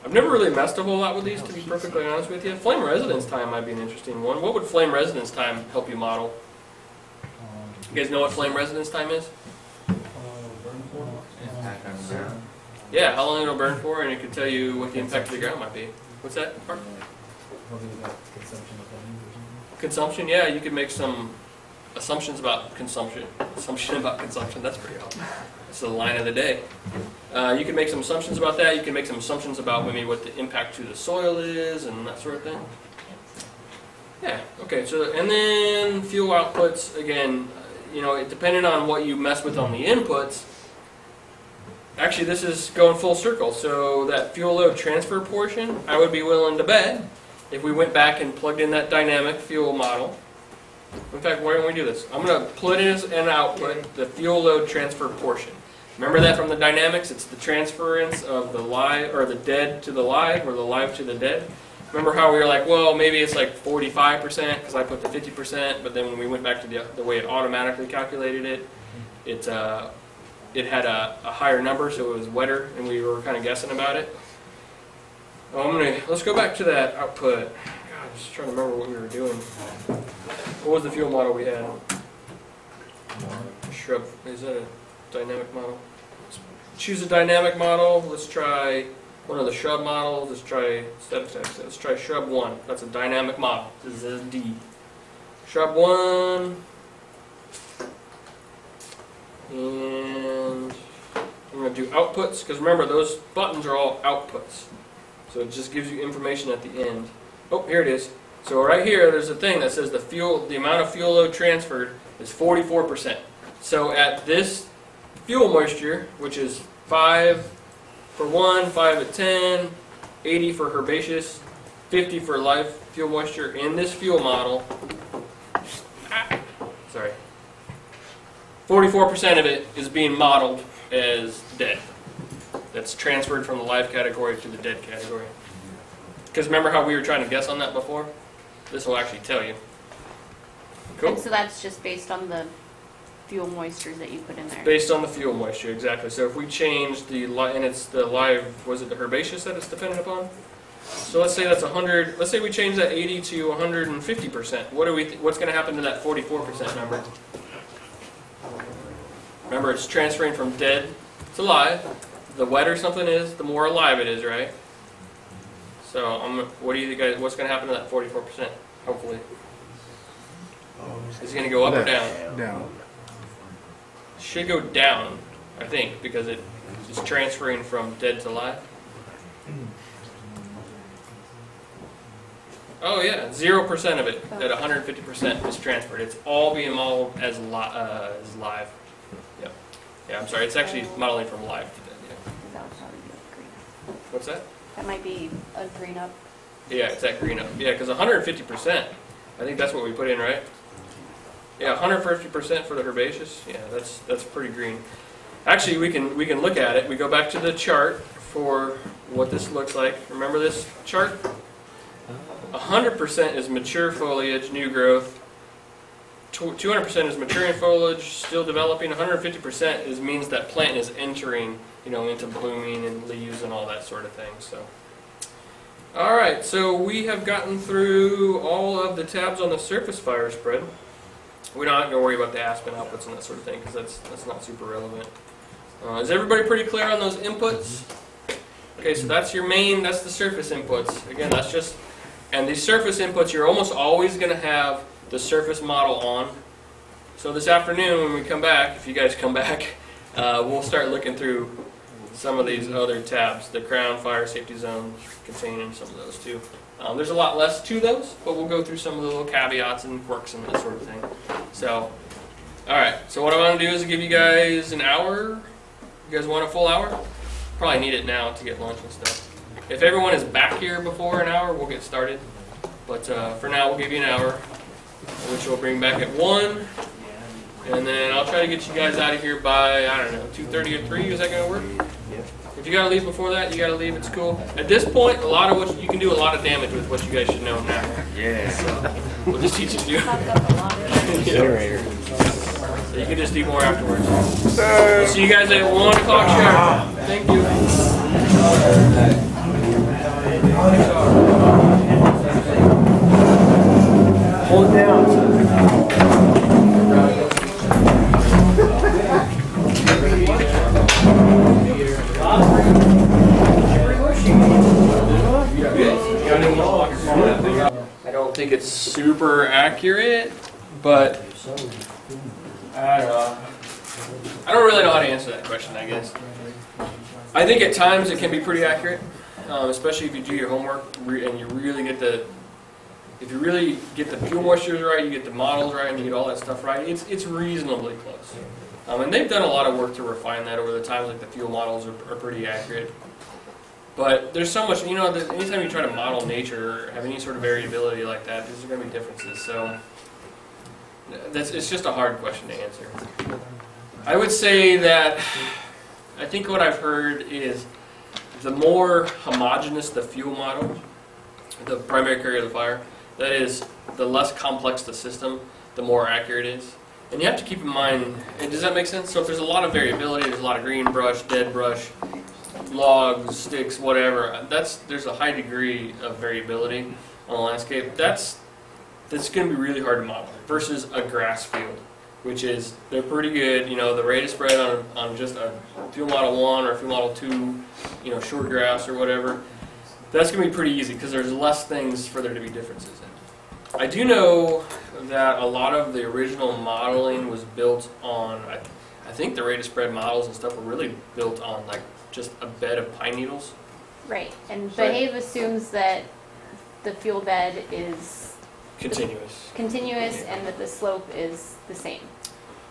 I've never really messed a whole lot with these, to be perfectly honest with you. Flame residence time might be an interesting one. What would flame residence time help you model? You guys know what flame residence time is? Yeah, how long it'll burn for, and it could tell you what the impact of the ground might be. What's that? Consumption, yeah, you could make some assumptions about consumption. Assumption about consumption, that's pretty awesome. That's the line of the day. Uh, you can make some assumptions about that. You can make some assumptions about maybe what the impact to the soil is and that sort of thing. Yeah, okay, so, and then fuel outputs, again, you know, it depending on what you mess with on the inputs, actually this is going full circle. So that fuel load transfer portion, I would be willing to bet if we went back and plugged in that dynamic fuel model. In fact, why don't we do this? I'm going to put in as an output the fuel load transfer portion. Remember that from the dynamics? It's the transference of the live or the dead to the live or the live to the dead. Remember how we were like, well, maybe it's like 45% because I put the 50%, but then when we went back to the, the way it automatically calculated it, it, uh, it had a, a higher number, so it was wetter, and we were kind of guessing about it. Oh, I'm gonna let's go back to that output. God, I'm just trying to remember what we were doing. What was the fuel model we had? Shrub. Is that a dynamic model? Let's choose a dynamic model. Let's try one of the shrub models. Let's try static text. Let's try shrub one. That's a dynamic model. This is D. Shrub one. And I'm going to do outputs because remember those buttons are all outputs. So it just gives you information at the end. Oh, here it is. So right here, there's a thing that says the fuel, the amount of fuel load transferred is 44%. So at this fuel moisture, which is 5 for one, five at 10, 80 for herbaceous, 50 for live fuel moisture. In this fuel model, ah, sorry, 44% of it is being modeled as dead. That's transferred from the live category to the dead category. Because remember how we were trying to guess on that before? This will actually tell you. Cool. And so that's just based on the fuel moistures that you put in there. Based on the fuel moisture, exactly. So if we change the li- and it's the live, was it the herbaceous that it's dependent upon? So let's say that's 100. Let's say we change that 80 to 150 percent. What do we? Th- what's going to happen to that 44 percent number? Remember, it's transferring from dead to live. The wetter something is, the more alive it is, right? So, I'm, what do you guys? What's going to happen to that 44 percent? Hopefully, is it going to go up or down? Down. Should go down, I think, because it is transferring from dead to live. Oh yeah, zero percent of it at 150 percent is transferred. It's all being modeled as li- uh, as live. Yep. Yeah, I'm sorry. It's actually modeling from live to dead. Yeah. That would probably be a green up. What's that? That might be a green up. Yeah, it's that green up. Yeah, because 150 percent. I think that's what we put in, right? Yeah, 150 percent for the herbaceous. Yeah, that's that's pretty green. Actually, we can we can look at it. We go back to the chart for what this looks like. Remember this chart? 100% is mature foliage, new growth. 200% is maturing foliage, still developing. 150% is means that plant is entering, you know, into blooming and leaves and all that sort of thing. So, all right. So we have gotten through all of the tabs on the surface fire spread. We're not going to worry about the aspen outputs and that sort of thing because that's that's not super relevant. Uh, is everybody pretty clear on those inputs? Okay, so that's your main. That's the surface inputs. Again, that's just and these surface inputs, you're almost always going to have the surface model on. So this afternoon, when we come back, if you guys come back, uh, we'll start looking through some of these other tabs. The crown, fire, safety zone, containing some of those too. Um, there's a lot less to those, but we'll go through some of the little caveats and quirks and that sort of thing. So, all right. So what I want to do is give you guys an hour. You guys want a full hour? Probably need it now to get lunch and stuff. If everyone is back here before an hour, we'll get started. But uh, for now, we'll give you an hour, which we'll bring back at 1. And then I'll try to get you guys out of here by, I don't know, 2.30 or 3. Is that going to work? If you got to leave before that, you got to leave. It's cool. At this point, a lot of what you can do a lot of damage with what you guys should know now. Yeah. So we'll just teach it to you. Popped up a lot. Generator. So you can just do more afterwards. We'll see you guys at 1 o'clock sharp. Thank you. Hold down. I don't think it's super accurate, but I don't know. I don't really know how to answer that question, I guess. I think at times it can be pretty accurate, um, especially if you do your homework and you really get the, if you really get the fuel moistures right, you get the models right, and you get all that stuff right, it's, it's reasonably close. Um, and they've done a lot of work to refine that over the times, like the fuel models are, are pretty accurate. But there's so much, you know, anytime you try to model nature or have any sort of variability like that, there's going to be differences. So that's it's just a hard question to answer. I would say that I think what I've heard is the more homogeneous the fuel model, the primary carrier of the fire, that is, the less complex the system, the more accurate it is. And you have to keep in mind, and does that make sense? So if there's a lot of variability, there's a lot of green brush, dead brush, logs, sticks, whatever. That's there's a high degree of variability on the landscape. That's that's going to be really hard to model versus a grass field, which is they're pretty good. You know, the rate of spread on on just a fuel model one or fuel model two, you know, short grass or whatever. That's going to be pretty easy because there's less things for there to be differences in. I do know that a lot of the original modeling was built on. I, I think the rate of spread models and stuff were really built on like just a bed of pine needles. Right, and Right. Behave assumes that the fuel bed is Continuous. continuous and that the slope is the same.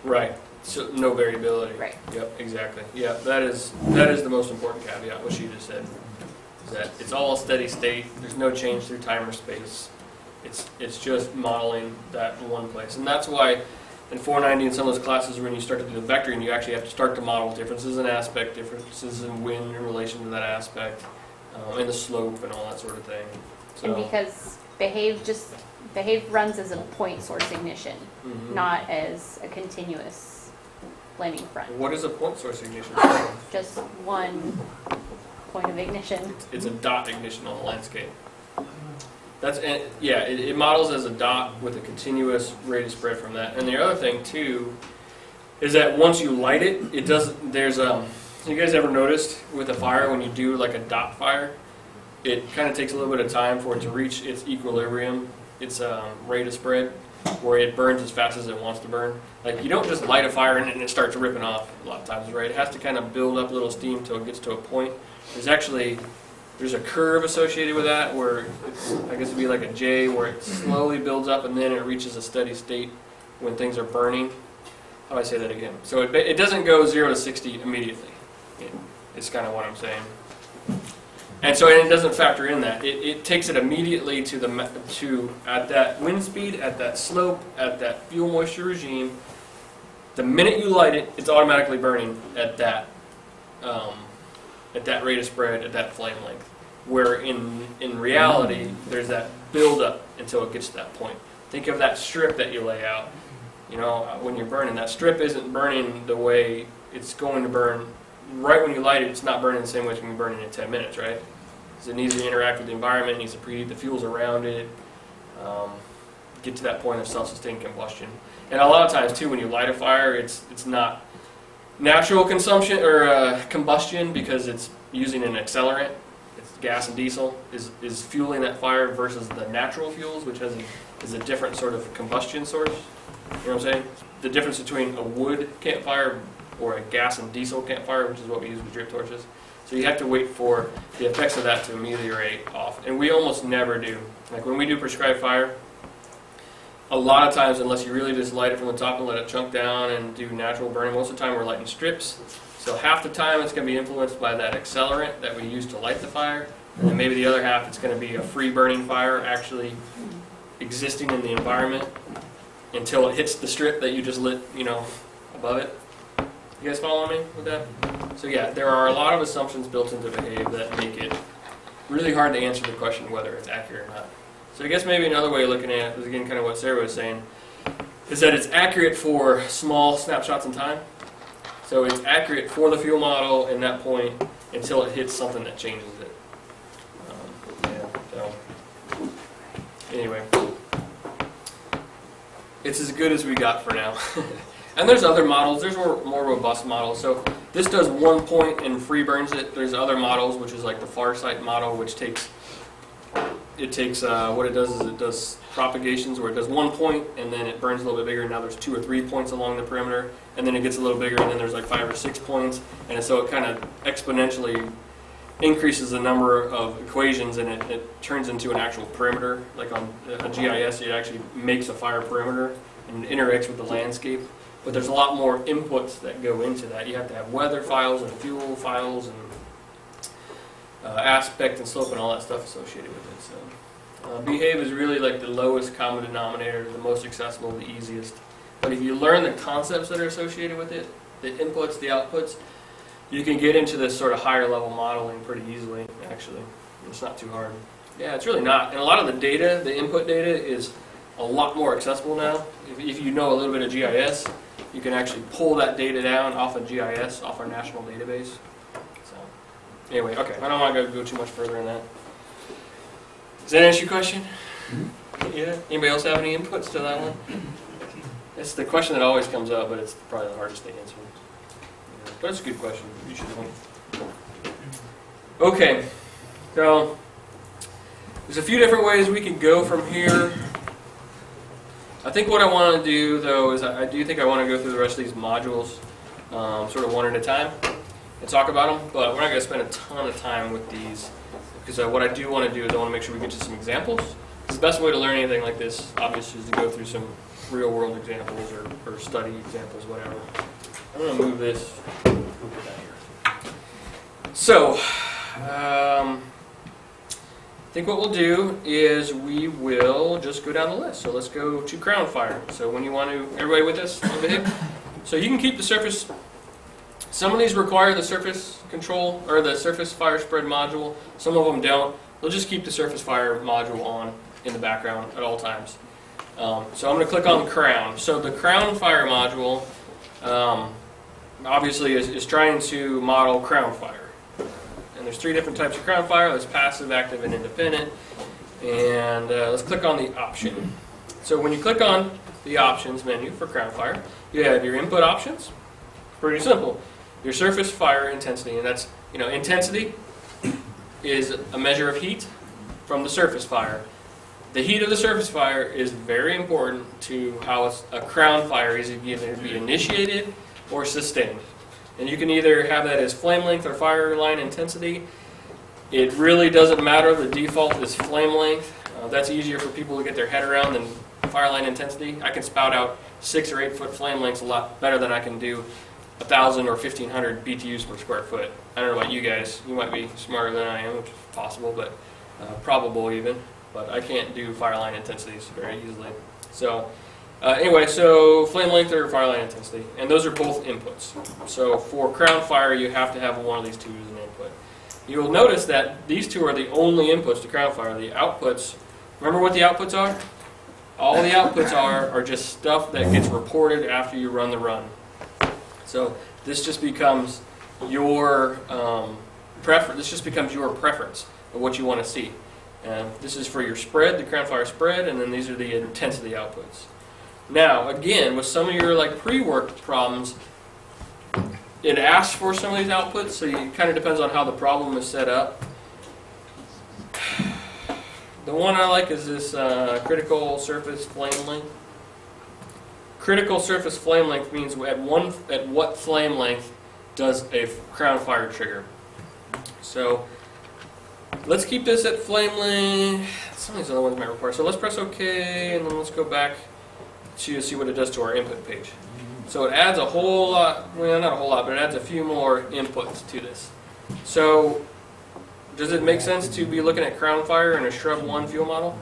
Right. So, no variability. Right. Yep, exactly. Yeah, that is, that is the most important caveat, what she just said. Is that it's all steady state, there's no change through time or space. It's, it's just modeling that one place. And that's why in 490 and some of those classes, when you start to do the vectoring, you actually have to start to model differences in aspect, differences in wind in relation to that aspect, um, and the slope and all that sort of thing. And because behave just, behave runs as a point source ignition, mhm. not as a continuous flaming front. What is a point source ignition? Just one point of ignition. It's a dot ignition on the landscape. That's and yeah, it, it models as a dot with a continuous rate of spread from that. And the other thing too is that once you light it, it doesn't. There's um. You guys ever noticed with a fire when you do like a dot fire, it kind of takes a little bit of time for it to reach its equilibrium, its um, rate of spread, where it burns as fast as it wants to burn. Like you don't just light a fire and it starts ripping off a lot of times, right? It has to kind of build up a little steam till it gets to a point. There's actually there's a curve associated with that where it's, I guess it'd be like a J where it slowly builds up and then it reaches a steady state when things are burning. How do I say that again? So it, it doesn't go zero to 60 immediately. It, it's kind of what I'm saying. And so and it doesn't factor in that. It, it takes it immediately to the to at that wind speed, at that slope, at that fuel moisture regime. The minute you light it, it's automatically burning at that um, at that rate of spread, at that flame length. Where in in reality, there's that build up until it gets to that point. Think of that strip that you lay out. You know, when you're burning, that strip isn't burning the way it's going to burn. Right when you light it, it's not burning the same way it's going to be burning in 10 minutes, right? Because it needs to interact with the environment, it needs to preheat the fuels around it, um, get to that point of self-sustained combustion. And a lot of times, too, when you light a fire, it's it's not natural consumption or uh, combustion because it's using an accelerant. It's gas and diesel is, is fueling that fire versus the natural fuels, which has a, is a different sort of combustion source. You know what I'm saying? The difference between a wood campfire or a gas and diesel campfire, which is what we use with drip torches. So you have to wait for the effects of that to ameliorate off. And we almost never do. Like when we do prescribed fire, a lot of times, unless you really just light it from the top and let it chunk down and do natural burning, most of the time we're lighting strips. So half the time it's going to be influenced by that accelerant that we use to light the fire, and maybe the other half it's going to be a free burning fire actually existing in the environment until it hits the strip that you just lit, you know, above it. You guys following me with that? So yeah, there are a lot of assumptions built into Behave that make it really hard to answer the question whether it's accurate or not. So I guess maybe another way of looking at it is again kind of what Sarah was saying, is that it's accurate for small snapshots in time. So it's accurate for the fuel model in that point until it hits something that changes it. Um, yeah, so anyway, it's as good as we got for now. and there's other models. There's more, more robust models. So this does one point and free burns it. There's other models, which is like the FARSITE model, which takes it takes uh, what it does is it does propagations where it does one point and then it burns a little bit bigger. And now there's two or three points along the perimeter, and then it gets a little bigger, and then there's like five or six points, and so it kind of exponentially increases the number of equations, and it, it turns into an actual perimeter. Like on a GIS, it actually makes a fire perimeter and interacts with the landscape. But there's a lot more inputs that go into that. You have to have weather files and fuel files and uh, aspect and slope and all that stuff associated with it. So, uh, behave is really like the lowest common denominator, the most accessible, the easiest. But if you learn the concepts that are associated with it, the inputs, the outputs, you can get into this sort of higher level modeling pretty easily. Actually, it's not too hard. Yeah, it's really not. And a lot of the data, the input data, is a lot more accessible now. If, if you know a little bit of GIS, you can actually pull that data down off of GIS, off our national database. So, anyway, okay, I don't want to go, go too much further in that. Does that answer your question? Yeah. Anybody else have any inputs to that one? It's the question that always comes up, but it's probably the hardest to answer. But it's a good question. You should know. Okay, so there's a few different ways we can go from here. I think what I want to do, though, is I I do think I want to go through the rest of these modules, um, sort of one at a time, and talk about them. But we're not going to spend a ton of time with these, because uh, what I do want to do is I want to make sure we get to some examples, the best way to learn anything like this, obviously, is to go through some real world examples or, or study examples, whatever. I'm move this. move here. So, um, I think what we'll do is we will just go down the list. So let's go to crown fire. So when you want to, everybody with us? So you can keep the surface. Some of these require the surface control or the surface fire spread module. Some of them don't. They'll just keep the surface fire module on in the background at all times. Um, so I'm going to click on the crown. So the crown fire module um, obviously is, is trying to model crown fire. And there's three different types of crown fire. There's passive, active, and independent. And uh, let's click on the option. So when you click on the options menu for crown fire, you have your input options. Pretty simple. Your surface fire intensity, and that's you know intensity is a measure of heat from the surface fire. The heat of the surface fire is very important to how a crown fire is either be initiated or sustained. And you can either have that as flame length or fire line intensity. It really doesn't matter. The default is flame length. Uh, that's easier for people to get their head around than fire line intensity. I can spout out six or eight foot flame lengths a lot better than I can do a thousand or fifteen hundred BTUs per square foot. I don't know about you guys. You might be smarter than I am, which is possible, but uh, probable even. But I can't do fire line intensities very easily. So uh, anyway, so flame length or fire line intensity, and those are both inputs. So for crown fire, you have to have one of these two as an input. You will notice that these two are the only inputs to crown fire. The outputs, remember what the outputs are? All the outputs are are just stuff that gets reported after you run the run. So this just becomes your um, prefer. This just becomes your preference of what you want to see. And this is for your spread, the crown fire spread, and then these are the intensity outputs. Now, again, with some of your like pre-worked problems, it asks for some of these outputs, so it kind of depends on how the problem is set up. The one I like is this uh, critical surface flame length. Critical surface flame length means at one at what flame length does a crown fire trigger. So let's keep this at flame length. Some of these other ones might require. So let's press OK, and then let's go back to see what it does to our input page. So it adds a whole lot, well, not a whole lot, but it adds a few more inputs to this. So does it make sense to be looking at crown fire in a shrub one fuel model?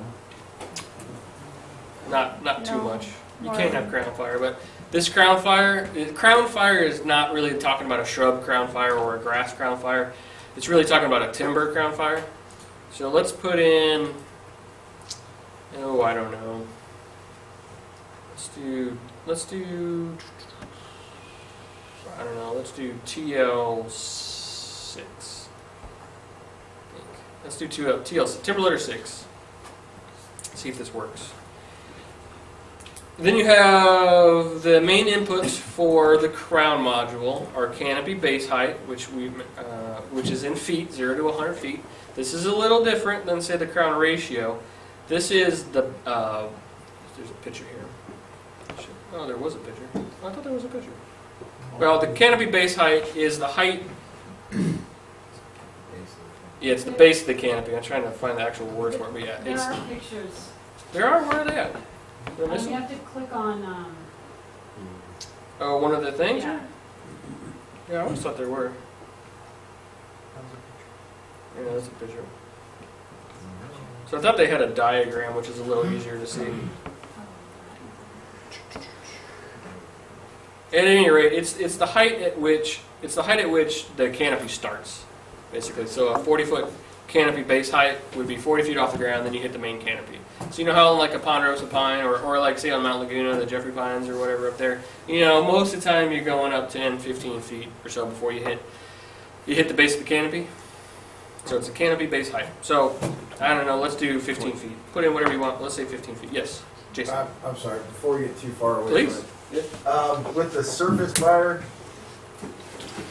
Not, not too much. You can't have crown fire, but this crown fire, crown fire is not really talking about a shrub crown fire or a grass crown fire. It's really talking about a timber crown fire. So let's put in, oh, I don't know. Let's do, let's do, I don't know, let's do TL6. I think. Let's do TL, TL, timber litter 6. See if this works. Then you have the main inputs for the crown module are canopy base height, which we uh, which is in feet, zero to 100 feet. This is a little different than say the crown ratio. This is the uh, there's a picture here. Oh, there was a picture. I thought there was a picture. Well, the canopy base height is the height. Yeah, it's the base of the canopy. I'm trying to find the actual words for it, but yeah, There are pictures. there are. Where are they at? They're Um, missing. You have to click on, um, Oh, one of the things? yeah. Yeah, I always thought there were. Yeah, that's a picture. So I thought they had a diagram, which is a little easier to see. At any rate, it's it's the height at which it's the height at which the canopy starts, basically. So a 40 foot canopy base height would be 40 feet off the ground, then you hit the main canopy. So you know how like a ponderosa pine, or, or like say on Mount Laguna, the Jeffrey pines or whatever up there. You know, most of the time you're going up 10, 15 feet or so before you hit you hit the base of the canopy. So it's a canopy base height. So I don't know. Let's do 15 feet. Put in whatever you want. Let's say 15 feet. Yes, Jason. I'm, I'm sorry, before you get too far away Please. from it. Um, with the surface fire,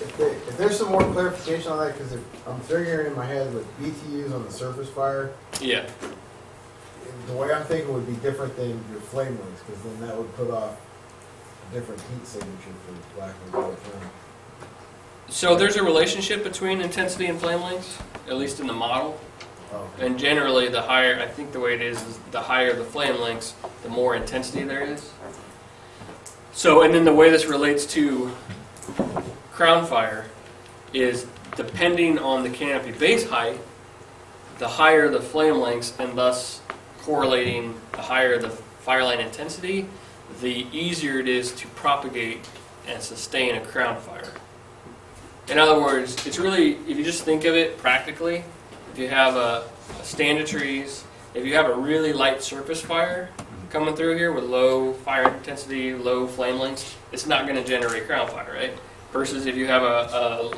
if, they, if there's some more clarification on that, because I'm figuring in my head with BTUs on the surface fire, Yeah. The way I'm thinking would be different than your flame lengths, because then that would put off a different heat signature for lack of a better term. So there's a relationship between intensity and flame lengths, at least in the model. Okay. And generally, the higher, I think the way it is, is the higher the flame lengths, the more intensity there is. So, and then the way this relates to crown fire is depending on the canopy base height, the higher the flame lengths, and thus correlating the higher the fire line intensity, the easier it is to propagate and sustain a crown fire. In other words, it's really, if you just think of it practically, if you have a, a stand of trees, if you have a really light surface fire coming through here with low fire intensity, low flame lengths, it's not going to generate crown fire, right? Versus if you have a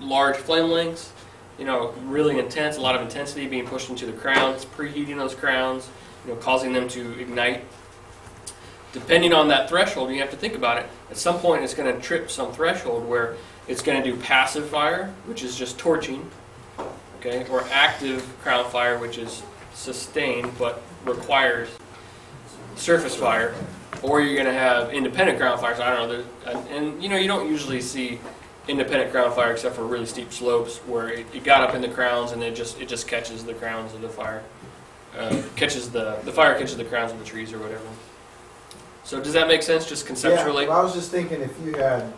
large flame lengths, you know, really intense, a lot of intensity being pushed into the crowns, preheating those crowns, you know, causing them to ignite. Depending on that threshold, you have to think about it. At some point, it's going to trip some threshold where it's going to do passive fire, which is just torching, okay, or active crown fire, which is sustained but requires surface fire, or you're going to have independent ground fires. I don't know, and you know you don't usually see independent ground fire except for really steep slopes where it, it got up in the crowns and it just it just catches the crowns of the fire, uh, catches the the fire catches the crowns of the trees or whatever. So does that make sense, just conceptually? Yeah, well, I was just thinking if you had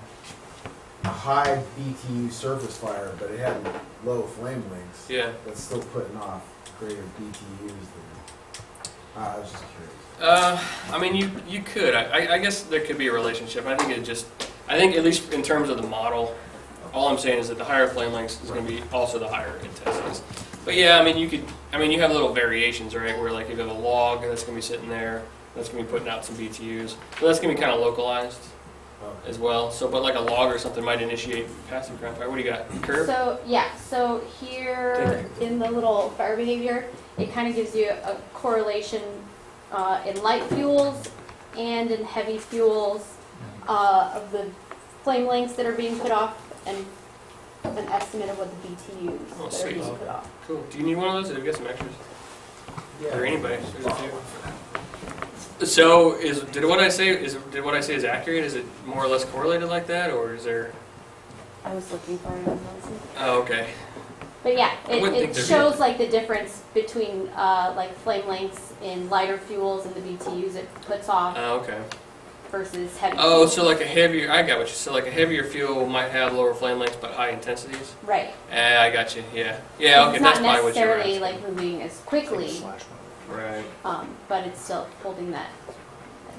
a high BTU surface fire, but it had low flame lengths, Yeah. that's still putting off greater BTUs than. Uh, I was just curious. Uh, I mean, you you could. I, I- I guess there could be a relationship. I think it just. I think at least in terms of the model, all I'm saying is that the higher flame lengths is going to be also the higher intensities. But yeah, I mean, you could. I mean, you have little variations, right? Where like if you have a log that's going to be sitting there, that's going to be putting out some BTUs. So that's going to be kind of localized as well. So, but like a log or something might initiate passive ground fire. What do you got? Curve. So, yeah, so here in the little fire behavior, it kind of gives you a correlation uh, in light fuels and in heavy fuels uh, of the flame lengths that are being put off and an estimate of what the BTUs Oh, that are sweet. being put off. Cool. Do you need one of those? Did we get some extras? Or anybody? There's a few. So is did what I say is did what I say is accurate? Is it more or less correlated like that, or is there? I was looking for it on those. Oh, okay. But yeah, I it, wouldn't think it there'd be- shows like the difference between uh, like flame lengths in lighter fuels and the BTUs it puts off Oh, okay. Versus heavy. Oh, fuels. so like a heavier. I got what you. So like a heavier fuel might have lower flame lengths but high intensities. right. Eh, I got you. Yeah. Yeah. Okay. it's That's not probably what necessarily like moving as quickly, Right. um, but it's still holding that.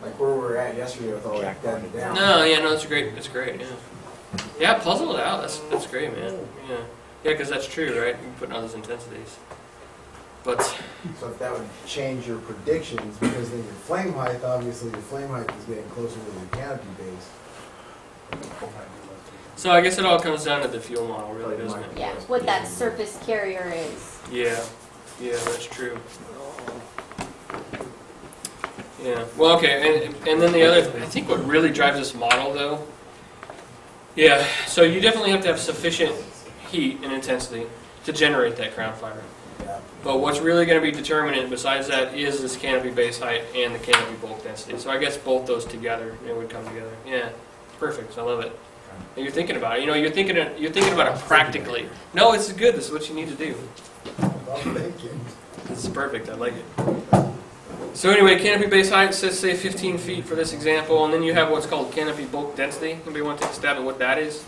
Like where we were at yesterday with all that dead and down. No. Yeah. No. That's great. That's great. Yeah. Yeah. Puzzle it out. That's that's great, man. Yeah. Yeah, because that's true, right? You're putting all those intensities. But So if that would change your predictions, because then your flame height, obviously your flame height is getting closer to the canopy base. so I guess it all comes down to the fuel model, really, doesn't it? Yeah, what that surface carrier is. Yeah, yeah, that's true. Yeah. Well, okay, and and then the other, I think what really drives this model, though. Yeah. So you definitely have to have sufficient heat and intensity to generate that crown fire. But what's really going to be determinant, besides that, is this canopy base height and the canopy bulk density. So I guess both those together, it would come together. Yeah. Perfect. I love it. And you're thinking about it. You know, you're thinking it, you're thinking about it practically. No, it's good. This is what you need to do. Well, thank you. This is perfect. I like it. So anyway, canopy base height says say 15 feet for this example, and then you have what's called canopy bulk density. Anybody want to take a stab at what that is?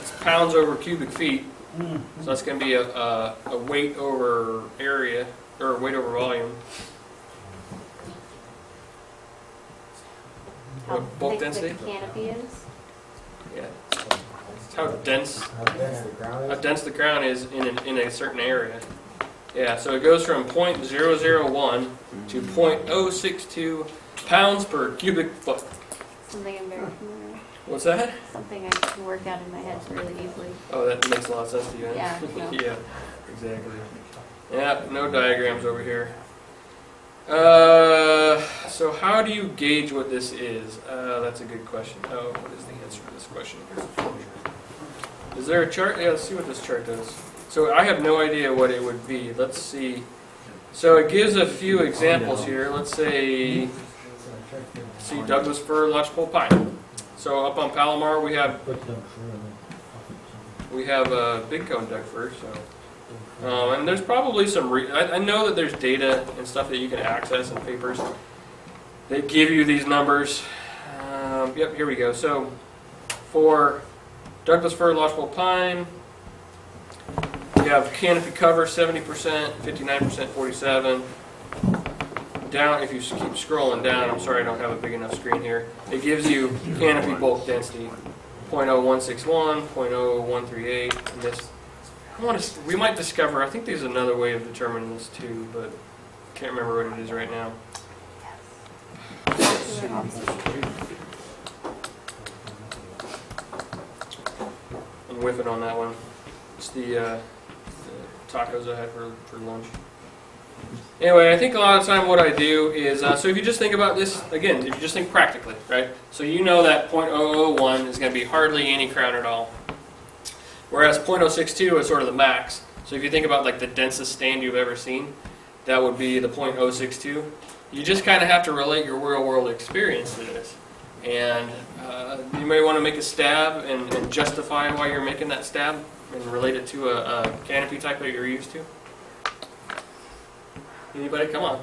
It's pounds over cubic feet. So that's going to be a, a, a weight over area or weight over volume. How What bulk thick density? the canopy is. Yeah. It's how dense How dense the ground how is. dense the crown is in a, in a certain area. Yeah, so it goes from .001 to .062 pounds per cubic foot. Something I'm very familiar with. What's that? Something I can work out in my head really easily. Oh, that makes a lot of sense to you. huh? Yeah, no. yeah, exactly. Yeah, no diagrams over here. Uh, so how do you gauge what this is? Uh, that's a good question. Oh, what is the answer to this question? Is there a chart? Yeah, let's see what this chart does. So I have no idea what it would be. Let's see. So it gives a few examples here. Let's say, see Douglas fir, lodgepole pine. So up on Palomar, we have we have a big cone Doug fir. So Um, and there's probably some, re- I, I know that there's data and stuff that you can access in papers that give you these numbers. Um, yep, here we go. So for Douglas fir, lodgepole pine, you have canopy cover 70%, 59%, 47. Down, if you keep scrolling down, I'm sorry I don't have a big enough screen here. It gives you canopy bulk density, 0.0161, 0.0138, and this. I want to. We might discover. I think there's another way of determining this too, but can't remember what it is right now. I'm whiffing on that one. It's the, uh, the tacos I had for, for lunch. Anyway, I think a lot of time what I do is, uh, so if you just think about this, again, if you just think practically, right? So you know that 0.001 is going to be hardly any crown at all. Whereas 0.062 is sort of the max. So if you think about like the densest stand you've ever seen, that would be the 0.062. You just kind of have to relate your real world experience to this. And uh, you may want to make a stab and, and justify why you're making that stab and relate it to a, a canopy type that you're used to. Anybody? Come on.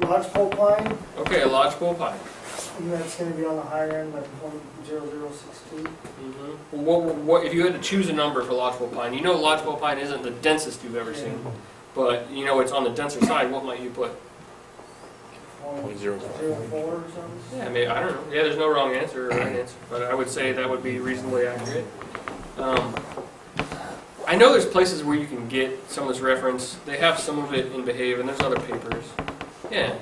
Lodgepole pine, Okay, a lodgepole pine. and that's gonna be on the higher end, like one zero zero six two. Mm-hmm. What, what, if you had to choose a number for lodgepole pine, you know lodgepole pine isn't the densest you've ever seen, but you know it's on the denser side. What might you put? Point zero Zero four or something? Yeah, maybe I don't know. Yeah, there's no wrong answer or right answer, but I would say that would be reasonably accurate. Um, I know there's places where you can get some of this reference. They have some of it in Behave, and there's other papers. Yeah.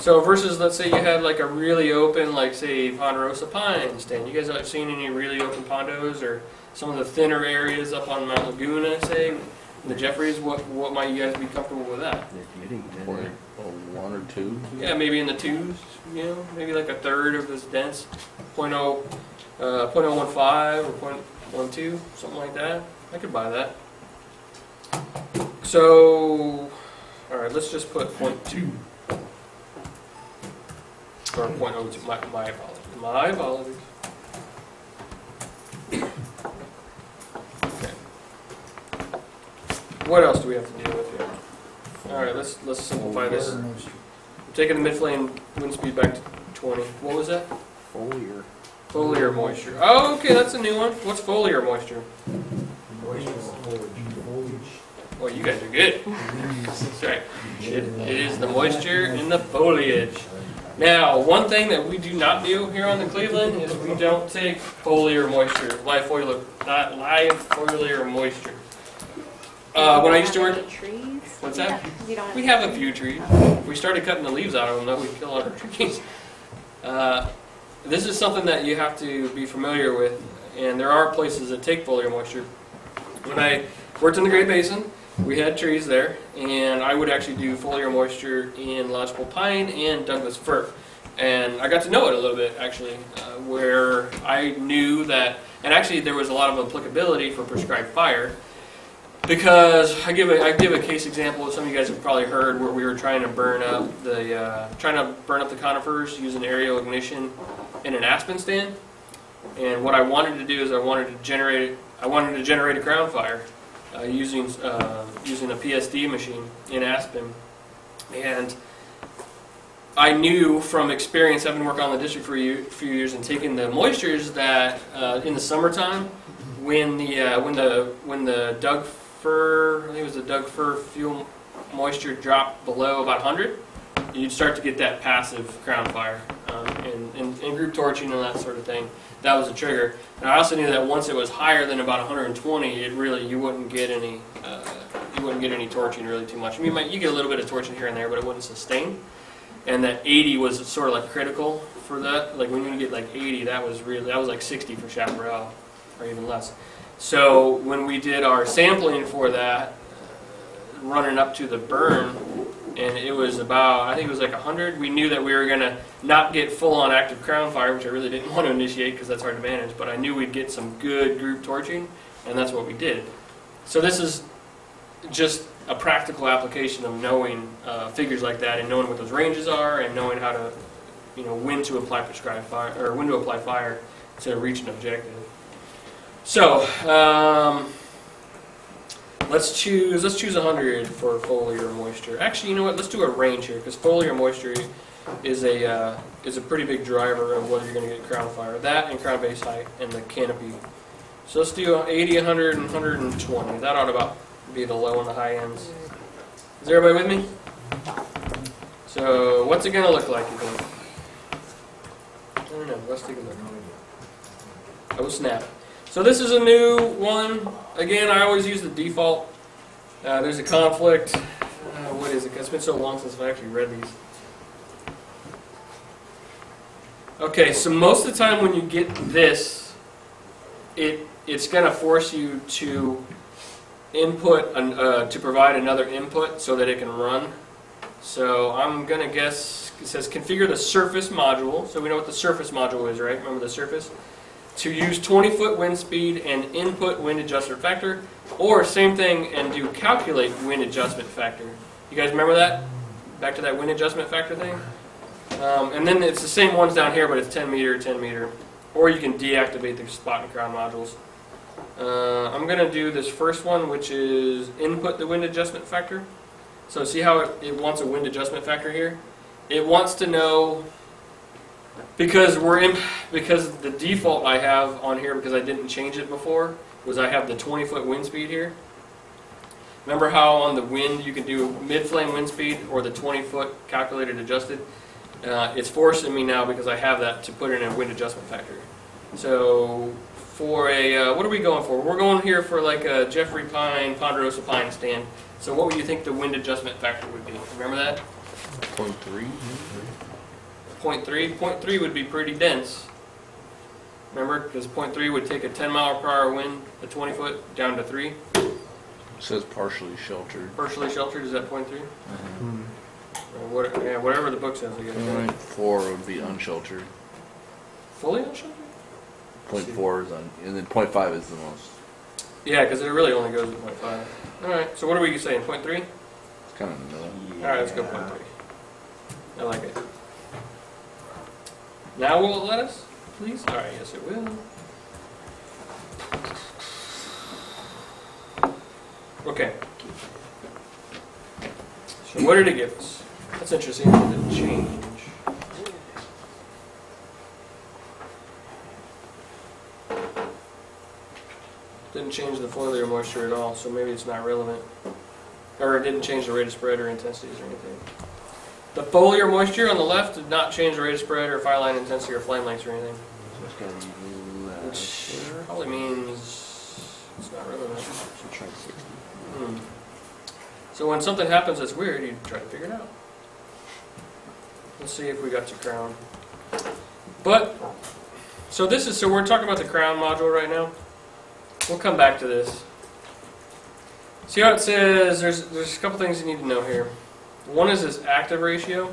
So versus, let's say you had like a really open, like say Ponderosa pine stand. You guys have seen any really open pondos or some of the thinner areas up on Mount Laguna, say the Jeffreys? What what might you guys be comfortable with that? Or, or one or two. Yeah, maybe in the twos, you know, maybe like a third of this dense, 0.0, uh, 0.015 or 0.12, something like that. I could buy that. So, all right, let's just put 0.2 or 0.02. My, my apologies. My apologies. Okay. What else do we have to deal with here? All right, let's let's simplify this. I'm taking the mid-flame wind speed back to 20. What was that? Foliar. Foliar moisture. Oh, okay, that's a new one. What's foliar moisture? Well, you guys are good. That's right. It, it is the moisture in the foliage. Now, one thing that we do not do here on the Cleveland is we don't take foliar moisture, live foliar, not live foliar moisture. Uh, when I used to work, Trees? what's that? We have a few trees. If we started cutting the leaves out of them, though, we'd kill all our trees. Uh, this is something that you have to be familiar with, and there are places that take foliar moisture. When I worked in the Great Basin, we had trees there, and I would actually do foliar moisture in lodgepole pine and Douglas fir. And I got to know it a little bit, actually, uh, where I knew that, and actually there was a lot of applicability for prescribed fire. Because I give a I give a case example. Some of you guys have probably heard where we were trying to burn up the uh, trying to burn up the conifers using aerial ignition in an aspen stand. And what I wanted to do is I wanted to generate I wanted to generate a ground fire uh, using uh, using a PSD machine in aspen. And I knew from experience, having worked on the district for a year- few years and taking the moistures that uh, in the summertime, when the uh, when the when the Doug fir, I think it was the Doug fir fuel moisture dropped below about 100, you'd start to get that passive crown fire um, and, and, and group torching and that sort of thing. That was a trigger. And I also knew that once it was higher than about 120, it really you wouldn't get any uh, you wouldn't get any torching really too much. I mean, you, might, you get a little bit of torching here and there, but it wouldn't sustain. And that 80 was sort of like critical for that. Like when you get like 80, that was really that was like 60 for chaparral, or even less. So when we did our sampling for that, uh, running up to the burn, and it was about I think it was like 100. We knew that we were gonna not get full on active crown fire, which I really didn't want to initiate because that's hard to manage. But I knew we'd get some good group torching, and that's what we did. So this is just a practical application of knowing uh, figures like that and knowing what those ranges are and knowing how to, you know, when to apply prescribed fire or when to apply fire to reach an objective. So, um, let's choose let's choose 100 for foliar moisture. Actually, you know what? Let's do a range here because foliar moisture is a uh, is a pretty big driver of whether you're going to get crown fire. That and crown base height and the canopy. So let's do 80, 100, and 120. That ought to about be the low and the high ends. Is everybody with me? So what's it going to look like? You think? I don't know. Let's take a look. Oh snap! So this is a new one. Again, I always use the default. Uh, there's a conflict. Uh, what is it? It's been so long since I've actually read these. Okay, so most of the time when you get this, it it's going to force you to input an, uh, to provide another input so that it can run. So I'm going to guess it says configure the surface module. So we know what the surface module is, right? Remember the surface? To use 20 foot wind speed and input wind adjustment factor, or same thing and do calculate wind adjustment factor. You guys remember that? Back to that wind adjustment factor thing? Um, and then it's the same ones down here, but it's 10 meter, 10 meter. Or you can deactivate the spot and crown modules. Uh, I'm going to do this first one, which is input the wind adjustment factor. So see how it, it wants a wind adjustment factor here? It wants to know because we're in because the default I have on here because I didn't change it before was I have the 20 foot wind speed here. Remember how on the wind you can do mid flame wind speed or the 20 foot calculated adjusted? Uh, it's forcing me now because I have that to put in a wind adjustment factor. So for a, uh, what are we going for? We're going here for like a Jeffrey Pine, Ponderosa Pine stand. So what would you think the wind adjustment factor would be? Remember that? Point three. Point three. Point three would be pretty dense. Remember, because point three would take a 10 mile per hour wind, a 20 foot, down to three. says partially sheltered. Partially sheltered is that point 3 Mhm. Or what, yeah, whatever the book says, I guess. Point four would be unsheltered. Fully unsheltered? Point four is un, and then point five is the most. Yeah, because it really only goes to point five. All right. So what are we saying? Point three? It's kind of in the middle. All right, let's go point three. I like it. Now will it let us, please? All right, yes it will. Okay. So what did it give us? That's interesting. It didn't change. Didn't change the foliar moisture at all, so maybe it's not relevant. Or it didn't change the rate of spread or intensities or anything. The foliar moisture on the left did not change the rate of spread or fire line intensity or flame lengths or anything. Which probably means it's not relevant. Hmm. So when something happens that's weird, you try to figure it out. Let's see if we got to crown. But, so this is, so we're talking about the crown module right now. We'll come back to this. See how it says, there's, there's a couple things you need to know here. One is this active ratio,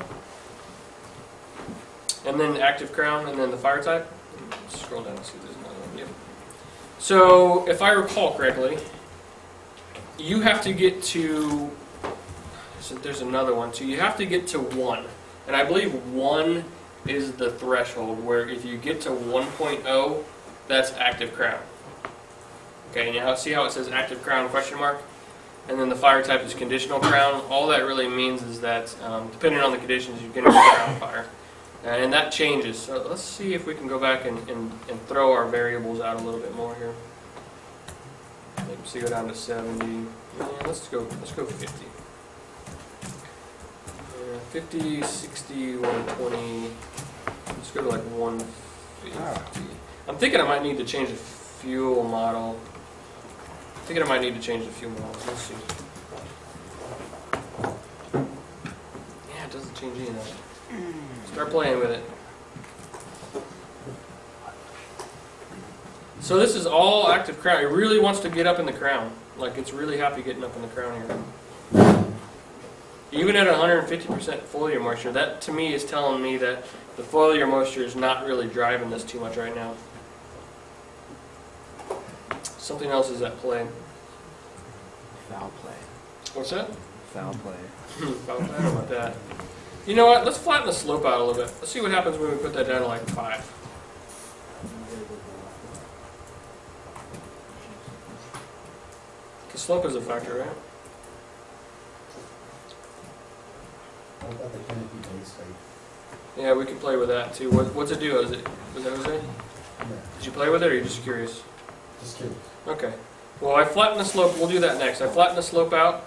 and then active crown, and then the fire type. Scroll down and see if there's another one. Yep. So, if I recall correctly, you have to get to, so there's another one too, you have to get to one. And I believe one is the threshold where if you get to 1.0, that's active crown. Okay, now see how it says active crown question mark? And then the fire type is conditional crown. All that really means is that um, depending on the conditions, you're get a crown fire. Uh, and that changes. So let's see if we can go back and, and, and throw our variables out a little bit more here. Maybe see go down to 70. Yeah, let's go let's go 50. Yeah, 50, 60, 120. Let's go to like 150. I'm thinking I might need to change the fuel model. Thinking I might need to change a few more. Let's see. Yeah, it doesn't change any of that. Start playing with it. So this is all active crown. It really wants to get up in the crown. Like it's really happy getting up in the crown here. Even at 150% foliar moisture, that to me is telling me that the foliar moisture is not really driving this too much right now. Something else is at play. Foul play. What's that? Foul play. Hmm, foul play? I don't know about that. You know what? Let's flatten the slope out a little bit. Let's see what happens when we put that down to like five. The slope is a factor, right? What about the canopy base height? Yeah, we can play with that too. What, what's it do? Is it was that Jose? Yeah, Did you play with it, or are you just curious? just curious. Okay. Well, I flatten the slope. We'll do that next. I flatten the slope out,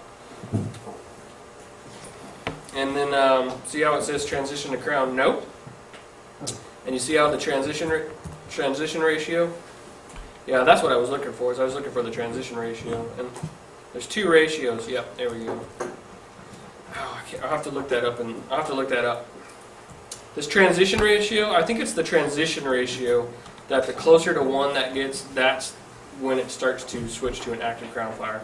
and then um, see how it says transition to crown. Nope. And you see how the transition ra- transition ratio? Yeah, that's what I was looking for. Is I was looking for the transition ratio, and there's two ratios. Yep, there we go. Oh, I can't, I'll have to look that up, and I'll have to look that up. This transition ratio, I think it's the transition ratio that the closer to one that gets, that's when it starts to switch to an active crown fire.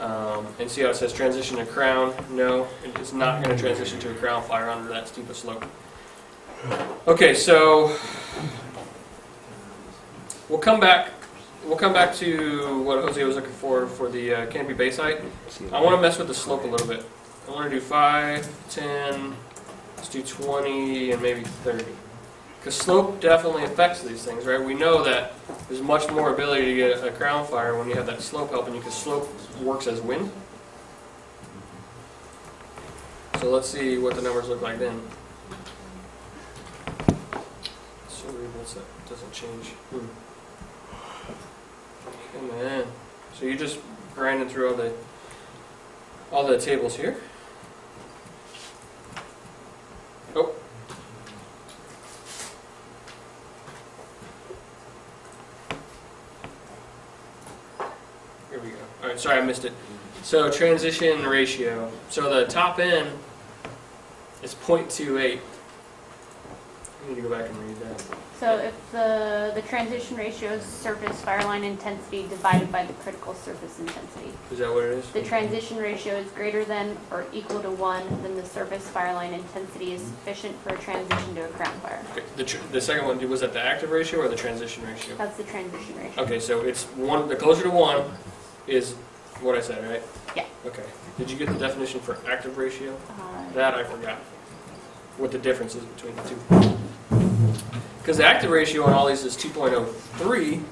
Um, and see how it says transition to crown? No, it's not going to transition to a crown fire under that steep slope. Okay, so we'll come back. We'll come back to what Jose was looking for for the uh, canopy base height. I want to mess with the slope a little bit. I want to do 5, 10, let's do 20, and maybe 30. Because slope definitely affects these things, right? We know that there's much more ability to get a crown fire when you have that slope helping you, because slope works as wind. So let's see what the numbers look like then. So what's that? Doesn't change. Hmm. Okay, man. So you're just grinding through all the all the tables here. Oh. Here we go. All right, sorry I missed it. So transition ratio. So the top end is 0.28. I need to go back and read that. So if the, the transition ratio is surface fire line intensity divided by the critical surface intensity. Is that what it is? The transition ratio is greater than or equal to one, then the surface fire line intensity is sufficient for a transition to a crown fire. Okay, The, tr- the second one, was that the active ratio or the transition ratio? That's the transition ratio. Okay, so it's one, the closer to one is what I said, right? Yeah. Okay. Did you get the definition for active ratio? Uh, That I forgot. What the difference is between the two. Because the active ratio on all these is 2.03.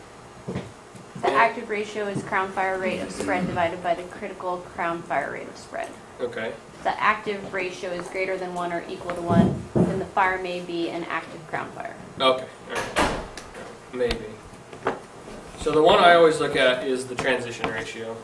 The active ratio is crown fire rate of spread divided by the critical crown fire rate of spread. Okay. The active ratio is greater than one or equal to one, then the fire may be an active crown fire. Okay. All right. Maybe. So the one I always look at is the transition ratio,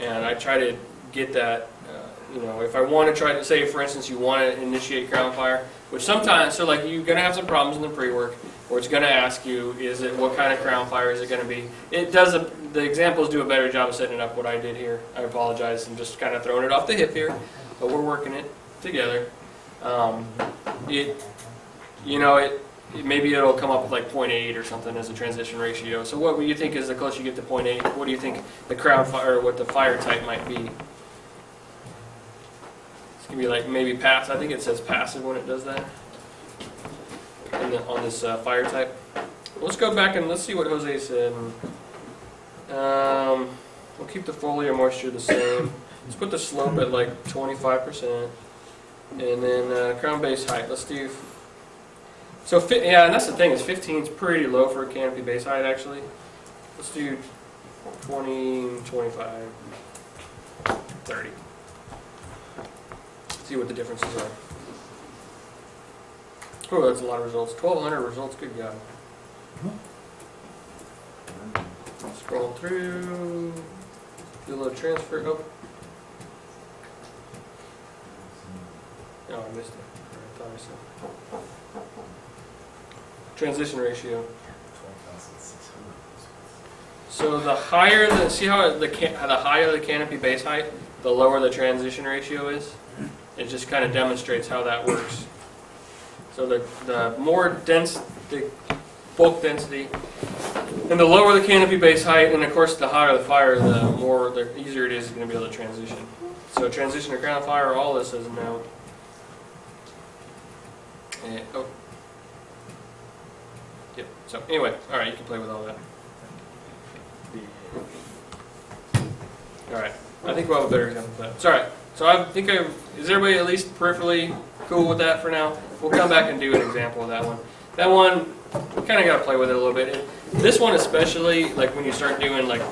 and I try to get that. Uh, you know, if I want to try to say, for instance, you want to initiate ground fire, which sometimes, so like you're going to have some problems in the pre-work, where it's going to ask you, is it what kind of ground fire is it going to be? It does. A, the examples do a better job of setting up. What I did here, I apologize, I'm just kind of throwing it off the hip here, but we're working it together. Um, it, you know, it maybe it'll come up with like 0.8 or something as a transition ratio. So what do you think is the closer you get to 0.8? What do you think the crown fire, what the fire type might be? It's gonna be like maybe pass. I think it says passive when it does that. The, on this uh, fire type. Let's go back and let's see what Jose said. Um, we'll keep the foliar moisture the same. Let's put the slope at like 25%. And then uh, crown base height. Let's do so yeah, and that's the thing is 15 is pretty low for a canopy base height actually. Let's do 20, 25, 30. See what the differences are. Oh, that's a lot of results. 1,200 results. Good God. Scroll through. Do a little transfer. Oh. Oh, I missed it. I thought I. Transition ratio. So the higher the see how the can, the higher the canopy base height, the lower the transition ratio is. It just kind of demonstrates how that works. So the the more dense the bulk density, and the lower the canopy base height, and of course the hotter the fire, the more the easier it is going to be able to transition. So transition to ground fire, all this is no. And, eh, oh. So anyway, all right, you can play with all that. All right. I think we'll have a better example of that. It's all right. So I think I is everybody at least peripherally cool with that for now? We'll come back and do an example of that one. That one, kind of got to play with it a little bit. This one especially, like when you start doing like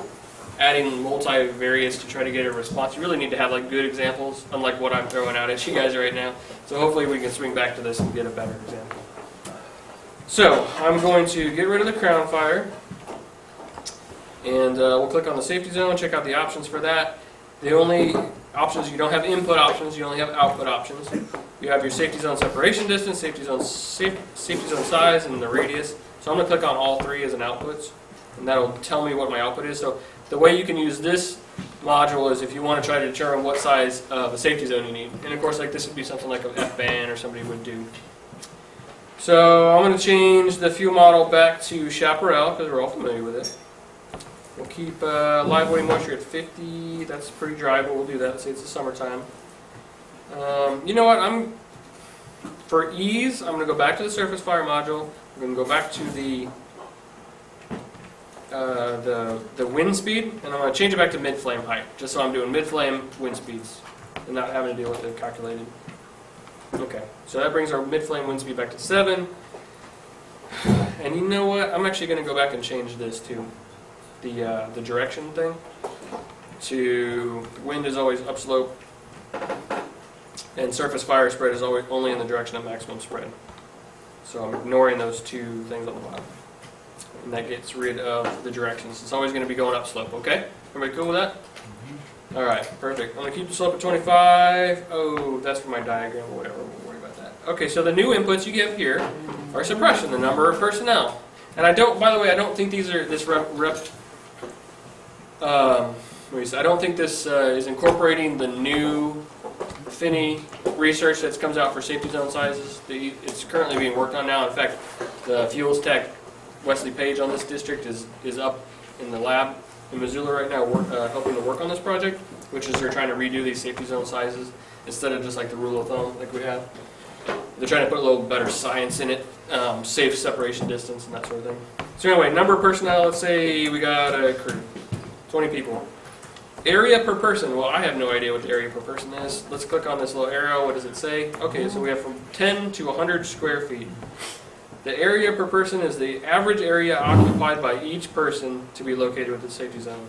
adding multivariates to try to get a response. You really need to have like good examples, unlike what I'm throwing out at you guys right now. So hopefully we can swing back to this and get a better example. So I'm going to get rid of the crown fire, and uh, we'll click on the safety zone. Check out the options for that. The only options you don't have input options, you only have output options. You have your safety zone separation distance, safety zone safe, safety zone size, and the radius. So I'm going to click on all three as an outputs, and that'll tell me what my output is. So the way you can use this module is if you want to try to determine what size of a safety zone you need. And of course, like this would be something like an FBAN or somebody would do. So I'm going to change the fuel model back to Chaparral because we're all familiar with it. We'll keep uh, live woody moisture at 50. That's pretty dry, but we'll do that. Let's say it's the summertime. Um, you know what? I'm for ease. I'm going to go back to the surface fire module. We're going to go back to the uh, the the wind speed, and I'm going to change it back to mid flame height, just so I'm doing mid flame wind speeds and not having to deal with the calculated. Okay, so that brings our mid flame wind speed back to seven. And you know what? I'm actually going to go back and change this to the uh, the direction thing. To wind is always upslope, and surface fire spread is always only in the direction of maximum spread. So I'm ignoring those two things on the bottom. And that gets rid of the directions. It's always going to be going upslope, okay? Everybody cool with that? All right, perfect. I'm to keep the slope at 25. Oh, that's for my diagram whatever. We'll worry about that. Okay, so the new inputs you give here are suppression, the number of personnel. And I don't, by the way, I don't think these are, this rep, rep um? I don't think this uh, is incorporating the new Finney research that comes out for safety zone sizes. The, it's currently being worked on now. In fact, the fuels tech Wesley Page on this district is, is up in the lab in Missoula right now work, uh, helping to work on this project, which is they're trying to redo these safety zone sizes instead of just like the rule of thumb like we have. They're trying to put a little better science in it, um, safe separation distance and that sort of thing. So anyway, number of personnel, let's say we got a crew, 20 people. Area per person, well I have no idea what the area per person is. Let's click on this little arrow, what does it say? Okay, so we have from 10 to 100 square feet. The area per person is the average area occupied by each person to be located within the safety zone.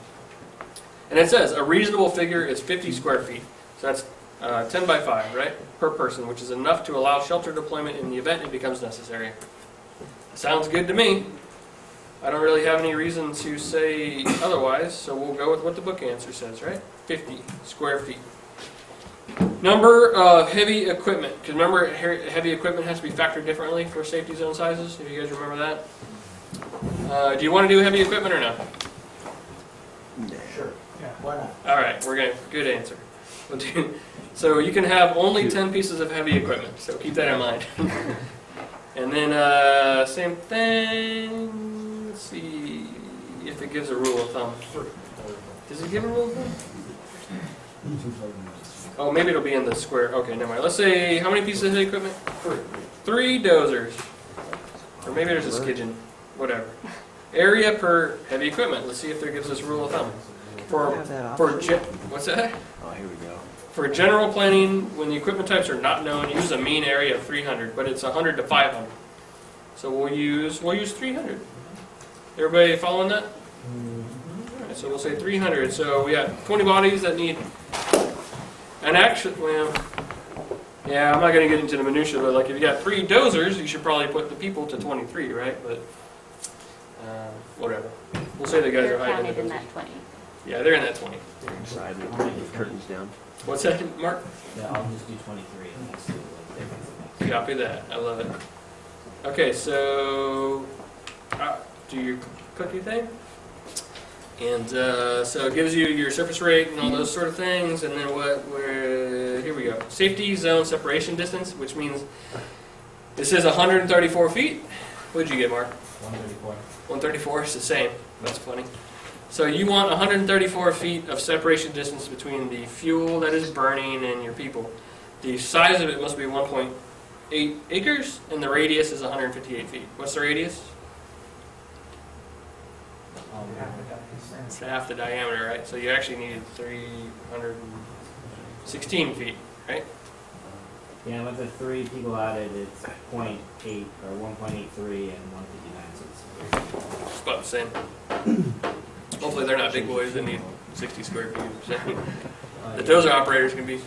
And it says a reasonable figure is 50 square feet. So that's uh, 10 by 5, right? Per person, which is enough to allow shelter deployment in the event it becomes necessary. Sounds good to me. I don't really have any reason to say otherwise, so we'll go with what the book answer says, right? 50 square feet. Number of heavy equipment, because remember, heavy equipment has to be factored differently for safety zone sizes, if you guys remember that. Uh, do you want to do heavy equipment or no? Sure. Yeah. Why not? All right, we're gonna, good answer. We'll do, so you can have only 10 pieces of heavy equipment, so keep that in mind. and then, uh, same thing, let's see if it gives a rule of thumb. Does it give a rule of thumb? Oh, maybe it'll be in the square. Okay, never mind. Let's say how many pieces of heavy equipment? Three. Three dozers. Or maybe there's a skidgen. Whatever. Area per heavy equipment. Let's see if there gives us a rule of thumb. For for gen- what's that? Oh, here we go. For general planning, when the equipment types are not known, use a mean area of 300, but it's 100 to 500. So we'll use we'll use 300. Everybody following that? All right, so we'll say 300. So we have 20 bodies that need an actually, Well, yeah, I'm not going to get into the minutia, but like if you got three dozers, you should probably put the people to 23, right? But uh, whatever. We'll say the guys They're are hiding counted the in that twenty. Yeah, they're in that 20. Inside with curtains down. What's that, Mark? Yeah, I'll just do twenty-three and we'll see what difference it makes. Copy that. I love it. Okay, so uh, do your cookie thing. And uh, so it gives you your surface rate and all those sort of things. And then what we're, here we go. Safety zone separation distance, which means this is 134 feet. What did you get, Mark? One thirty-four. 134 is the same. That's funny. So you want 134 feet of separation distance between the fuel that is burning and your people. The size of it must be 1.8 acres, and the radius is 158 feet. What's the radius? Um, It's half the diameter, right? So you actually need 316 feet, right? Yeah, with the three people added, it's point 0.8 or one point eight three and one fifty-nine, so it's. It's about the same. Hopefully they're not big boys that need 60 square feet. So. Oh, the dozer operators can be. You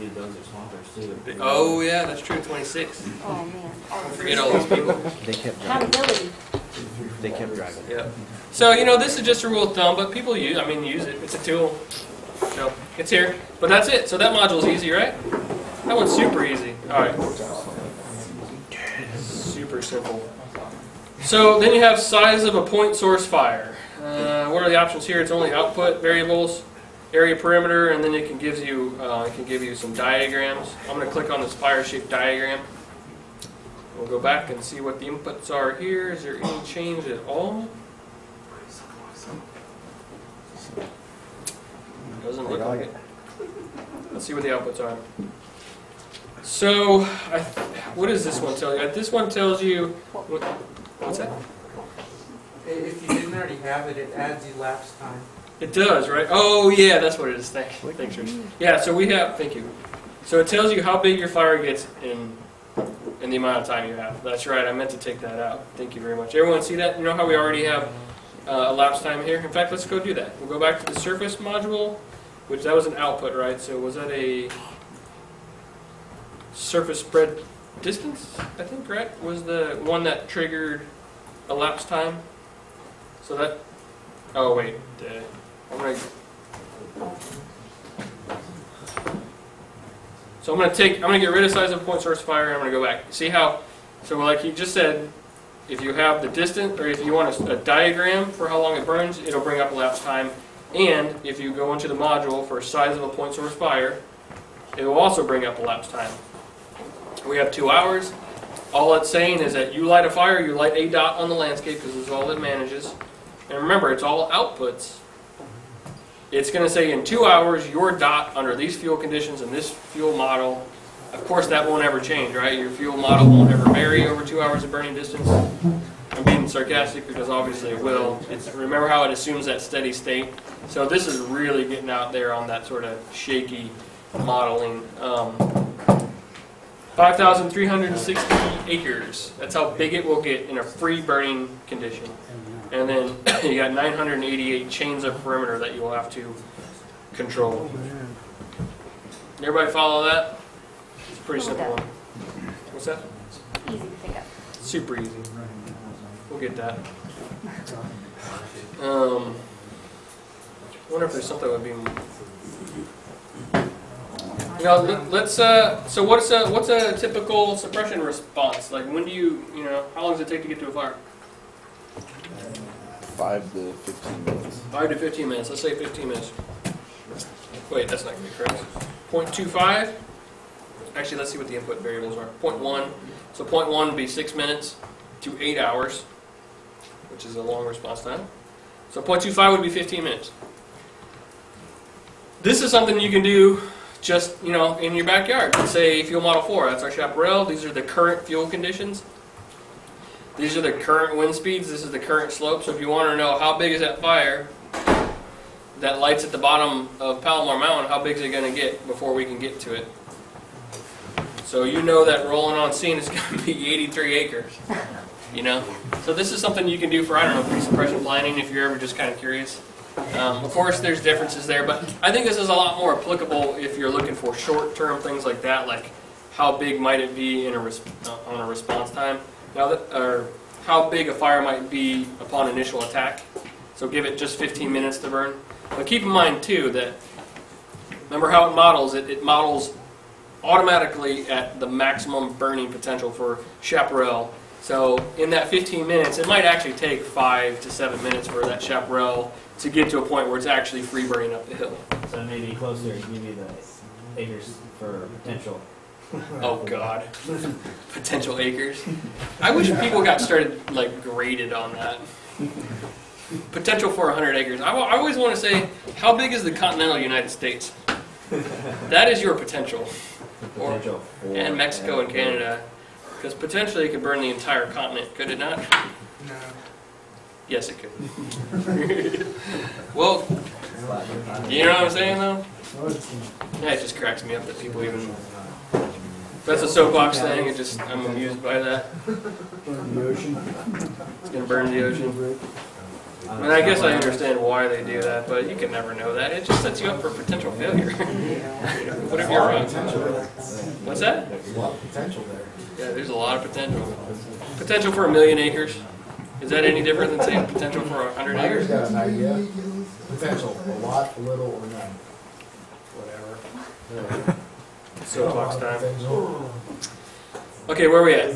do those or swampers too. big. Oh yeah, that's true. 26. Oh, man. Don't forget all those people. They kept driving. Accountability. They kept driving. Yeah. So you know, this is just a rule of thumb, but people use. I mean, use it. It's a tool. So it's here. But that's it. So that module is easy, right? That one's super easy. All right. Super simple. So then you have size of a point source fire. Uh, what are the options here? It's only output variables, area perimeter, and then it can gives you uh, it can give you some diagrams. I'm going to click on this fire shape diagram. We'll go back and see what the inputs are here. Is there any change at all? Doesn't look like it. Let's see what the outputs are. So, I, what does this one tell you? This one tells you, what, what's that? If you didn't already have it, it adds elapsed time. It does, right? Oh, yeah, that's what it is. Thank, thanks, Rich. Yeah, so we have, thank you. So it tells you how big your fire gets in, in the amount of time you have. That's right, I meant to take that out. Thank you very much. Everyone see that? You know how we already have uh, elapsed time here? In fact, let's go do that. We'll go back to the surface module, which that was an output, right? So was that a surface spread distance, I think, right? Was the one that triggered elapsed time? So that, oh wait, uh, I'm gonna. So I'm gonna take, I'm gonna get rid of size of point source fire, and I'm gonna go back. See how, so like you just said, if you have the distance, or if you want a, a diagram for how long it burns, it'll bring up elapsed time. And if you go into the module for size of a point source fire, it will also bring up elapsed time. We have two hours. All it's saying is that you light a fire, you light a dot on the landscape because this is all it manages. And remember, it's all outputs. It's going to say in two hours, your dot under these fuel conditions and this fuel model. Of course, that won't ever change, right? Your fuel model won't ever vary over two hours of burning distance. I'm being sarcastic because obviously it will. It's, remember how it assumes that steady state? So this is really getting out there on that sort of shaky modeling. Um, 5,360 acres. That's how big it will get in a free burning condition. And then you got 988 chains of perimeter that you will have to control. Everybody follow that? It's a pretty simple one. What's that? Easy to pick up. Super easy. We'll get that. Um, I wonder if there's something that would be. You know, let- let's. Uh, so what's a what's a typical suppression response? Like when do you you know how long does it take to get to a fire? Five to fifteen minutes. Five to fifteen minutes. Let's say fifteen minutes. Wait, that's not gonna be correct. Point two five. Actually, let's see what the input variables are. Point one. So point one would be six minutes to eight hours, which is a long response time. So point two five would be fifteen minutes. This is something you can do just you know in your backyard. Let's say fuel model four. That's our chaparral. These are the current fuel conditions. These are the current wind speeds. This is the current slope. So if you want to know how big is that fire that lights at the bottom of Palomar Mountain, how big is it going to get before we can get to it? So you know that rolling on scene is going to be 83 acres. You know, so this is something you can do for I don't know pre-suppression planning if you're ever just kind of curious. Um, of course, there's differences there, but I think this is a lot more applicable if you're looking for short-term things like that, like how big might it be in a uh, on a response time. Now, that, or how big a fire might be upon initial attack. So give it just 15 minutes to burn. But keep in mind too that remember how it models it. It models automatically at the maximum burning potential for chaparral. So in that 15 minutes, it might actually take five to seven minutes for that chaparral to get to a point where it's actually free burning up the hill. So maybe closer, give me the acres for potential. Oh God, potential acres. I wish people got started like graded on that. Potential for 100 acres. I, I always want to say, how big is the continental United States? That is your potential. Or- Potential for. And Mexico and Canada, because potentially it could burn the entire continent, could it not? No. Yes, it could. well, you know what I'm saying though? Yeah, it just cracks me up that people even. That's a soapbox thing. It just I'm amused by that. Burn The ocean. It's gonna burn the ocean. on I mean, I guess I uh, understand why they do that, but you can never know that. It just sets you up for potential failure. what if you're wrong? What's that? There's a lot of potential there. Yeah, there's a lot of potential. Potential for a million acres. Is that any different than saying potential for a hundred acres? got an idea, potential, a lot, a little, or none. Whatever. Soapbox time. Okay, where are we at?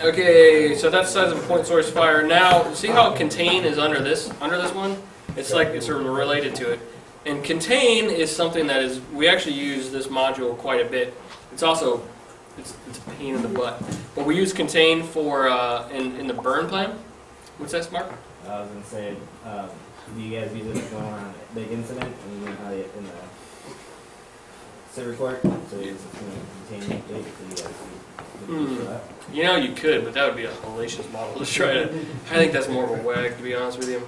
Okay, so that's size of a point source fire. Now, see how contain is under this under this one? It's like it's sort of related to it. And contain is something that is we actually use this module quite a bit. It's also it's, it's a pain in the butt, but we use contain for uh, in in the burn plan. What's that, Mark? I was gonna say, um, do you guys use it going on a big incident and you know how in the court, so you just, you know, contain the date, so you guys can Hmm. that? You know, you could, but that would be a hellacious model to try to. I think that's more of a wag, to be honest with you.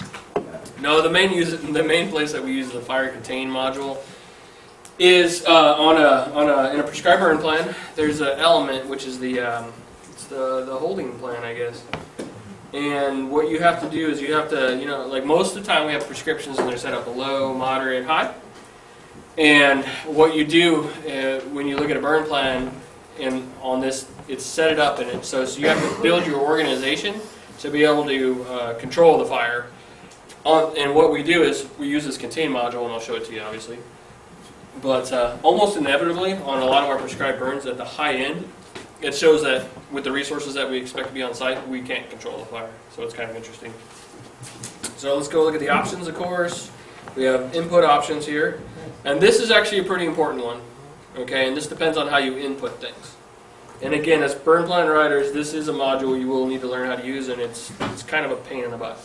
No, the main use, the main place that we use the fire contain module is uh, on a on a in a prescribed burn plan. There's an element which is the um, it's the the holding plan, I guess. And what you have to do is you have to, you know, like most of the time we have prescriptions and they're set up low, moderate, high. And what you do uh, when you look at a burn plan, and on this, it's set it up in it. So, so you have to build your organization to be able to uh, control the fire. On, and what we do is we use this contain module, and I'll show it to you, obviously. But uh, almost inevitably, on a lot of our prescribed burns at the high end, it shows that with the resources that we expect to be on site, we can't control the fire. So it's kind of interesting. So let's go look at the options, of course. We have input options here. And this is actually a pretty important one. Okay, and this depends on how you input things. And again, as burn plan writers, this is a module you will need to learn how to use, and it's, it's kind of a pain in the butt.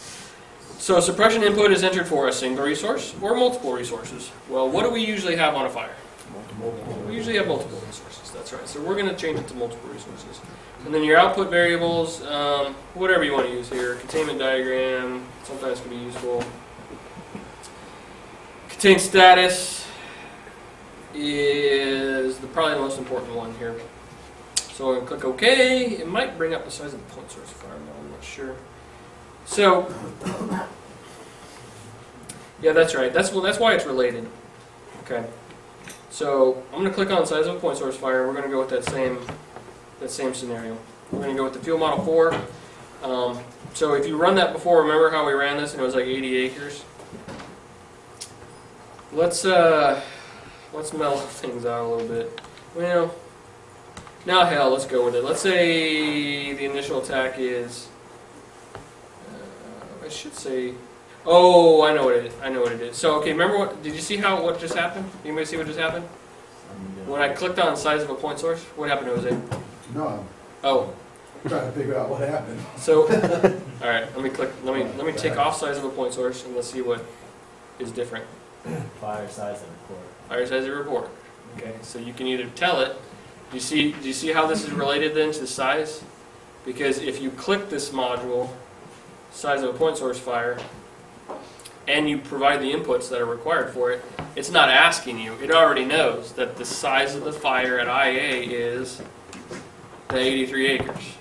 So suppression input is entered for a single resource or multiple resources. Well, what do we usually have on a fire? Multiple. We usually have multiple resources, that's right. So we're going to change it to multiple resources. And then your output variables, um, whatever you want to use here, containment diagram, sometimes can be useful. Contain status is the, probably the most important one here. So I'm click OK. It might bring up the size of the point source fire, but I'm not sure. So, yeah, that's right. That's well, that's why it's related. Okay. So I'm gonna click on size of a point source fire. We're gonna go with that same that same scenario. We're gonna go with the fuel model four. Um, so if you run that before, remember how we ran this and it was like 80 acres. Let's uh, let's mellow things out a little bit. Well, now hell, let's go with it. Let's say the initial attack is. Uh, I should say. Oh, I know what it is. I know what it is. So okay, remember what? Did you see how what just happened? Anybody see what just happened? When I clicked on size of a point source, what happened to Jose? No, Oh, I'm trying to figure out what happened. so all right. Let me click. Let me let me take off size of a point source and let's see what is different. Fire size and report. Fire size of report. Okay, mm-hmm. so you can either tell it. Do you see? Do you see how this is related then to size? Because if you click this module, size of a point source fire, and you provide the inputs that are required for it, it's not asking you. It already knows that the size of the fire at IA is the 83 acres.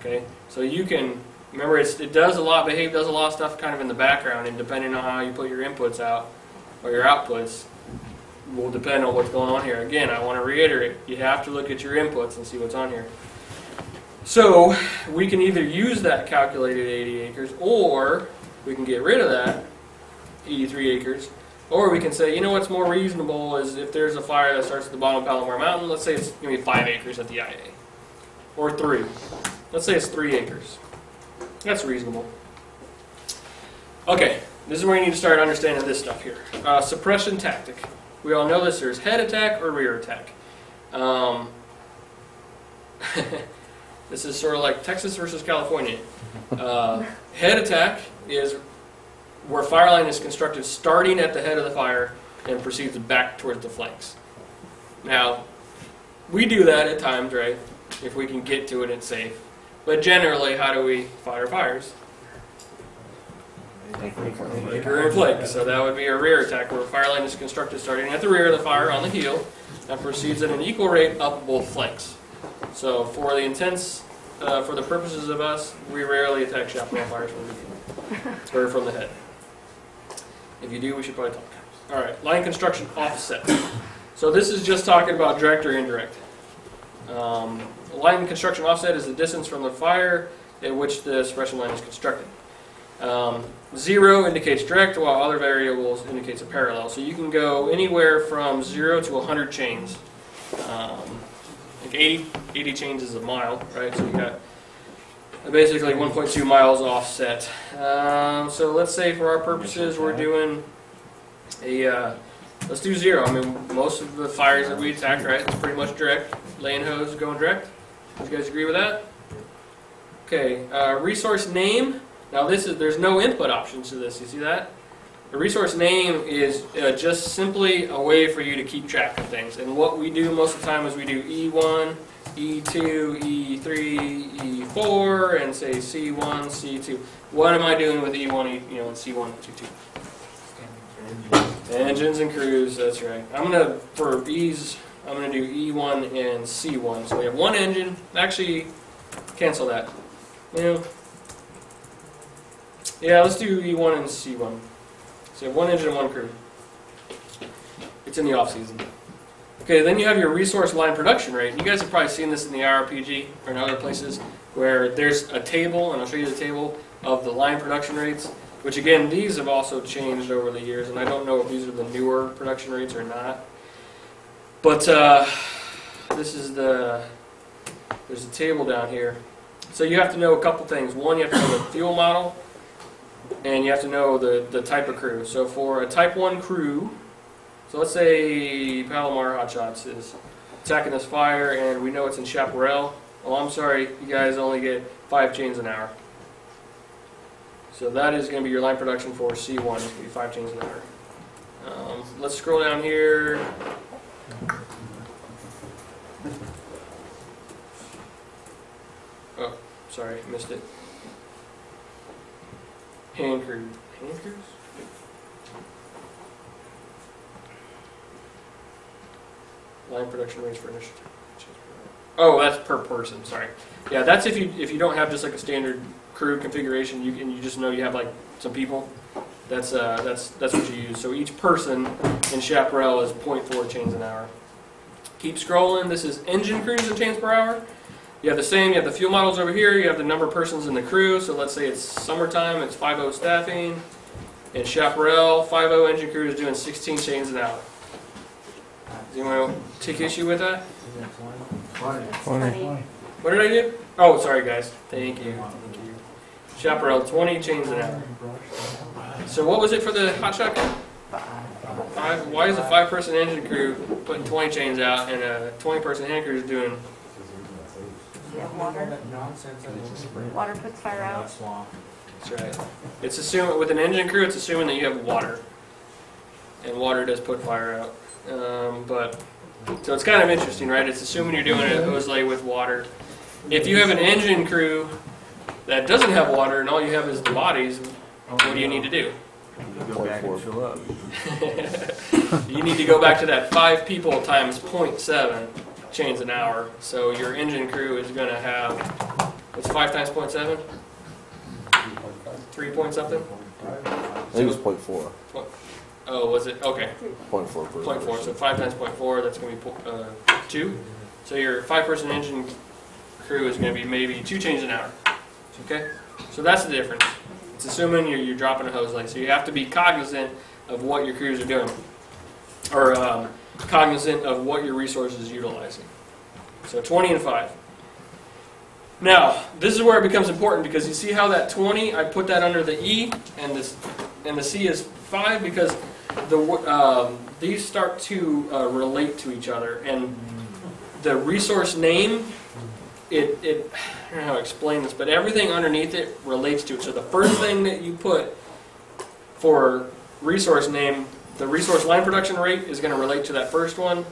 Okay, so you can remember it's, it does a lot. Behave does a lot of stuff kind of in the background, and depending on how you put your inputs out or your outputs, will depend on what's going on here. Again, I want to reiterate, you have to look at your inputs and see what's on here. So we can either use that calculated 80 acres, or we can get rid of that 83 acres, or we can say, you know what's more reasonable is if there's a fire that starts at the bottom of Palomar Mountain, let's say it's going to be 5 acres at the IA, or 3. Let's say it's 3 acres. That's reasonable. Okay, this is where you need to start understanding this stuff here. Uh, suppression tactic. We all know this. There's head attack or rear attack. Um, this is sort of like Texas versus California. Uh, head attack is where fire line is constructed starting at the head of the fire and proceeds back towards the flanks. Now, we do that at times, right? If we can get to it, it's safe. But generally, how do we fight our Anchor and flank. So that would be a rear attack where a fire line is constructed starting at the rear of the fire on the heel and proceeds at an equal rate up both flanks. So for the intents, uh, for the purposes of us, we rarely attack chaparral fires from the beginning. or from the head. If you do, we should probably talk. All right, line construction offset. So this is just talking about direct or indirect. Um, line construction offset is the distance from the fire at which the suppression line is constructed. Um, zero indicates direct, while other variables indicates a parallel. So you can go anywhere from zero to 100 chains. Um, like 80, 80 chains is a mile, right? So you got basically 1.2 miles offset. Um, so let's say for our purposes, we're doing a, uh, let's do zero. I mean, most of the fires that we attack, right, it's pretty much direct. Laying hose going direct. Do you guys agree with that? Okay, uh, resource name. Now this is, there's no input options to this, you see that? The resource name is uh, just simply a way for you to keep track of things. And what we do most of the time is we do E E1, E2, E3, E4, and say C1, C2. What am I doing with E1, E, you know, and C1, C2? Engines and crews, that's right. I'm gonna, for ease, I'm gonna do E1 and C1. So we have one engine, actually, cancel that. Yeah. Yeah, let's do E1 and C1. So you have one engine and one crew. It's in the off season. Okay, then you have your resource line production rate. You guys have probably seen this in the IRPG or in other places where there's a table, and I'll show you the table of the line production rates. Which again, these have also changed over the years, and I don't know if these are the newer production rates or not. But uh, this is the there's a table down here. So you have to know a couple things. One, you have to know the fuel model, and you have to know the, the type of crew. So for a Type 1 crew, so let's say Palomar Hotshots is attacking this fire, and we know it's in Chaparral. Well, I'm sorry, you guys only get five chains an hour. So that is going to be your line production for C1. It's going to be five chains an hour. Um, let's scroll down here. Oh, sorry, missed it. Hand crew. Line production rates for. Oh, that's per person. Sorry. Yeah, that's if you if you don't have just like a standard crew configuration, you and you just know you have like some people. That's uh that's that's what you use. So each person in Chaparral is 0.4 chains an hour. Keep scrolling. This is engine crews in chains per hour. You have the same. You have the fuel models over here. You have the number of persons in the crew. So let's say it's summertime. It's 5.0 staffing. In Chaparral, 5.0 engine crew is doing 16 chains an hour. Does anyone take issue with that? What did I do? Oh, sorry guys. Thank you. Thank you. Chaparral, 20 chains an hour. So what was it for the hot shot? Five. Why is a five-person engine crew putting 20 chains out and a 20-person hand crew is doing? You have water. Water puts fire out. That's right. It's assuming with an engine crew, it's assuming that you have water, and water does put fire out. Um, but so it's kind of interesting, right? It's assuming you're doing a hose lay with water. If you have an engine crew that doesn't have water and all you have is the bodies, what do you need to do? Go back and fill up. you need to go back to that five people times 0.7 chains an hour. So your engine crew is going to have what's five times 0.7? Three point something? I think it was point four. Oh, was it? Okay. Point four per Point four. So five times point four, that's going to be uh, two. So your five-person engine crew is going to be maybe two chains an hour. Okay. So that's the difference. It's assuming you're, you're dropping a hose line. So you have to be cognizant of what your crews are doing, or um, cognizant of what your resources is utilizing. So 20 and 5. Now, this is where it becomes important because you see how that 20, I put that under the E, and this, and the C is 5 because the um, these start to uh, relate to each other, and the resource name, it, it I don't know how to explain this, but everything underneath it relates to it. So the first thing that you put for resource name, the resource line production rate is going to relate to that first one.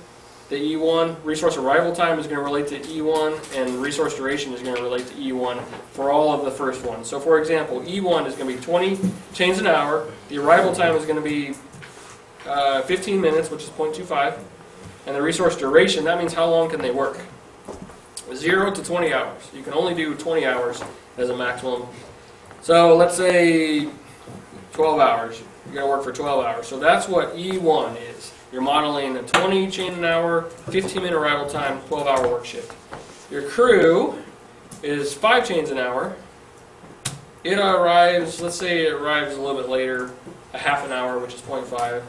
The E1 resource arrival time is going to relate to E1, and resource duration is going to relate to E1 for all of the first ones. So, for example, E1 is going to be 20 chains an hour. The arrival time is going to be uh, 15 minutes, which is 0.25, and the resource duration that means how long can they work? Zero to 20 hours. You can only do 20 hours as a maximum. So let's say 12 hours. You gotta work for 12 hours. So that's what E1 is. You're modeling a 20 chain an hour, 15 minute arrival time, 12 hour work shift. Your crew is five chains an hour. It arrives, let's say it arrives a little bit later, a half an hour, which is 0.5,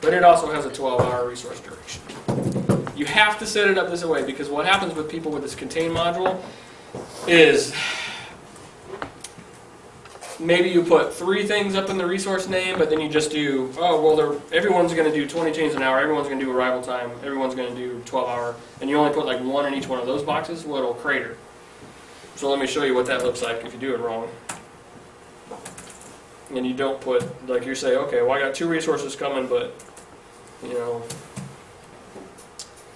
but it also has a 12 hour resource duration. You have to set it up this way because what happens with people with this contain module is maybe you put three things up in the resource name, but then you just do, oh, well, everyone's going to do 20 chains an hour, everyone's going to do arrival time, everyone's going to do 12 hour, and you only put like one in each one of those boxes, well, it'll crater. So let me show you what that looks like if you do it wrong. And you don't put, like you say, okay, well, I got two resources coming, but, you know,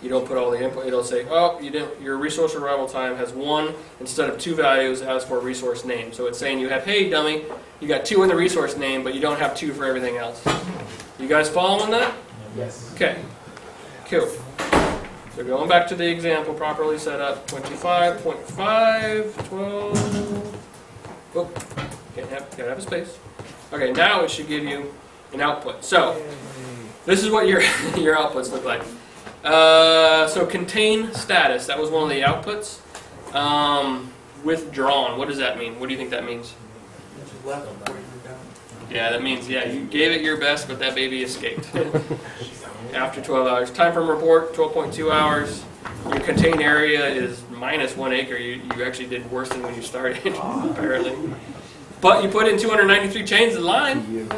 you don't put all the input, it'll say, oh, you didn't, your resource arrival time has one instead of two values as for resource name. So it's saying you have, hey dummy, you got two in the resource name, but you don't have two for everything else. You guys following that? Yes. Okay, cool. So going back to the example properly set up, 25.5, 12, whoop, can't have, gotta have a space. Okay, now it should give you an output. So, this is what your, your outputs look like. Uh, so contain status, that was one of the outputs. Um, withdrawn, what does that mean? What do you think that means? Left before you're done. Yeah, that means, yeah, you gave it your best, but that baby escaped. After 12 hours. Time from report, 12.2 hours. Your contained area is minus one acre. You, you actually did worse than when you started, apparently. But you put in 293 chains in line.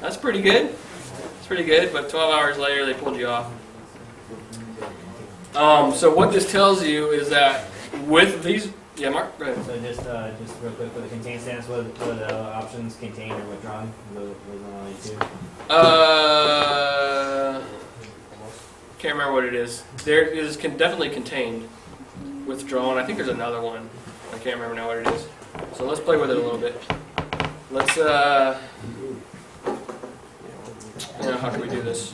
That's pretty good. That's pretty good, but 12 hours later, they pulled you off. Um, so what this tells you is that with these, yeah, Mark, go ahead. So just, uh, just real quick for the contain stance, what, what are the options, contained or withdrawn? Those, those are only two. Uh, can't remember what it is. There is con- definitely contained, withdrawn. I think there's another one. I can't remember now what it is. So let's play with it a little bit. Let's. Uh, you know, how can we do this?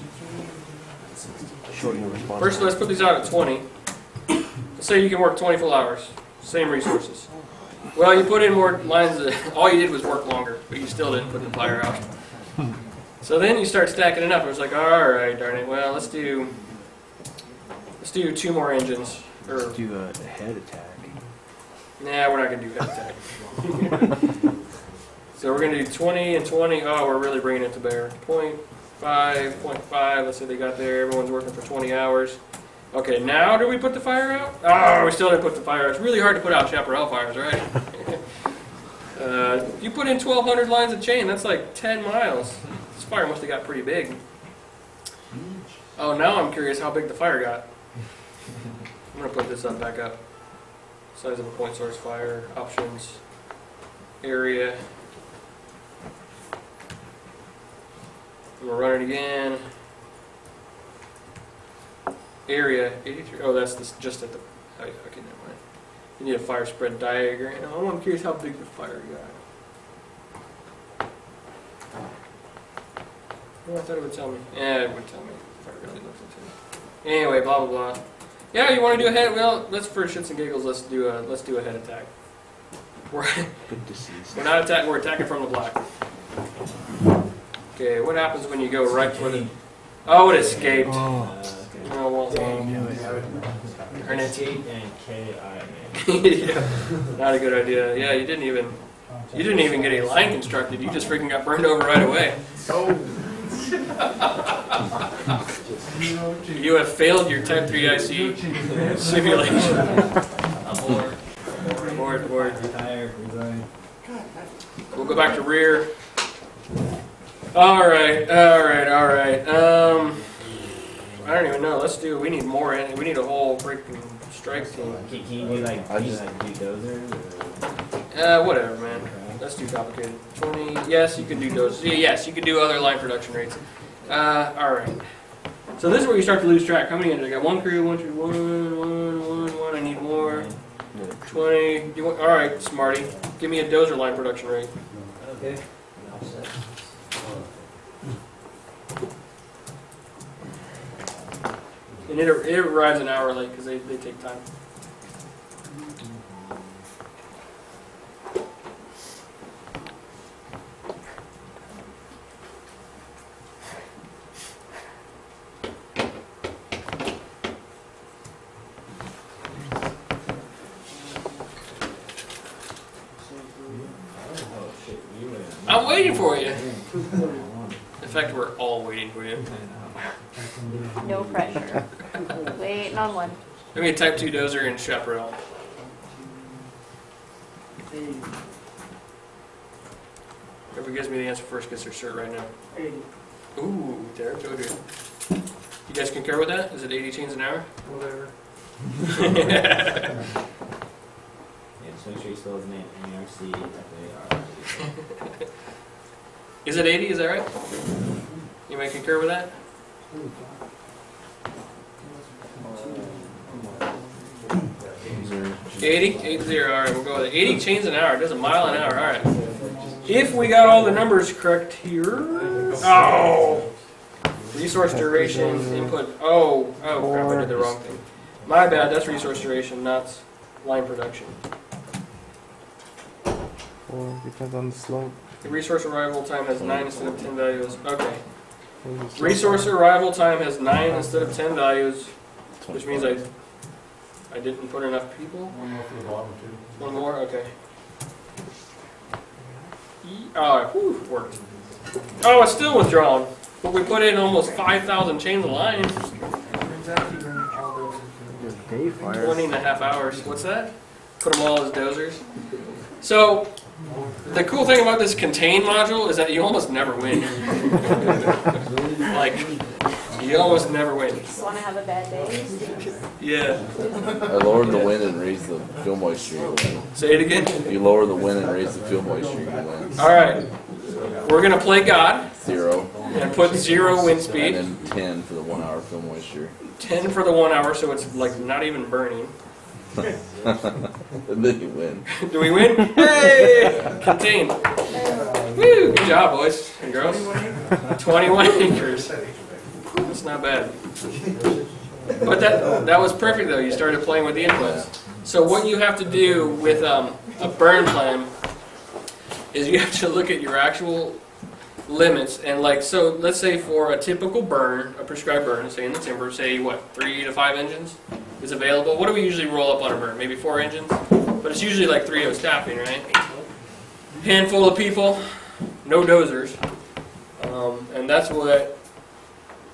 Shorten your response. First, let's put these out at 20. Let's say you can work 20 full hours, same resources. Well, you put in more lines. Of, all you did was work longer, but you still didn't put the fire out. So then you start stacking it up. It was like, all right, darn it. Well, let's do let's do two more engines. Or Let's do a head attack. nah, we're not gonna do head attack. so we're gonna do 20 and 20. Oh, we're really bringing it to bear. Point five, point five. Let's say they got there. Everyone's working for 20 hours. Okay, now do we put the fire out? Oh, we still didn't put the fire out. It's really hard to put out chaparral fires, right? uh, you put in 1,200 lines of chain. That's like 10 miles. This fire must have got pretty big. Oh, now I'm curious how big the fire got. I'm gonna put this up back up. Size of a point source fire, options, area. I'm gonna run it again. Area 83. Oh, that's this, just at the. oh, Okay, never mind. You need a fire spread diagram. Oh, I'm curious how big the fire got. Oh, I thought it would tell me. Yeah, it would tell me. If I really looked into it. Anyway, blah blah blah. Yeah, you want to do a head? Well, let's for shits and giggles. Let's do a let's do a head attack. We're we're not attacking. We're attacking from the black. Okay, what happens when you go right for the? Oh, it escaped. Uh, okay. Oh, well, well. Darn it. And K I A. yeah, not a good idea. Yeah, you didn't even you didn't even get a line constructed. You just freaking got burned over right away. Oh. You have failed your Type 3 IC simulation. We'll go back to rear. All right, all right, all right. Um, I don't even know. Let's do. We need more. in- We need a whole freaking strike team. Can, can you do like, I can you just- like do dozers or? Uh, whatever, man. That's too complicated. 20. Yes, you can do those. Yeah, Yes, you can do other line production rates. Uh, all right. So this is where you start to lose track. How many engines? I got one crew, one crew, one, one, one, one. I need more. 20. Do you want, all right, Smarty. Give me a dozer line production rate. Okay. And it, it arrives an hour late because they, they take time. I'm waiting for you. In fact, we're all waiting for you. No pressure. Waiting on one. Give me a Type 2 dozer and chaparral. Whoever gives me the answer first gets their shirt right now. Eighty. Ooh, Derek told you. You guys concur with that? Is it 80 chains an hour? Whatever. Yeah, just make sure you spell his name, M-A-R-C-F-A-R. Is it 80? Is that right? You may concur with that? Eighty, eight zero. All right, we'll go with it. Eighty chains an hour. Does a mile an hour. All right. If we got all the numbers correct here. Oh. Resource duration, input. Oh, oh crap! I did the wrong thing. My bad. That's resource duration, not line production. Or depends on the slope. The resource arrival time has nine instead of ten values. Okay. What is the slope? Resource arrival time has nine instead of ten values, which means I I didn't put enough people. One more for the bottom too. One more, okay. E- Oh, whew, worked. Oh, it's still withdrawn, but we put in almost five thousand chains of line, Your day fire. 20 and a half hours. What's that? Put them all as dozers. So, the cool thing about this contain module is that you almost never win. like, you almost never win. Just want to have a bad day. Yeah. I lowered the wind and raised the fuel moisture. you win. Say it again. You lower the wind and raise the fuel moisture. You win. All right. We're gonna play God Zero. and put zero wind speed, And then ten for the one hour fuel moisture. ten for the one hour, so it's like not even burning. And then you win. Do we win? Hey! Contain. Woo! Good job, boys and girls. 21 acres. That's not bad. But that that was perfect though. You started playing with the inputs. So what you have to do with um, a burn plan is you have to look at your actual limits and like so. Let's say for a typical burn, a prescribed burn, say in the timber, say what three to five engines is available. What do we usually roll up on a burn? Maybe four engines, but it's usually like three of staffing, right? Handful of people, no dozers, um, and that's what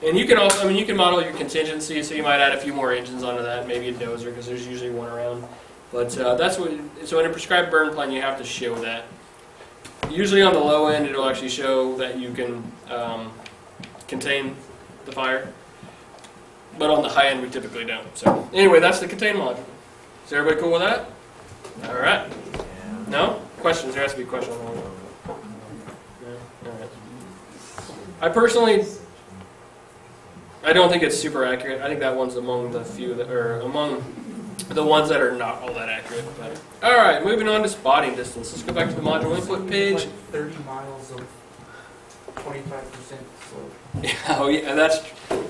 and you can also, I mean, you can model your contingency, so you might add a few more engines onto that, maybe a dozer, because there's usually one around. But uh, that's what, so in a prescribed burn plan, you have to show that. Usually on the low end, it'll actually show that you can um, contain the fire. But on the high end, we typically don't. So anyway, that's the contain module. Is everybody cool with that? All right. No? Questions? There has to be a question on that one. No? All right. I personally I don't think it's super accurate. I think that one's among the few that are among the ones that are not all that accurate. But all right, moving on to spotting distance. Let's go back to the module input page. Like Thirty miles of twenty-five percent slope. Yeah, oh yeah, that's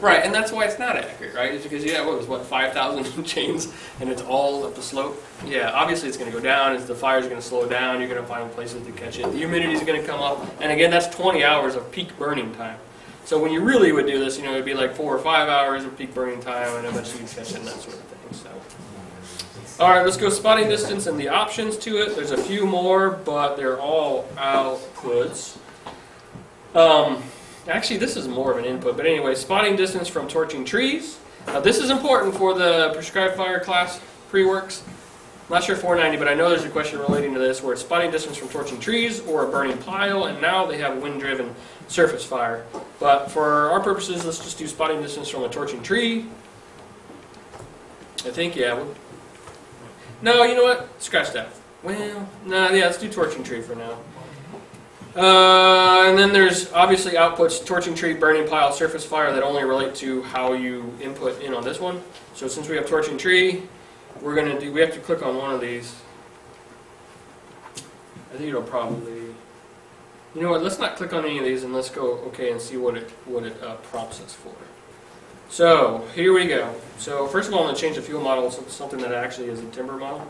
right, and that's why it's not accurate, right? It's because yeah, what was what five thousand chains, and it's all up the slope. Yeah, obviously it's going to go down. As the fire's going to slow down, you're going to find places to catch it. The humidity is going to come up, and again, that's 20 hours of peak burning time. So when you really would do this, you know, it'd be like four or five hours of peak burning time, and eventually you'd catch it and that sort of thing. All right, let's go spotting distance and the options to it. There's a few more, but they're all outputs. Um, actually, this is more of an input, but anyway, spotting distance from torching trees. Now, this is important for the prescribed fire class pre-works. Not sure 490, but I know there's a question relating to this where it's spotting distance from torching trees or a burning pile, and now they have wind-driven surface fire. But for our purposes, let's just do spotting distance from a torching tree. I think, yeah. No, you know what? Scratch that. Well, no, yeah, let's do torching tree for now. Uh, and then there's obviously outputs, torching tree, burning pile, surface fire that only relate to how you input in on this one. So since we have torching tree, we're gonna do, we have to click on one of these. I think it'll probably, you know what, let's not click on any of these and let's go, okay, and see what it, what it uh, prompts us for. So, here we go. So first of all, I'm gonna change the fuel model to something that actually is a timber model.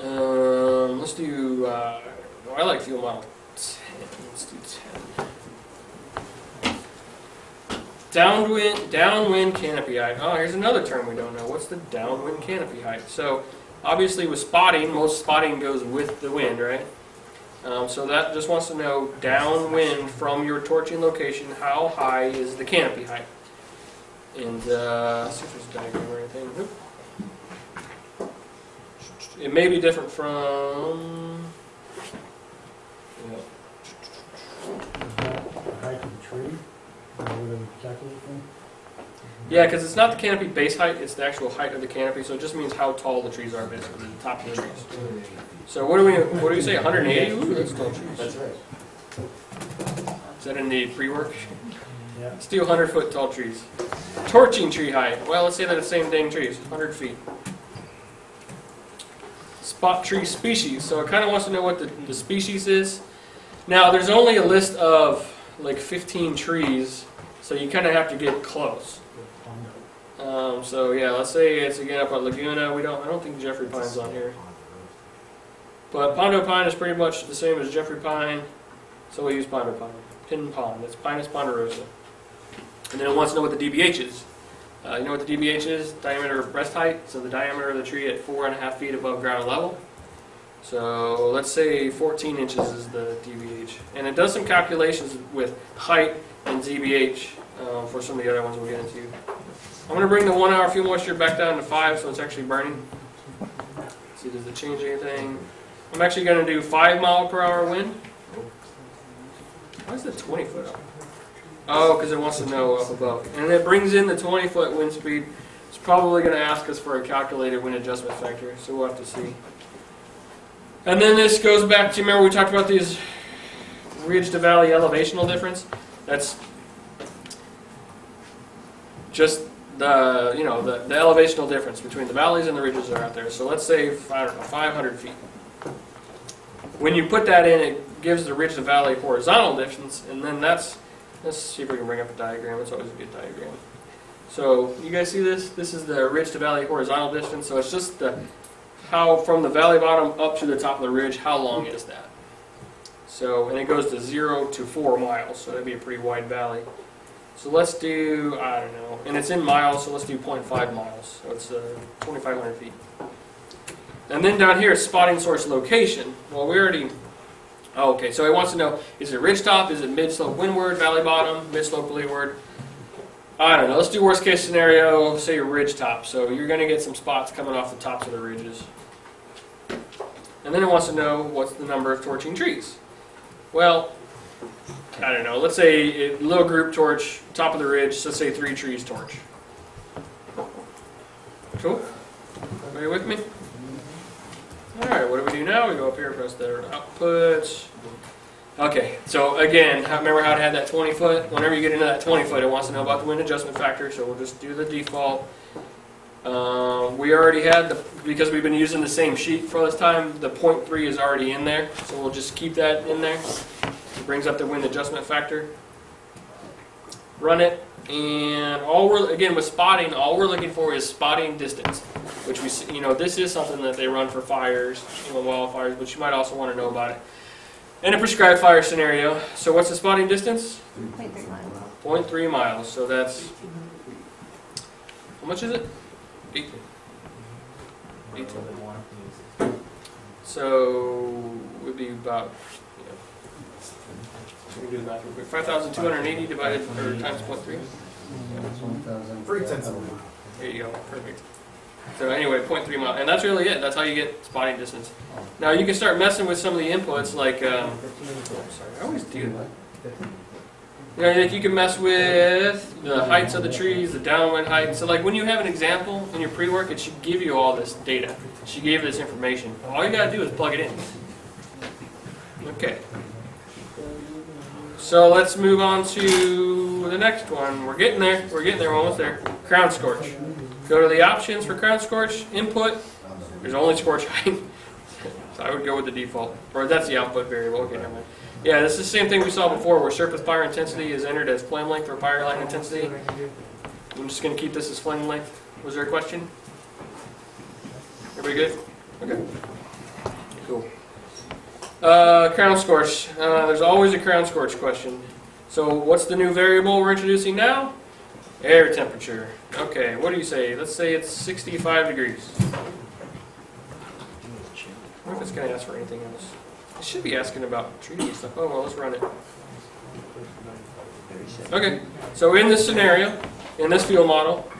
Um, let's do, uh, oh, I like fuel model 10, let's do 10. Downwind, downwind canopy height. Oh, here's another term we don't know. What's the downwind canopy height? So, obviously with spotting, most spotting goes with the wind, right? Um, so that just wants to know downwind from your torching location, how high is the canopy height? And uh, see if there's a diagram or anything. Nope. It may be different from. Yeah. Height of the tree? Yeah, because it's not the canopy base height, it's the actual height of the canopy, so it just means how tall the trees are, basically, the top of the trees. So what do we, what do we say, 180? Ooh, that's tall trees. That's right. Is that in the pre-work? Yeah. Let's do 100 foot tall trees. Torching tree height, well, let's say they're the same dang trees, 100 feet. Spot tree species, so it kind of wants to know what the, the species is. Now, there's only a list of like 15 trees, so you kind of have to get close. Um, so yeah, let's say it's again up at Laguna. We don't. I don't think Jeffrey Pine's on here. But Pondo Pine is pretty much the same as Jeffrey Pine, so we use Pondo Pine. Pin Pond. It's Pinus ponderosa. And then it wants to know what the DBH is. Uh, you know what the DBH is? Diameter of breast height. So the diameter of the tree at four and a half feet above ground level. So let's say 14 inches is the DBH. And it does some calculations with height and DBH uh, for some of the other ones we'll get into. I'm going to bring the one hour fuel moisture back down to five so it's actually burning. see, does it change anything? I'm actually going to do five mile per hour wind. Why is it 20 foot up? Oh, because it wants to know up above. And it brings in the 20 foot wind speed. It's probably going to ask us for a calculated wind adjustment factor, so we'll have to see. And then this goes back to, remember we talked about these ridge to valley elevational difference? That's just the, you know, the, the elevational difference between the valleys and the ridges are out there. So let's say, I don't know, 500 feet. When you put that in, it gives the ridge to valley horizontal distance, and then that's, let's see if we can bring up a diagram. It's always a good diagram. So you guys see this? This is the ridge to valley horizontal distance. So it's just the how from the valley bottom up to the top of the ridge, how long is that? So, and it goes to zero to four miles, so that'd be a pretty wide valley. So let's do, I don't know, and it's in miles, so let's do 0.5 miles. So it's uh, 2,500 feet. And then down here, spotting source location. Well, we already, oh, okay, so it wants to know, is it ridge top, is it mid slope windward, valley bottom, mid slope leeward? I don't know, let's do worst case scenario, say ridge top. So you're going to get some spots coming off the tops of the ridges. And then it wants to know what's the number of torching trees. Well, I don't know. Let's say a little group torch, top of the ridge. Let's say three trees torch. Cool. Everybody with me? All right. What do we do now? We go up here, press the outputs. Okay. So again, remember how it had that 20 foot? Whenever you get into that 20 foot, it wants to know about the wind adjustment factor. So we'll just do the default. Um, we already had the because we've been using the same sheet for this time. The 0.3 is already in there, so we'll just keep that in there. Brings up the wind adjustment factor. Run it, and all we're again with spotting, all we're looking for is spotting distance, which we you know this is something that they run for fires, you know wildfires, but you might also want to know about it in a prescribed fire scenario. So what's the spotting distance? 0.3 miles. 0.3 miles. So that's how much is it? Eight. Eight. So would be about. You know, do the math real quick. Five thousand two hundred eighty divided or times point three. Three tenths of a mile. There you go. Perfect. So anyway, 0.3 mile, and that's really it. That's how you get spotting distance. Now you can start messing with some of the inputs, like um, sorry, I always do that. You know, like you can mess with the heights of the trees, the downwind height. So like when you have an example in your pre-work, it should give you all this data. It should give you this information. All you gotta do is plug it in. Okay. So let's move on to the next one. We're getting there. We're getting there. We're almost there. Crown scorch. Go to the options for crown scorch. Input. There's only scorch height. so I would go with the default. Or that's the output variable. Okay, never mind. Yeah, this is the same thing we saw before where surface fire intensity is entered as flame length or fire line intensity. I'm just going to keep this as flame length. Was there a question? Everybody good? Okay. Cool. Uh, crown scorch. Uh, there's always a crown scorch question. So what's the new variable we're introducing now? Air temperature. Okay, what do you say? Let's say it's 65 degrees. What if it's going to ask for anything else? It should be asking about treating stuff. Oh, well, let's run it. Okay, so in this scenario, in this field model,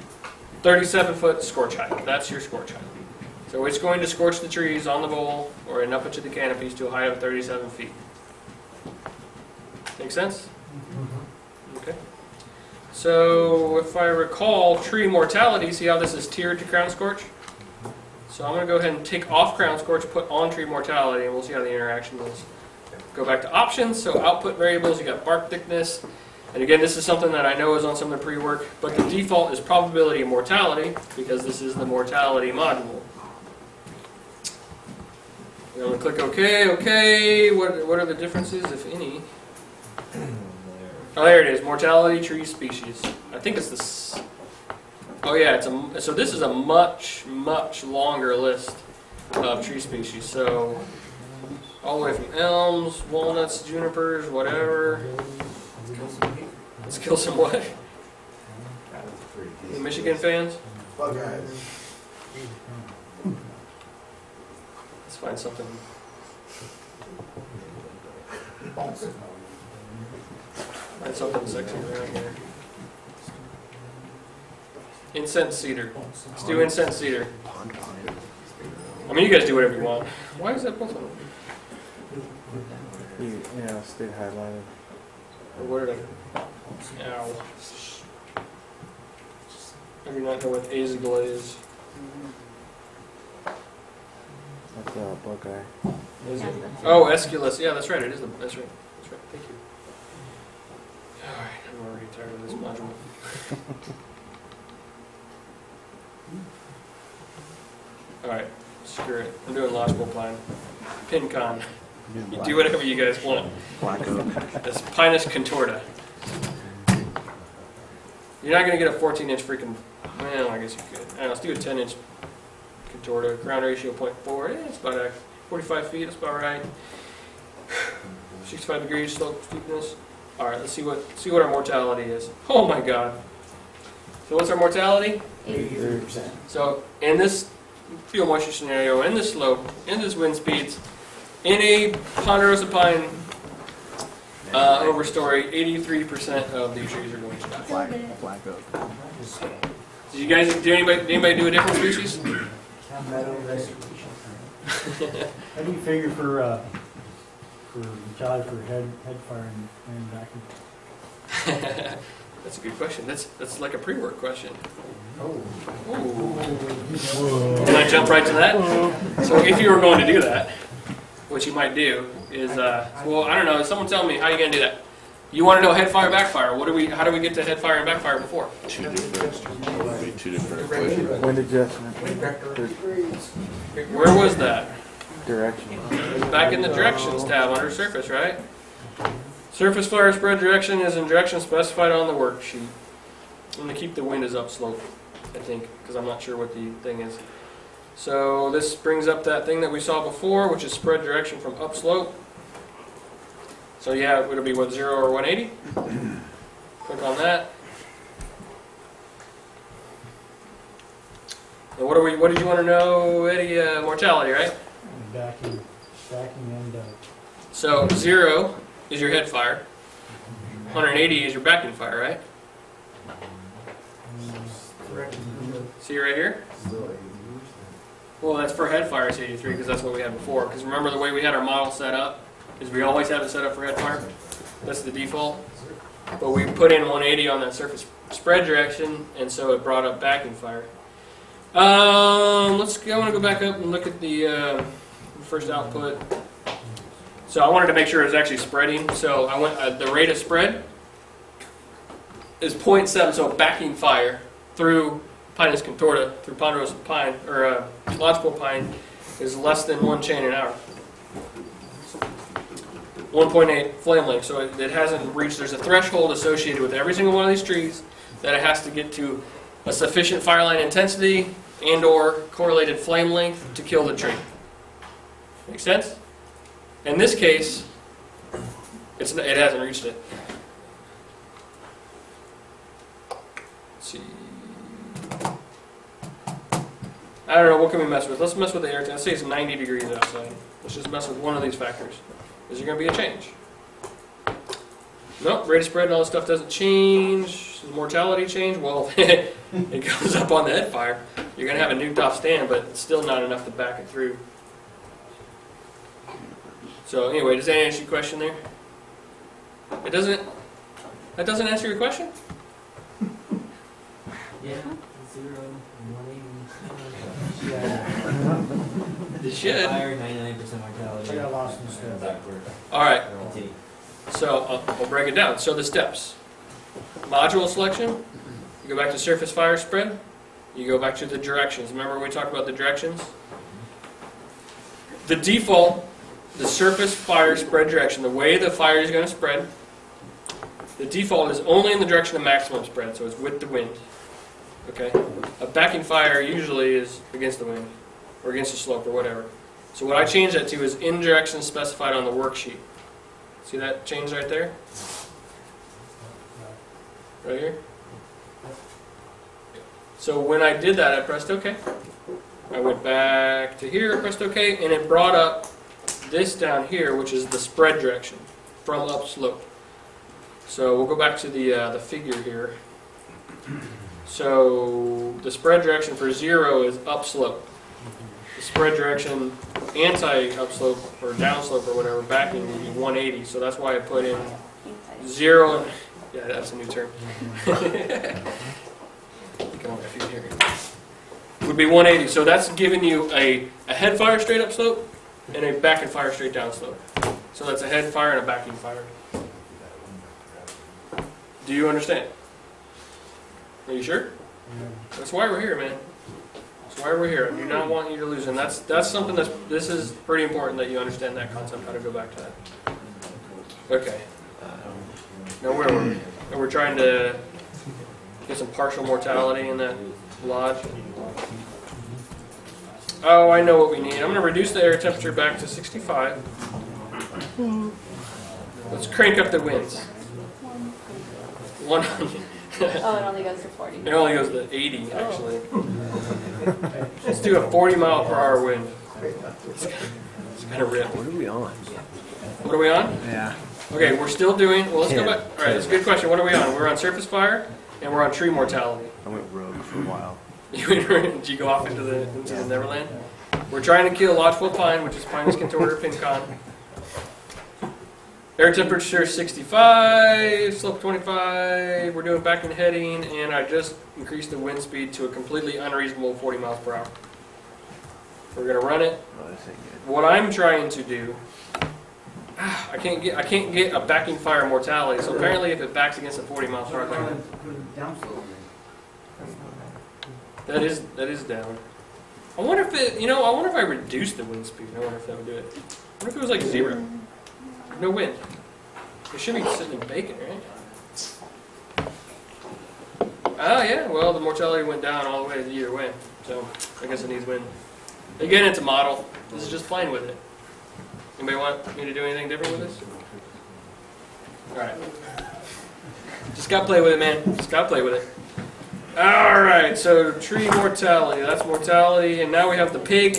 37 foot scorch height. That's your scorch height. So it's going to scorch the trees on the bole or and up into the canopies to a height of 37 feet. Make sense? Mm-hmm. Okay. So if I recall tree mortality, see how this is tiered to crown scorch? So I'm going to go ahead and take off crown scorch, put on tree mortality, and we'll see how the interaction is. Go back to options. So output variables, you got bark thickness. And again, this is something that I know is on some of the pre-work, but the default is probability of mortality because this is the mortality module. I'm going to click OK, OK. What, what are the differences, if any? Oh, there it is. Mortality, tree species. I think it's this. Oh yeah, it's a. So this is a much, much longer list of tree species. So all the way from elms, walnuts, junipers, whatever. Let's kill some Let's kill some what? Michigan fans? Bug Let's find something. Find something sexy around here. Incense cedar. Let's do incense cedar. I mean, you guys do whatever you want. Why is that both on? You, yeah, stay highlighted. Or where did I? Ow. I do not know what azagla is. That's a Buckeye. Is it? Oh, Aesculus. Yeah, that's right. It is. The, that's right. That's right. Thank you. All right, I'm already tired of this module. All right, screw it. I'm doing lodgepole pine. PinCon. You do whatever you guys want. Black oak. It's Pinus contorta. You're not gonna get a 14 inch freaking. Well, I guess you could. I don't let's do a 10 inch contorta. Crown ratio 0.4. Eh, it's about a 45 feet. That's about right. 65 degrees slope steepness. All right, let's see what see what our mortality is. Oh my God. So what's our mortality? Eighty-three percent. So in this fuel moisture scenario, in this slope, in this wind speeds, in a ponderosa pine uh, overstory, 83% of these trees are going to die. Black, black oak. Did you guys, did anybody, did anybody do a different species? How do you figure for, uh, for charge for head, head fire and, and vacuum? That's a good question. That's that's like a pre-work question. Oh. Can I jump right to that? So if you were going to do that, what you might do is, uh, well, I don't know. Someone tell me how you gonna do that. You want to know head fire, backfire. What do we? How do we get to head fire and backfire before? Two different, be two different equations. Wind adjustment. Where was that? Direction. Back in the directions tab under surface, right? Surface fire spread direction is in direction specified on the worksheet. I'm gonna keep the wind as upslope, I think, because I'm not sure what the thing is. So this brings up that thing that we saw before, which is spread direction from upslope. So yeah, it'll be what zero or 180. Click on that. And what are we? What did you want to know, Eddie? Uh, mortality, right? Backing, backing and, uh, So zero is your head fire. 180 is your backing fire, right? See right here? Well, that's for head fire, it's 83, because that's what we had before. Because remember the way we had our model set up? Is we always have it set up for head fire. That's the default. But we put in 180 on that surface spread direction, and so it brought up backing fire. Um, let's. I want to go back up and look at the uh, first output. So I wanted to make sure it was actually spreading. So I went. Uh, the rate of spread is 0.7. So backing fire through Pinus contorta, through ponderosa pine or uh, lodgepole pine, is less than one chain an hour. 1.8 flame length. So it, it hasn't reached. There's a threshold associated with every single one of these trees that it has to get to a sufficient fire line intensity and/or correlated flame length to kill the tree. Make sense? In this case, it's, it hasn't reached it. Let's see. I don't know, what can we mess with? Let's mess with the air. temperature. Let's say it's 90 degrees outside. Let's just mess with one of these factors. Is there going to be a change? Nope, rate of spread and all this stuff doesn't change. Does mortality change? Well, it goes up on the head fire. You're going to have a new off stand, but it's still not enough to back it through. So anyway, does that answer your question there? It doesn't. That doesn't answer your question. Yeah, zero, one eighty. It should. Fire, ninety-nine percent mortality. I got lost in the steps. Backward. All right. Continue. So uh, I'll break it down. So the steps. Module selection. You go back to surface fire spread. You go back to the directions. Remember we talked about the directions? The default, the surface fire spread direction, the way the fire is going to spread, the default is only in the direction of maximum spread, so it's with the wind. Okay? A backing fire usually is against the wind or against the slope or whatever. So what I changed that to is in direction specified on the worksheet. See that change right there? Right here? So when I did that, I pressed OK. I went back to here, pressed OK, and it brought up this down here, which is the spread direction from upslope. So we'll go back to the, uh, the figure here. So the spread direction for zero is upslope. Spread direction anti-upslope or downslope or whatever, backing would be 180. So that's why I put in zero. And, yeah, that's a new term. Come on, if you hear it. Would be 180. So that's giving you a, a head fire straight up slope and a back and fire straight down slope. So that's a head fire and a backing fire. Do you understand? Are you sure? That's why we're here, man. That's why we're here. I do not want you to lose, and that's that's something that's this is pretty important that you understand that concept. How to go back to that. Okay. Now where were we? And we're trying to get some partial mortality in that lodge. Oh, I know what we need. I'm going to reduce the air temperature back to 65. Let's crank up the winds. One. Oh, it only goes to forty. It only goes to 80, actually. Oh. Let's do a 40 mile per hour wind. It's, it's gonna rip. What are we on? What are we on? Yeah. Okay, we're still doing. Well, let's go back. All right, that's a good question. What are we on? We're on surface fire, and we're on tree mortality. I went rogue for a while. Did you go off into the into the Neverland? We're trying to kill lodgepole pine, which is Pinus contorta pincon. Air temperature 65, slope 25. We're doing back and heading, and I just increased the wind speed to a completely unreasonable 40 miles per hour. We're gonna run it. Oh, this ain't good. What I'm trying to do, I can't get I can't get a backing fire mortality. So apparently, if it backs against a 40 mile per hour, that is that is down. I wonder if it, you know, I wonder if I reduced the wind speed. I wonder if that would do it. What if it was like zero? No wind. It should be sitting in bacon, right? Oh yeah, well the mortality went down all the way either way. So I guess it needs wind. Again, it's a model. This is just playing with it. Anybody want me to do anything different with this? Alright. Just gotta play with it, man. Just gotta play with it. Alright, so tree mortality. That's mortality. And now we have the pig.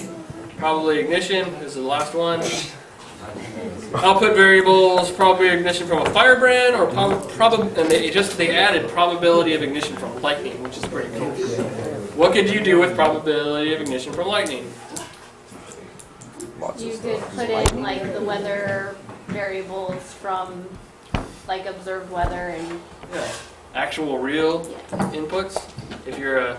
Probably ignition. This is the last one. Output variables, probability of ignition from a firebrand, or prob, prob and they just they added probability of ignition from lightning, which is pretty cool. What could you do with probability of ignition from lightning? You could put in like the weather variables from like observed weather and Yeah. Actual real yeah. inputs. If you're a,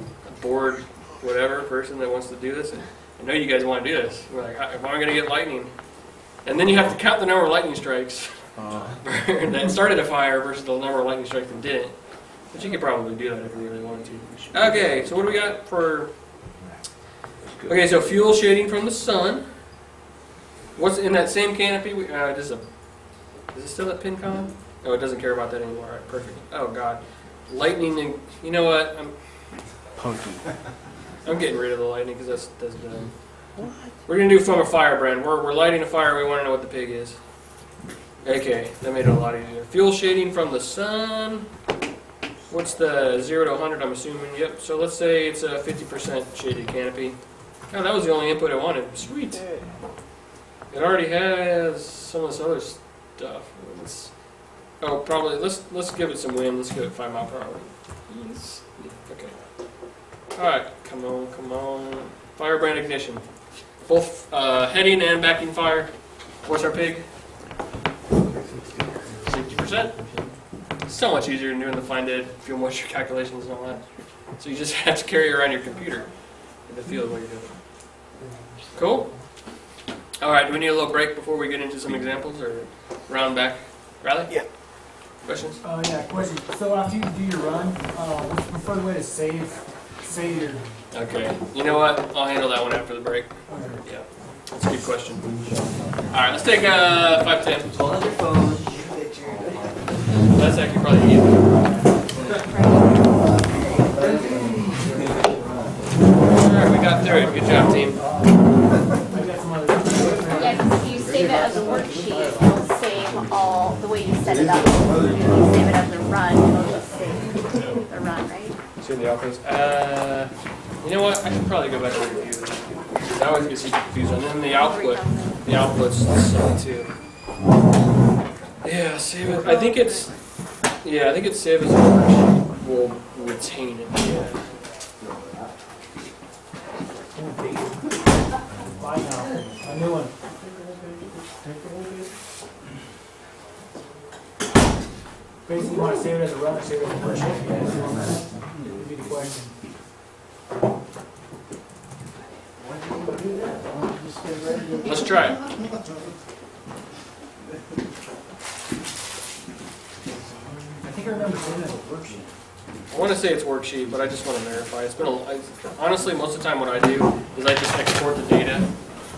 a bored whatever person that wants to do this, I know you guys want to do this. You're like, if I'm going to get lightning, and then you have to count the number of lightning strikes Uh, that started a fire versus the number of lightning strikes that didn't. But you could probably do that if you really wanted to. Okay, so what do we got for? Okay, so fuel shading from the sun. What's in that same canopy? We, uh, this is a. Is it still at Pincon? Oh, it doesn't care about that anymore. All right, perfect. Oh God, lightning and you know what? I'm punky. I'm getting rid of the lightning because that's that's dumb. We're gonna do from a firebrand. We're we're lighting a fire. We want to know what the pig is. Okay, that made it a lot easier. Fuel shading from the sun. What's the zero to 100? I'm assuming. Yep. So let's say it's a 50% shaded canopy. Oh, that was the only input I wanted. Sweet. It already has some of this other stuff. Let's, oh, probably let's let's give it some wind. Let's give it five mile per hour. Yes. Okay. All right. Come on, come on. Firebrand ignition. Both uh, heading and backing fire. What's our pig? Sixty percent. So much easier than doing the fine dead fuel moisture calculations and all that. So you just have to carry around your computer in the field while you're doing it. Cool. All right, do we need a little break before we get into some examples or round back? Riley? Yeah. Questions? Uh, yeah, question. So after you do your run, uh, what's the preferred way to save, save your, Okay. You know what? I'll handle that one after the break. Yeah. That's a good question. All right, let's take uh, 5 10. Hold on your phone. That's actually probably easy. All right, we got through it. Good job, team. Yeah, 'cause you save it as a worksheet, it'll save all, the way you set it up. You save it as a run, it'll just save the run, right? See in the office. Uh, you know what? I should probably go back and review. Because I always get super confused. And then the output, the output's silly too. Yeah, save it. I think it's, yeah, I think it's save as a worksheet. We'll retain it. Yeah. now, a new one. Basically, you want to save it as a run or save it as a worksheet? Yeah, be the question. Let's try it. I think I remember as a worksheet. I want to say it's worksheet, but I just want to verify. It's been a, I, honestly, most of the time what I do is I just export the data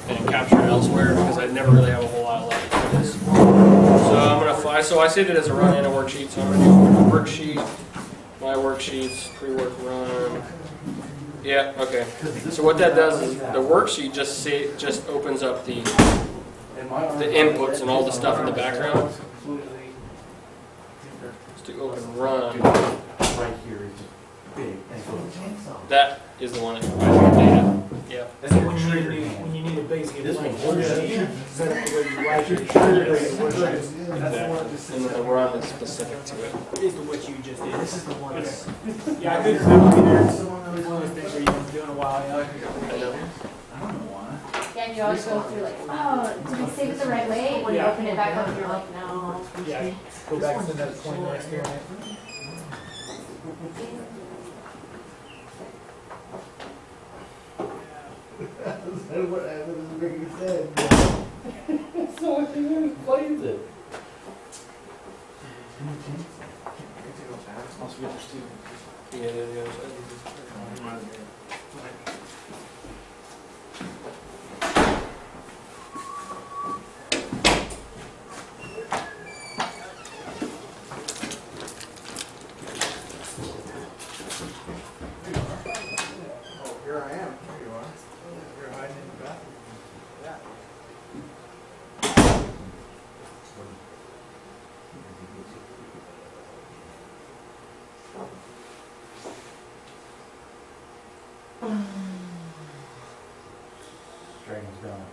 and capture it elsewhere because I never really have a whole lot left for this. So I'm gonna fly. So I saved it as a run and a worksheet. So I'm gonna do worksheet, my worksheets, pre-work run. Yeah. Okay. So what that does is the worksheet just say just opens up the the inputs and all the stuff in the background. Just to open run. Right here is big. That is the one that provides the data. Yeah. So when you need, when you need a basic This blank one's worksheet, set up the way you write your worksheet. Exactly. And then the run is specific to it. Is the what you just did. This is the one. Yeah, I think it's gonna be there. It's one of those things where you've been doing a while, yeah. I know. Yeah, and you always go through like, oh, did we save it the right way? When you open it back up, you're like, no. Yeah, go back to that point next year. What I was making sense. So what you explains it. Yeah, yeah, yeah. Oh, here I am. Here you are. You're hiding in the bathroom. Yeah. Dragon's gone.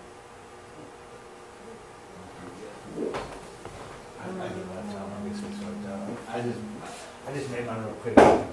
I just, I just made mine real quick.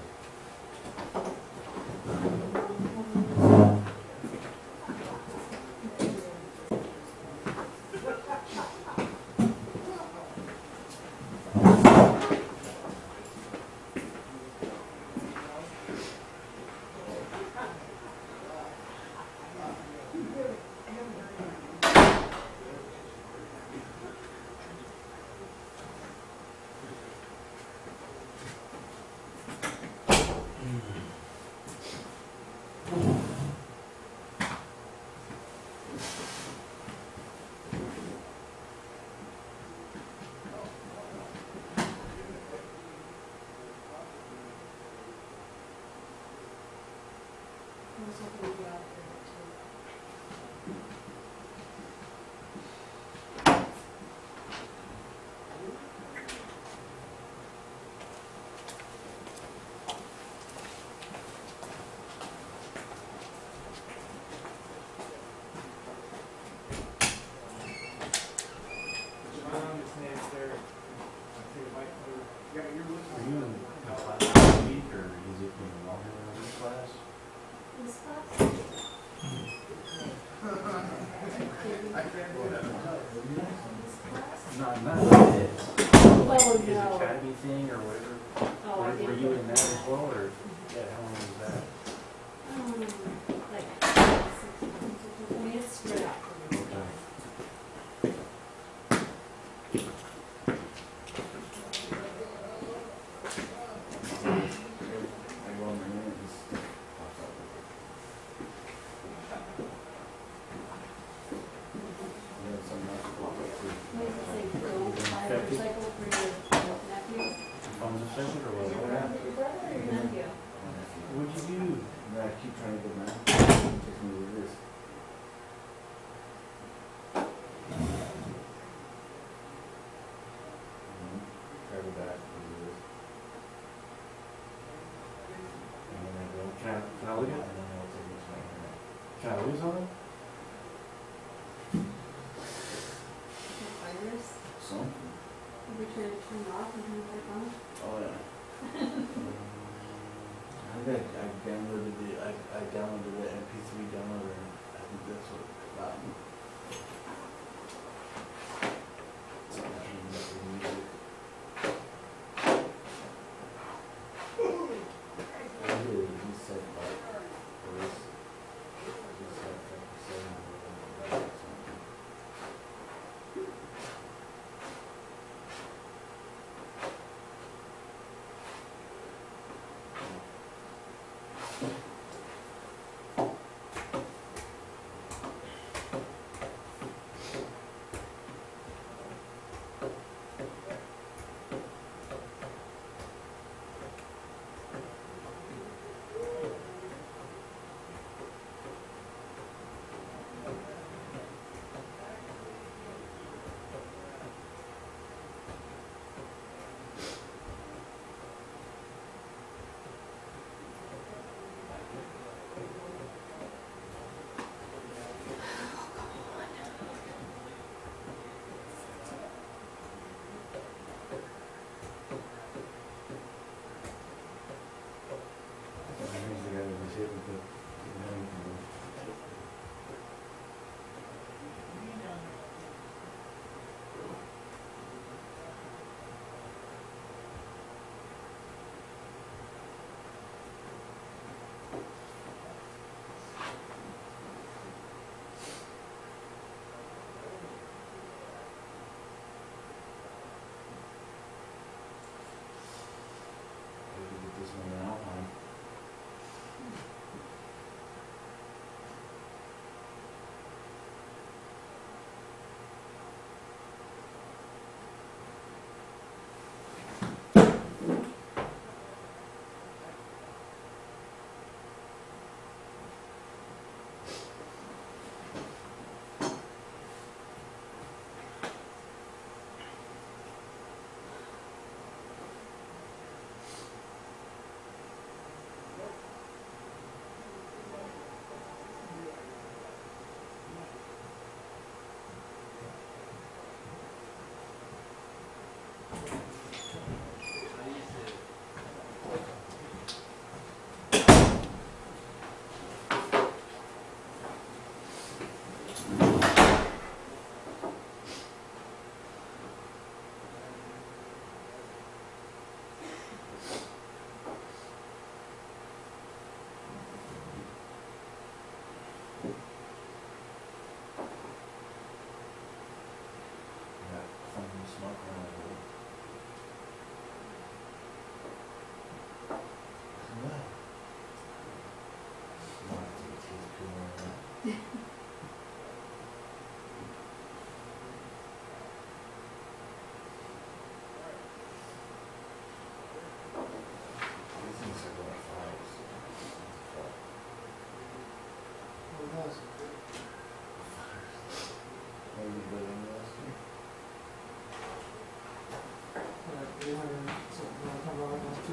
Thank you. Not, not. Like his academy thing. down to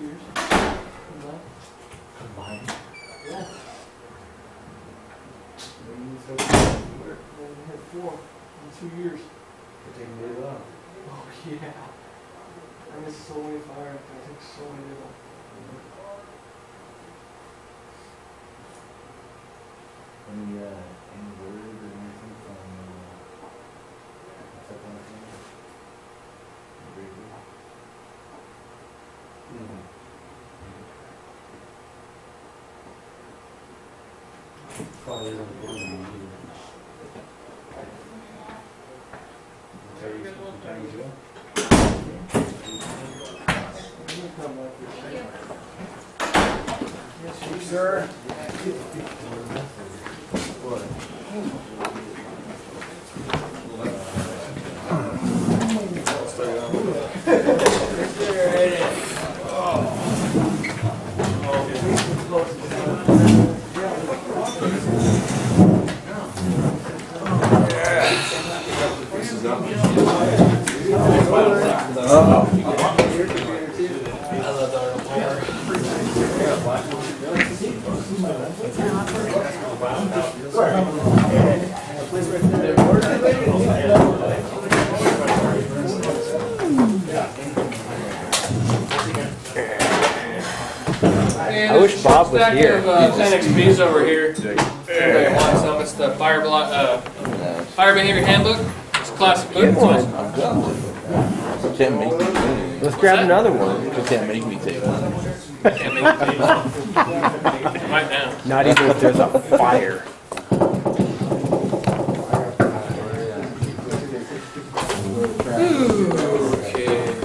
years. Combined? Yeah. Maybe it's over there. Then you had four in two years. It didn't really well. Oh, yeah. I missed so many fire. I took so many of them. Sir. 10XP's over here. Everybody wants some. It's the fire block, uh, fire behavior handbook. It's a classic book. It's awesome. I'm. Can't make me take Let's grab another one. You can't make me take one. Can't make it take. Right now. Not even if there's a fire. Okay.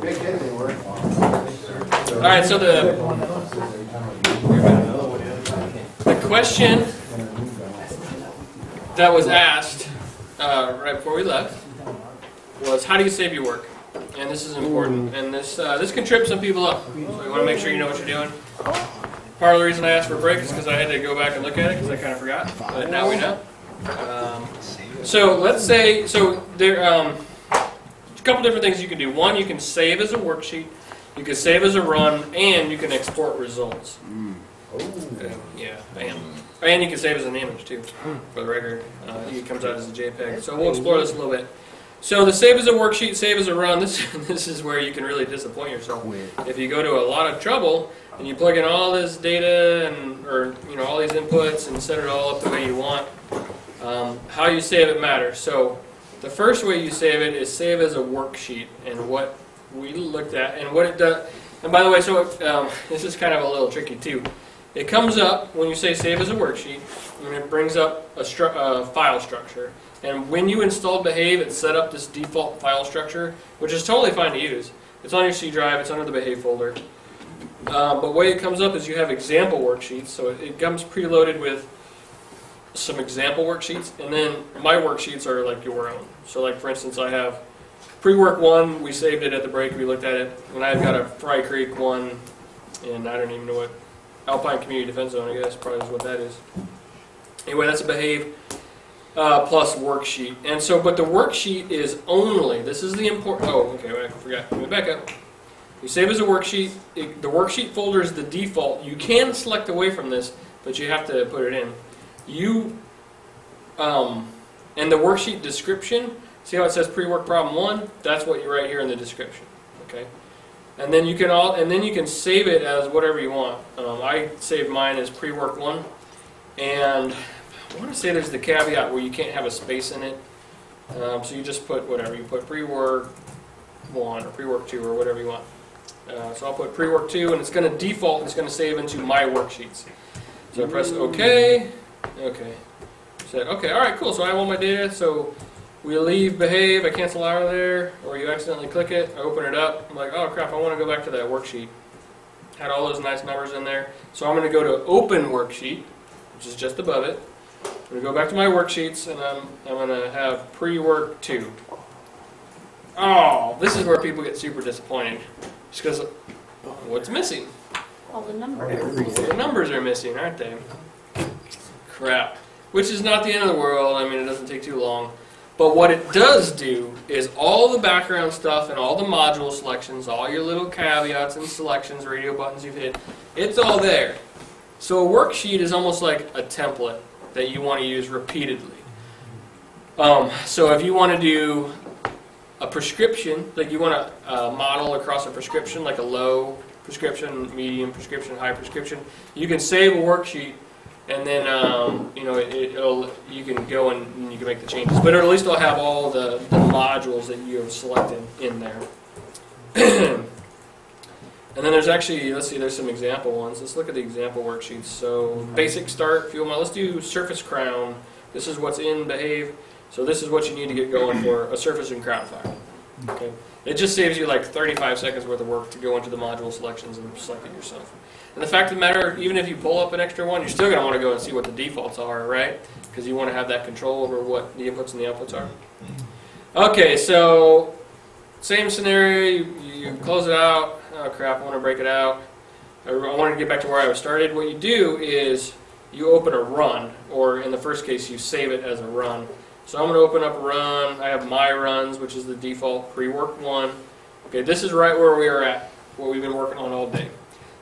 Big hit they were. All right. So the the question that was asked uh, right before we left was, "How do you save your work?" And this is important. And this uh, this can trip some people up. So you want to make sure you know what you're doing. Part of the reason I asked for a break is because I had to go back and look at it because I kind of forgot. But now we know. Um, so let's say so there um, a couple different things you can do. One, you can save as a worksheet. You can save as a run, and you can export results. Okay, Yeah, bam. And you can save as an image too, for the record. Uh, it comes out as a JPEG. So we'll explore this a little bit. So the save as a worksheet, save as a run. This this is where you can really disappoint yourself. If you go to a lot of trouble and you plug in all this data and or you know all these inputs and set it all up the way you want, um, how you save it matters. So the first way you save it is save as a worksheet, and what we looked at and what it does. And by the way, so um, this is kind of a little tricky too. It comes up when you say save as a worksheet, and it brings up a stru- uh, file structure. And when you install Behave, it set up this default file structure, which is totally fine to use. It's on your C drive, it's under the Behave folder. Uh, but way it comes up is you have example worksheets, so it, it comes preloaded with some example worksheets, and then my worksheets are like your own. So, like for instance, I have pre-work one. We saved it at the break. We looked at it, and I've got a Fry Creek one, and I don't even know what Alpine Community Defense Zone. I guess probably is what that is. Anyway, that's a behave uh, plus worksheet, and so but the worksheet is only. This is the important. Oh, okay. Wait, I forgot. Let me back up. You save as a worksheet. It, the worksheet folder is the default. You can select away from this, but you have to put it in. You um, and the worksheet description. See how it says pre-work problem one? That's what you write here in the description. Okay. And then you can all, and then you can save it as whatever you want. Um, I saved mine as pre-work one, and I want to say there's the caveat where you can't have a space in it. Um, so you just put whatever you put pre-work one or pre-work two or whatever you want. Uh, so I'll put pre-work two, and it's going to default. It's going to save into my worksheets. So I press OK. Okay. So, okay. All right. Cool. So I have all my data. So we leave behave, I cancel out of there, or you accidentally click it, I open it up, I'm like, oh crap, I want to go back to that worksheet. Had all those nice numbers in there. So I'm going to go to open worksheet, which is just above it. I'm going to go back to my worksheets, and I'm, I'm going to have pre-work 2. Oh, this is where people get super disappointed. Just because, what's missing? All the numbers. The numbers are missing, aren't they? Crap. Which is not the end of the world. I mean, it doesn't take too long. But what it does do is all the background stuff and all the module selections, all your little caveats and selections, radio buttons you've hit, it's all there. So a worksheet is almost like a template that you want to use repeatedly. Um, so if you want to do a prescription, like you want to uh, model across a prescription, like a low prescription, medium prescription, high prescription, you can save a worksheet and then um, you know it, it'll you can go and, and you can make the changes. But at least it'll have all the, the modules that you have selected in there. and then there's actually let's see, there's some example ones. Let's look at the example worksheets. So mhm. basic start fuel model. Let's do surface crown. This is what's in behave. So this is what you need to get going for a surface and crown fire. Okay. It just saves you like 35 seconds worth of work to go into the module selections and select it yourself. And the fact of the matter, even if you pull up an extra one, you're still going to want to go and see what the defaults are, right? Because you want to have that control over what the inputs and the outputs are. Mm-hmm. Okay, so same scenario. You, you close it out. Oh crap! I want to break it out. I, I want to get back to where I was started. What you do is you open a run, or in the first case, you save it as a run. So I'm going to open up run. I have my runs, which is the default pre-work one. Okay, this is right where we are at, what we've been working on all day.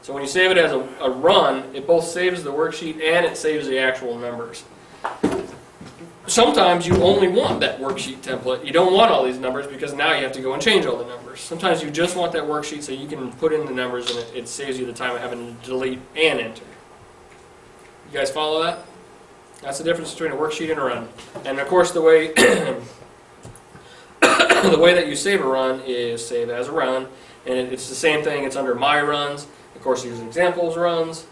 So when you save it as a, a run, it both saves the worksheet and it saves the actual numbers. Sometimes you only want that worksheet template. You don't want all these numbers because now you have to go and change all the numbers. Sometimes you just want that worksheet so you can put in the numbers and it, it saves you the time of having to delete and enter. You guys follow that? That's the difference between a worksheet and a run. And of course, the way the way that you save a run is save as a run, and it, it's the same thing. It's under my runs. Of course, there's examples runs,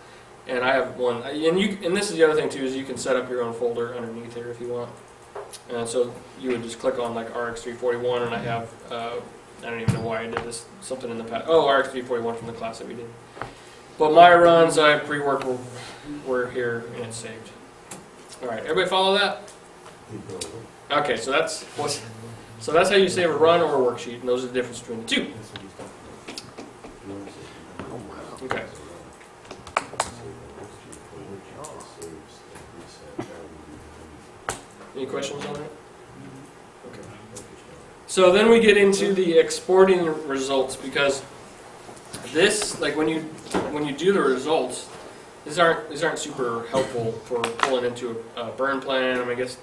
and I have one. And you and this is the other thing too is you can set up your own folder underneath here if you want. And so you would just click on like RX341, and I have uh, I don't even know why I did this. Something in the past. Oh, RX341 from the class that we did. But my runs, I pre-work were, were here and it's saved. All right, everybody follow that? Okay, so that's what's, so that's how you save a run or a worksheet, and those are the difference between the two. Okay. Any questions on that? Okay. So then we get into the exporting results because this, like when you when you do the results, these aren't these aren't super helpful for pulling into a, a burn plan. I, mean, I guess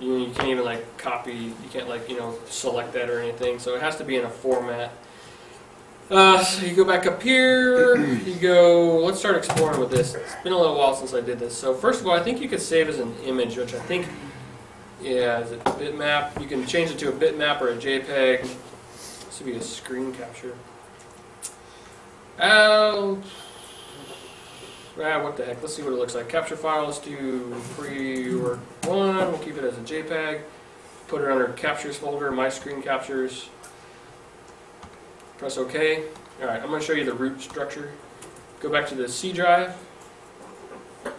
you, you can't even like copy. You can't like you know select that or anything. So it has to be in a format. Uh, so you go back up here. You go. Let's start exploring with this. It's been a little while since I did this. So first of all, I think you could save as an image, which I think, yeah, is it bitmap? You can change it to a bitmap or a JPEG. This would be a screen capture. Oh. Ah, what the heck? Let's see what it looks like. Capture file. Let's do pre-work one. We'll keep it as a JPEG. Put it under captures folder. My screen captures. Press OK. All right, I'm going to show you the root structure. Go back to the C drive,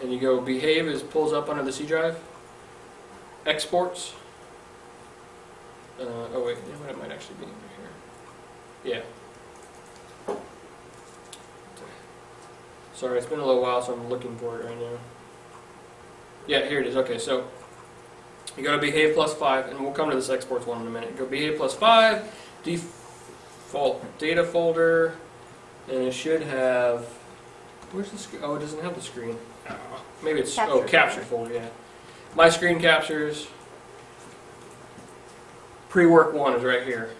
and you go behave is pulls up under the C drive. Exports. Uh, oh wait, you know what? It might actually be over here. Yeah. Sorry, it's been a little while, so I'm looking for it right now. Yeah, here it is. Okay, so you go to behave plus five, and we'll come to this exports one in a minute. Go behave plus five, default data folder, and it should have. Where's the screen? Oh, it doesn't have the screen. Ah, Maybe it's oh Capture capture folder. Yeah, my screen captures. Pre-work one is right here.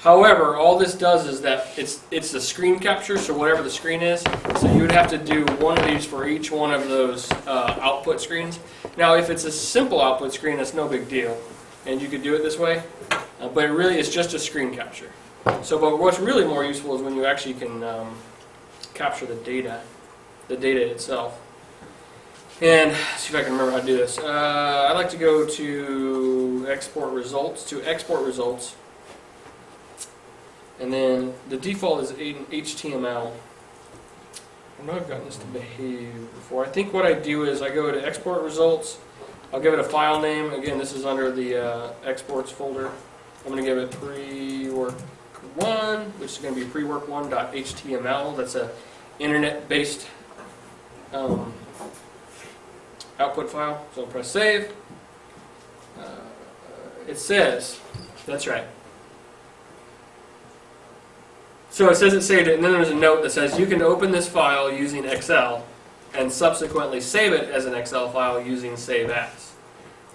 However, all this does is that it's it's a screen capture, so whatever the screen is, so you would have to do one of these for each one of those uh, output screens. Now, if it's a simple output screen, that's no big deal, and you could do it this way, uh, but it really is just a screen capture. So, but what's really more useful is when you actually can um, capture the data, the data itself. And see if I can remember how to do this. Uh, I like to go to export results, to export results. And then the default is HTML. I know I've gotten this to behave before. I think what I do is I go to export results. I'll give it a file name. Again, this is under the uh, exports folder. I'm going to give it pre-work one, which is going to be prework1.html. That's a internet-based um, output file. So press save. Uh, it says, that's right. So it says it saved it, and then there's a note that says you can open this file using Excel and subsequently save it as an Excel file using Save As.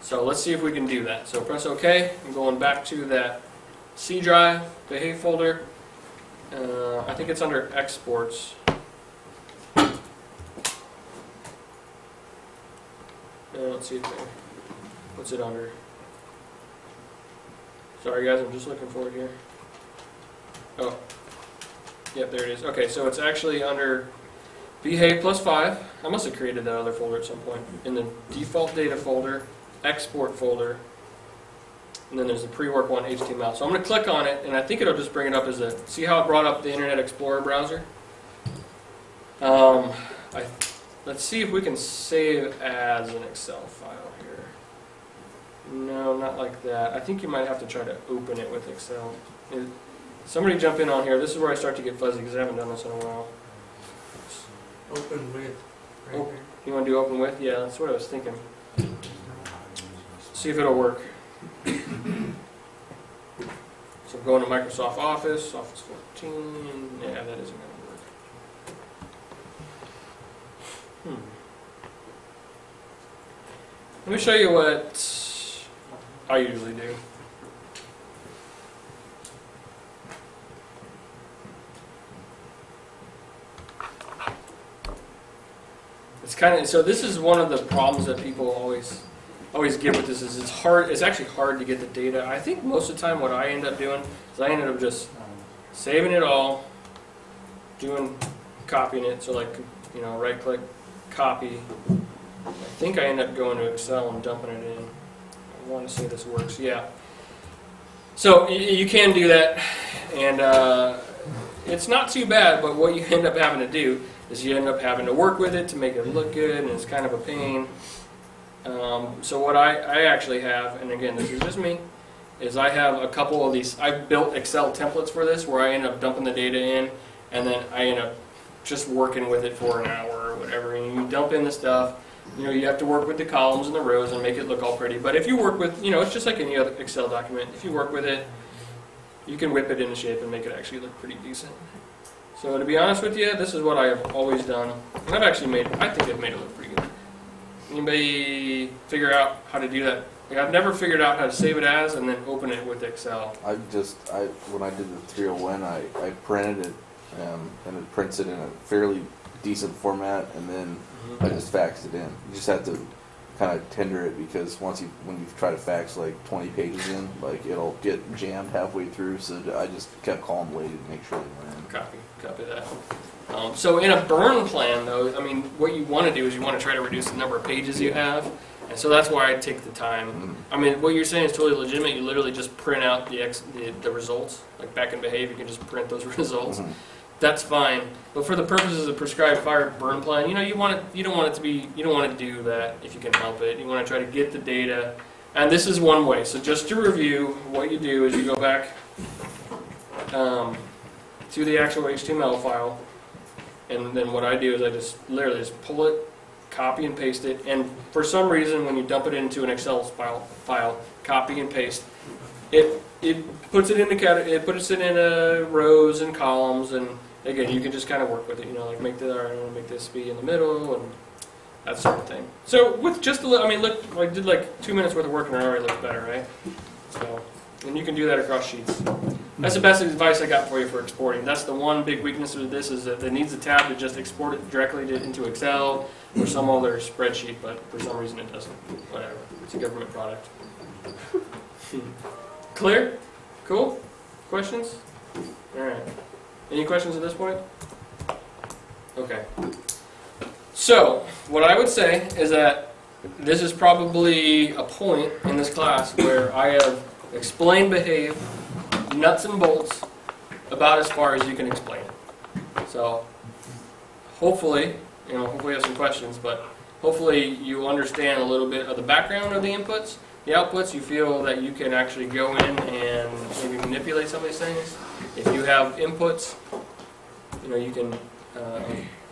So let's see if we can do that. So press OK. I'm going back to that C drive, the Behave folder. Uh, I think it's under Exports. Uh, let's see if there. What's it under? Sorry guys, I'm just looking for it here. Oh. Yep, there it is. Okay, so it's actually under behave plus 5. I must have created that other folder at some point. In the default data folder, export folder, and then there's the pre-work one HTML. So I'm going to click on it, and I think it'll just bring it up as a, see how it brought up the Internet Explorer browser? Um, I, let's see if we can save as an Excel file here. No, not like that. I think you might have to try to open it with Excel. It- Somebody jump in on here. This is where I start to get fuzzy because I haven't done this in a while. Open with. right Oh. You want to do open with? Yeah, that's what I was thinking. See if it'll work. so I'm going to Microsoft Office, Office 14. Yeah, that isn't going to work. Hmm. Let me show you what I usually do. It's kind of so. This is one of the problems that people always always get with this. Is it's hard. It's actually hard to get the data. I think most of the time, what I end up doing is I ended up just saving it all, doing copying it. So like you know, right click, copy. I think I end up going to Excel and dumping it in. I want to see if this works. Yeah. So you can do that, and uh, it's not too bad. But what you end up having to do is you end up having to work with it to make it look good, and it's kind of a pain. Um, so what I, I actually have, and again, this is just me, is I have a couple of these. I built Excel templates for this, where I end up dumping the data in, and then I end up just working with it for an hour whatever. And you dump in the stuff. You know, you have to work with the columns and the rows and make it look all pretty. But if you work with, you know, it's just like any other Excel document. If you work with it, you can whip it into shape and make it actually look pretty decent. So to be honest with you, this is what I have always done, and I've actually made. I think I've made it look pretty good. Anybody figure out how to do that? Like I've never figured out how to save it as and then open it with Excel. I just, I, when I did the 301, I, I printed it, um, and it prints it in a fairly decent format, and then mm-hmm. I just faxed it in. You just have to kind of tender it because once you, when you try to fax like 20 pages in, like it'll get jammed halfway through, so I just kept calling Lady to make sure they went in. Copy, copy that. Um, so in a burn plan, though, I mean, what you want to do is you want to try to reduce the number of pages you have, and so that's why I take the time. Mm-hmm. I mean, what you're saying is totally legitimate. You literally just print out the ex, the, the results, like back in Behave, you can just print those results. Mm-hmm. That's fine, but for the purposes of prescribed fire burn plan, you know, you want it, you don't want it to be, you don't want to do that if you can help it. You want to try to get the data, and this is one way. So just to review, what you do is you go back um, to the actual HTML file, and then what I do is I just literally just pull it, copy and paste it, and for some reason, when you dump it into an Excel file, file, copy and paste, it it puts it in the cat, it puts it in uh, rows and columns, and again, you can just kind of work with it. You know, like make the I want to make this be in the middle and that sort of thing. So with just a little, I mean, look, I did like two minutes worth of work and it already looks better, right? So, and you can do that across sheets. That's the best advice I got for you for exporting. That's the one big weakness of this is that it needs a tab to just export it directly to, into Excel or some other spreadsheet, but for some reason it doesn't. Whatever. It's a government product. Clear? Cool? Questions? All right. Any questions at this point? Okay. So, what I would say is that this is probably a point in this class where I have explained behave nuts and bolts about as far as you can explain it. So, hopefully, you know, hopefully you have some questions, but hopefully you understand a little bit of the background of the inputs, the outputs. You feel that you can actually go in and maybe manipulate some of these things. If you have inputs, you know, you can uh,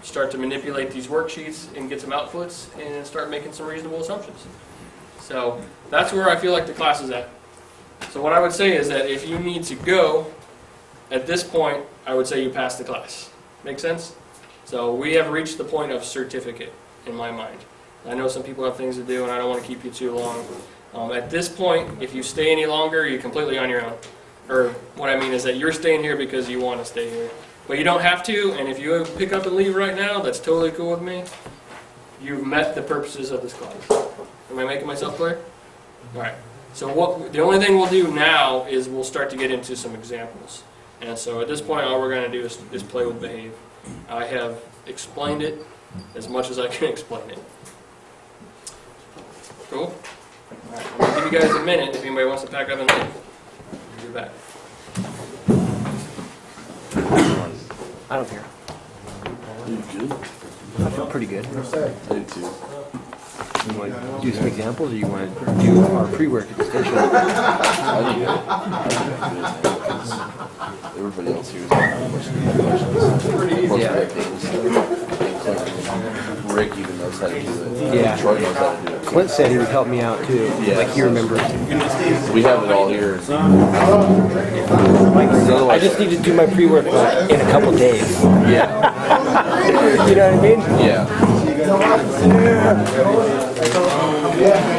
start to manipulate these worksheets and get some outputs and start making some reasonable assumptions. So that's where I feel like the class is at. So what I would say is that if you need to go, at this point, I would say you pass the class. Make sense? So we have reached the point of certificate in my mind. I know some people have things to do and I don't want to keep you too long. Um, at this point, if you stay any longer, you're completely on your own. Or what I mean is that you're staying here because you want to stay here. But you don't have to, and if you pick up and leave right now, that's totally cool with me. You've met the purposes of this class. Am I making myself clear? Mm-hmm. All right. So what the only thing we'll do now is we'll start to get into some examples. And so at this point, all we're going to do is, is play with behave. I have explained it as much as I can explain it. Cool? All right. I'm going to give you guys a minute if anybody wants to pack up and leave. You're back. I don't care. You good? I feel pretty good. I do too. You want to do some examples, or you want to do our pre-work at the station? I think good, everybody else here is asking questions. Most Yeah. of Rick even knows how to do it. Yeah. Troy knows how to do it. Clint said he would help me out too. Yeah. Like he remembers. We have it all here. I just need to do my pre-work like, in a couple days. Yeah. You know what I mean? Yeah.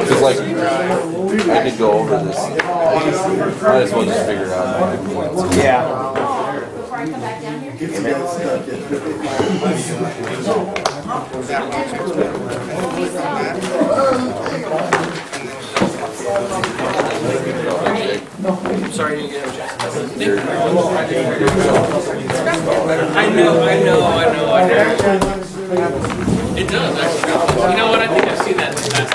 Cause like, I could go over this. Might as well just figure it out. Yeah. Before I come back down here? Sorry. I know, I know, I know, I know. It does, actually. You know what, I think I've seen that in the past.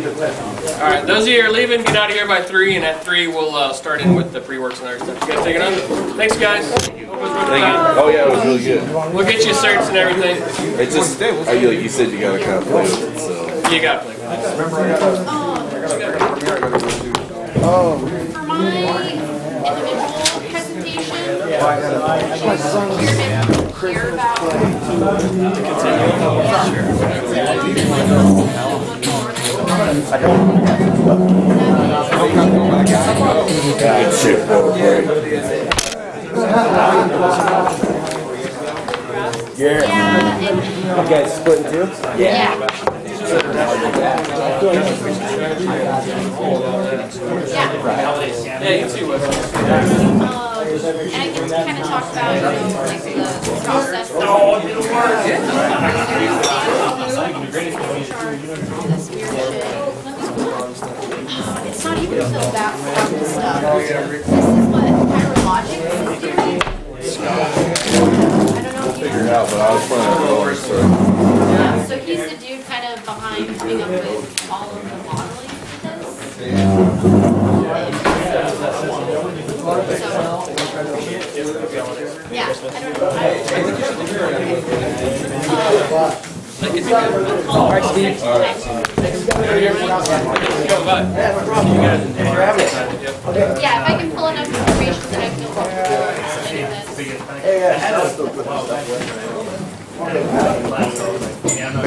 Thank you. All right, those of you who are leaving, get out of here by three, and at three, we'll uh, start in with the pre-works and other stuff. You guys take it on? Thanks, guys. Thank you. Oh yeah, it was really good. We'll get you certs and everything. It's just, I, like you said, you gotta kind of play with it, so. You got to play. For my individual presentation, hear about Good shit, bro. Yeah, guys split in two? Yeah. Yeah. Yeah, you can see what. And I can kind of talk about, you know, like the process. No, it didn't work. This weird shit. It's not even so about about stuff. This is what hydrologic is doing. I don't know if you Figure it out, but I was planning on going, so. Yeah, so he's the dude kind of behind coming up with all of the modeling for this. Yeah, I don't know. All right, Steve. All right. Yeah, if I can pull enough information that I feel comfortable explaining this.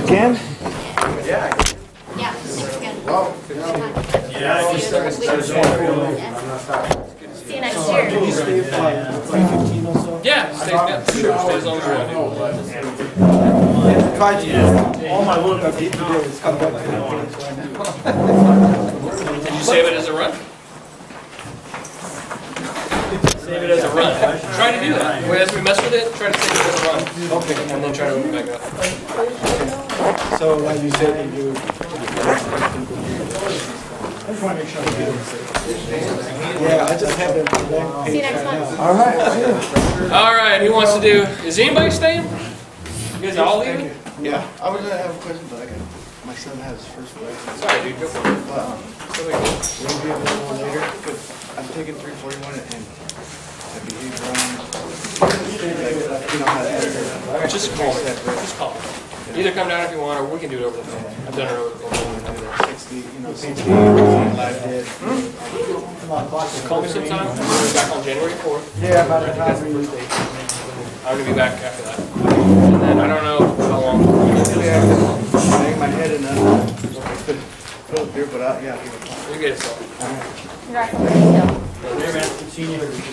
Again? Yeah, thanks again. Yeah. See you next year. Uh, yeah, stay, yeah, sure, stay as long as you want to. All my work I did today is come back to Did you save it as a run? Save it as a run. Try to do that. Wait, As we mess with it, try to save it as a run. Okay. And then try to open it back up. So like you said, you do. I just want to make sure I get it. Yeah, I just have them. See you next month. All right. All right, who wants to do, is anybody staying? You guys all leaving? Yeah, I was gonna have a question, but I got, my son has his first license. Sorry, dude, go for it. But, So we can- Will you be able to know later? Because I'm taking three forty-one and I behave wrong. You know how to. Just call me, just call me. Either come down if you want, or we can do it over the phone. I've done it over the phone. It's the, you know, same thing, live dead. Just call me sometime, We're back on January fourth. Yeah, by the time we. I'm gonna be back after that. And then I don't know how long. Bang my head in that. Fill up here, but I, yeah. We get it solved.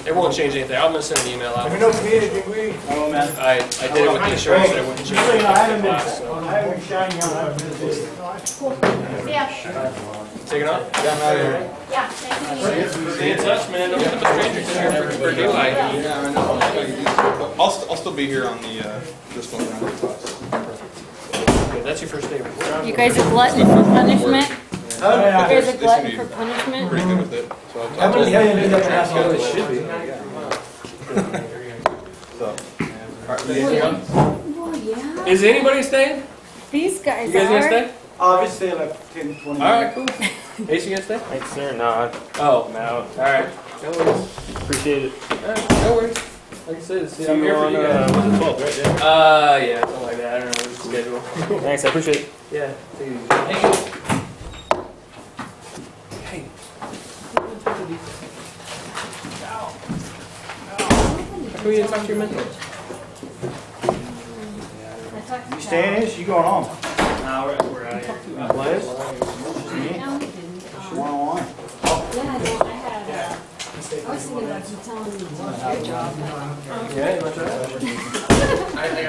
It won't change anything. I'm gonna send an email out. Let me know if you need we. Oh, man. I, I did it with the insurance, that it wouldn't change Usually, I haven't anything. been, I haven't been shiny I've been busy. Yeah, Take it on? Yeah, I'm out of here. yeah, thank you. Stay in touch, man. Don't become a stranger to here for, for new ID. Yeah, I know. I'll, st- I'll still be here on the, uh, this one round of class. Okay, That's your first day. You guys are glutton for punishment? You But guys there's- are they glutton seem for to be punishment? Pretty good with it, so I'll. How I'll many just- have you done that? I'll It should be. So, alright, you guys? Well, yeah. Is anybody staying? These guys are. You guys guys gonna are. stay? Obviously, like ten, twenty. All right, cool. Ace, you gonna stay? Thanks, sir. No, Oh, I'm out. all right. No worries. Appreciate it. All right, no worries. Like I said, see, See I'm you here for you uh, guys. what's it, 12th, right? Yeah. Uh, yeah, something like that. I don't know the schedule. Thanks, I appreciate it. Yeah, take it. Thank you. Hey. How come you didn't talk to your mentor? You staying, Ish? You going home? No, we're, we're out of here. Liz? Just me? One on one. Yeah, I don't- uh, I thinking about you telling me to do your job. Yeah, you want to try it?